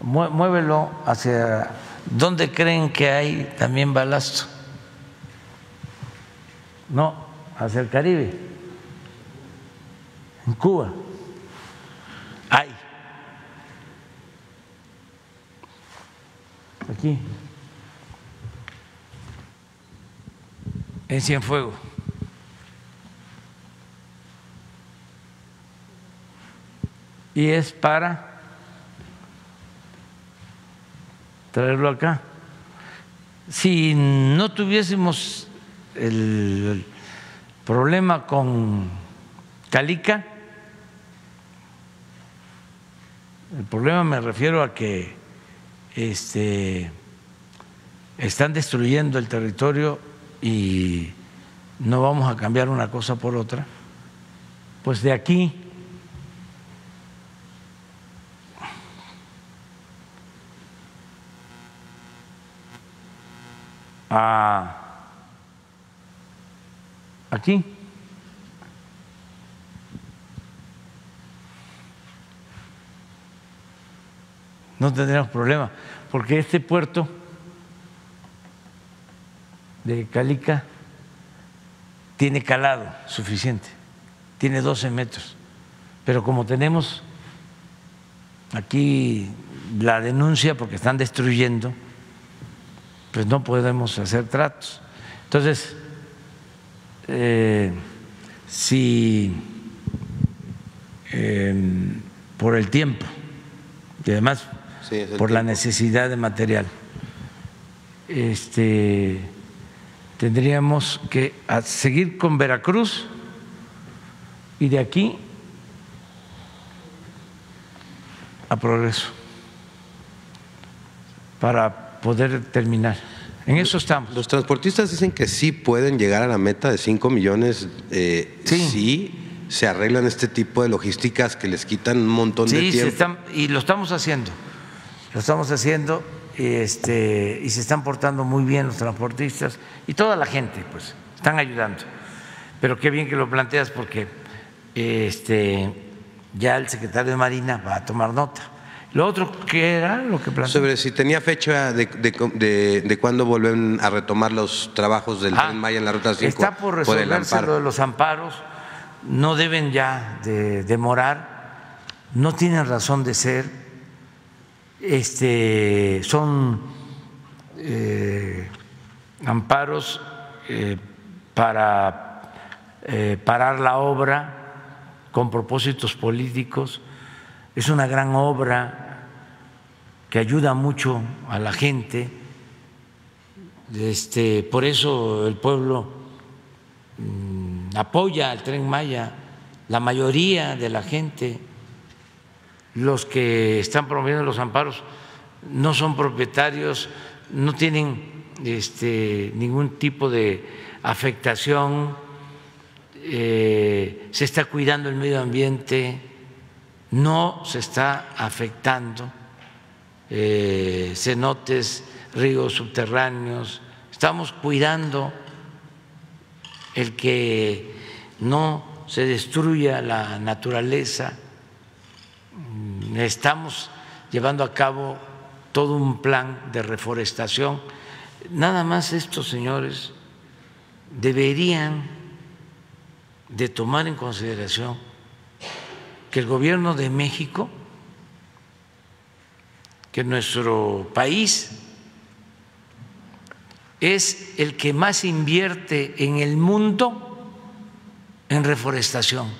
muévelo hacia donde creen que hay también balasto. No, hacia el Caribe. En Cuba. Hay. Aquí. En Cienfuegos. Y es para traerlo acá. Si no tuviésemos el problema con Calica, el problema me refiero a que este, están destruyendo el territorio y no vamos a cambiar una cosa por otra, pues de aquí a aquí no tendríamos problema, porque este puerto de Calica tiene calado suficiente, tiene 12 metros, pero como tenemos aquí la denuncia porque están destruyendo, pues no podemos hacer tratos. Entonces, eh, si eh, por el tiempo y además Sí, por la necesidad de material, este, tendríamos que seguir con Veracruz y de aquí a progreso para poder terminar. En eso estamos. Los transportistas dicen que sí pueden llegar a la meta de 5 millones eh, Sí. si se arreglan este tipo de logísticas que les quitan un montón de Sí, se tiempo. están, y lo estamos haciendo. Lo estamos haciendo y, este, y se están portando muy bien los transportistas y toda la gente, pues, están ayudando. Pero qué bien que lo planteas porque este, ya el secretario de Marina va a tomar nota. Lo otro que era lo que planteó. Sobre si tenía fecha de, de, de, de cuándo vuelven a retomar los trabajos del Ah, Tren Maya en la Ruta 5. Está por resolverse amparo. lo de los amparos, no deben ya de demorar, no tienen razón de ser, este, son eh, amparos eh, para eh, parar la obra con propósitos políticos, es una gran obra que ayuda mucho a la gente. Este, por eso el pueblo mm, apoya al tren Maya la mayoría de la gente, los que están promoviendo los amparos, no son propietarios, no tienen este, ningún tipo de afectación, eh, se está cuidando el medio ambiente, no se está afectando eh, cenotes, ríos subterráneos, estamos cuidando el que no se destruya la naturaleza, estamos llevando a cabo todo un plan de reforestación. Nada más estos señores deberían de tomar en consideración que el gobierno de México, que nuestro país es el que más invierte en el mundo en reforestación.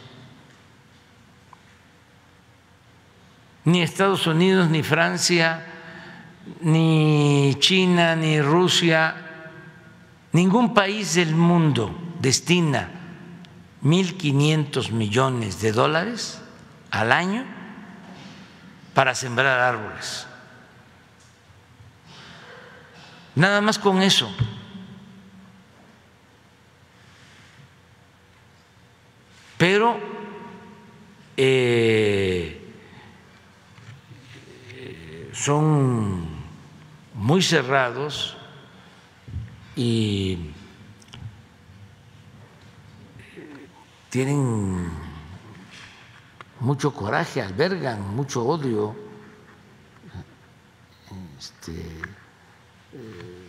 Ni Estados Unidos, ni Francia, ni China, ni Rusia, ningún país del mundo destina 1.500 millones de dólares al año para sembrar árboles. Nada más con eso. Pero eh, son muy cerrados y tienen mucho coraje, albergan mucho odio. Este,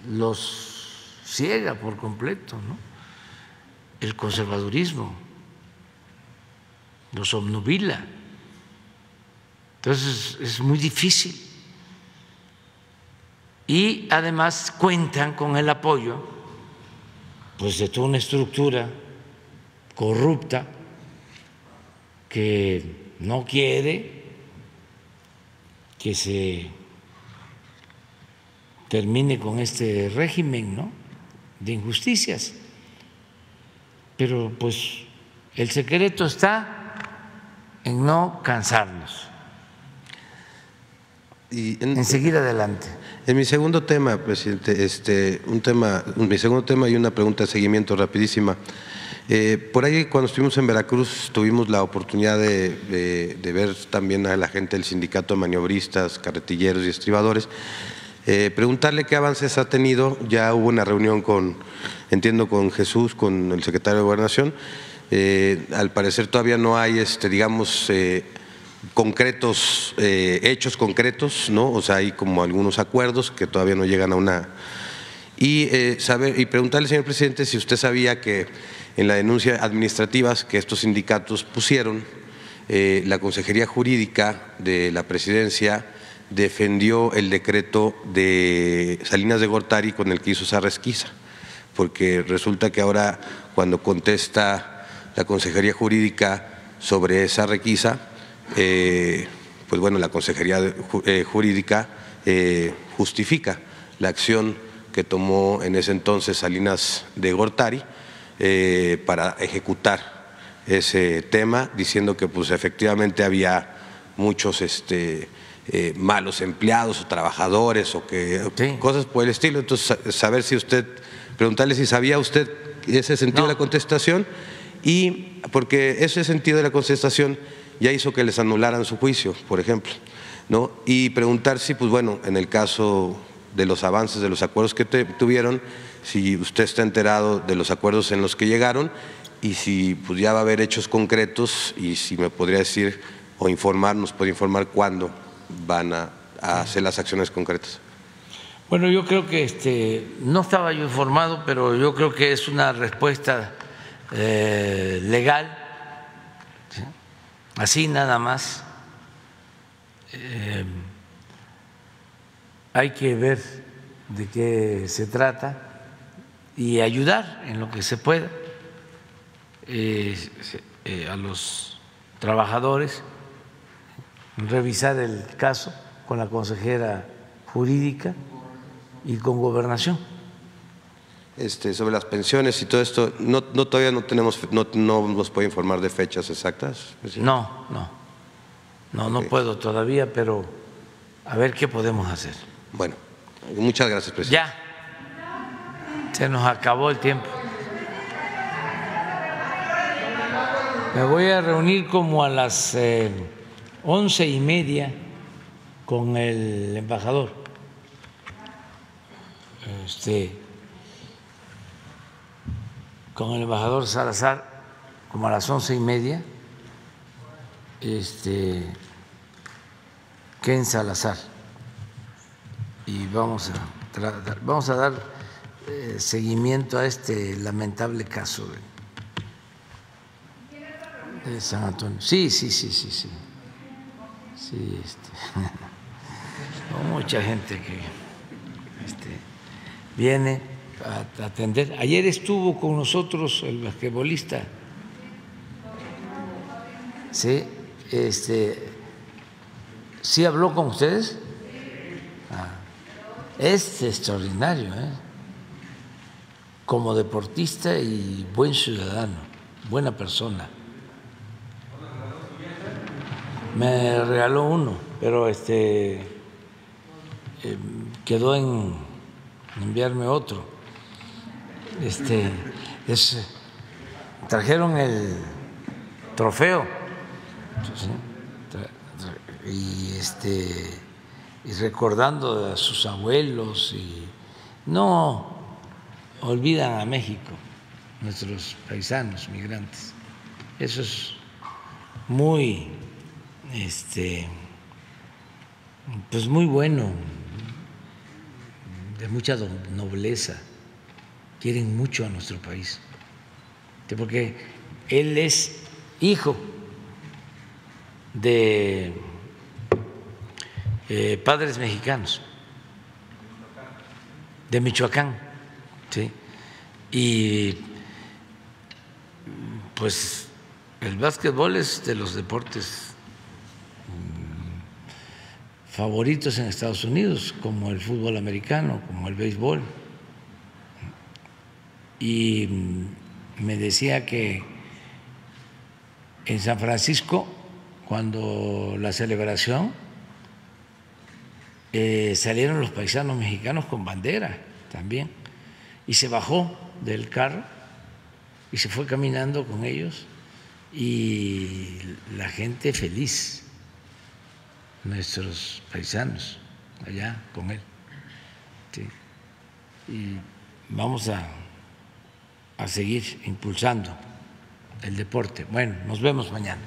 los ciega por completo, ¿no? El conservadurismo los obnubila. Entonces es muy difícil. Y además cuentan con el apoyo pues de toda una estructura corrupta que no quiere que se termine con este régimen ¿no? de injusticias. Pero pues el secreto está en no cansarnos, y en seguir adelante. En mi segundo tema, presidente, este, un tema, mi segundo tema y una pregunta de seguimiento rapidísima. Eh, por ahí cuando estuvimos en Veracruz tuvimos la oportunidad de, de ver también a la gente del sindicato de maniobristas, carretilleros y estribadores eh, preguntarle qué avances ha tenido. Ya hubo una reunión con, entiendo, con Jesús, con el secretario de Gobernación. Eh, al parecer todavía no hay, este, digamos, eh, concretos, hechos concretos, ¿no? O sea, hay como algunos acuerdos que todavía no llegan a una. Y, saber, y preguntarle, señor presidente, si usted sabía que en la denuncia administrativa que estos sindicatos pusieron, la Consejería Jurídica de la Presidencia defendió el decreto de Salinas de Gortari con el que hizo esa resquisa, porque resulta que ahora cuando contesta la Consejería Jurídica sobre esa requisa, eh, pues bueno, la Consejería eh, Jurídica eh, justifica la acción que tomó en ese entonces Salinas de Gortari para ejecutar ese tema, diciendo que pues efectivamente había muchos este, eh, malos empleados o trabajadores o que cosas por el estilo. Entonces, saber si usted, preguntarle si sabía usted ese sentido de la contestación y porque ese sentido de la contestación ya hizo que les anularan su juicio, por ejemplo, ¿no? Y preguntar si, pues bueno, en el caso de los avances de los acuerdos que tuvieron, si usted está enterado de los acuerdos en los que llegaron y si pues ya va a haber hechos concretos y si me podría decir o informar, nos puede informar cuándo van a, hacer las acciones concretas? Bueno, yo creo que este, no estaba yo informado, pero yo creo que es una respuesta eh, legal, así nada más. Eh, hay que ver de qué se trata y ayudar en lo que se pueda eh, a los trabajadores revisar el caso con la consejera jurídica y con gobernación. este, sobre las pensiones y todo esto, no, no todavía no tenemos, no, no nos puede informar de fechas exactas. No, no, no, no puedo todavía, pero a ver qué podemos hacer. Bueno, muchas gracias, presidente. Ya, se nos acabó el tiempo. Me voy a reunir como a las eh, once y media con el embajador. Este, con el embajador Salazar, como a las once y media, este, Ken Salazar. Y vamos a, tra- vamos a dar eh, seguimiento a este lamentable caso de, de San Antonio. Sí, sí, sí, sí, sí. Sí, este, mucha gente que este, viene a atender. Ayer estuvo con nosotros el basquetbolista. Sí, este, ¿sí habló con ustedes? Ah, es extraordinario, ¿eh? Como deportista y buen ciudadano, buena persona. Me regaló uno, pero este eh, quedó en enviarme otro. Este es trajeron el trofeo y este y recordando a sus abuelos y no olvidan a México nuestros paisanos migrantes eso es muy este pues muy bueno. De mucha nobleza. Quieren mucho a nuestro país. Porque él es hijo de eh, padres mexicanos, de Michoacán, ¿sí? Y pues el básquetbol es de los deportes favoritos en Estados Unidos, como el fútbol americano, como el béisbol. Y mm, me decía que en San Francisco, cuando la celebración, eh, salieron los paisanos mexicanos con bandera también, y se bajó del carro y se fue caminando con ellos, y la gente feliz, nuestros paisanos allá con él. Sí. Y vamos a, a seguir impulsando el deporte. Bueno, nos vemos mañana.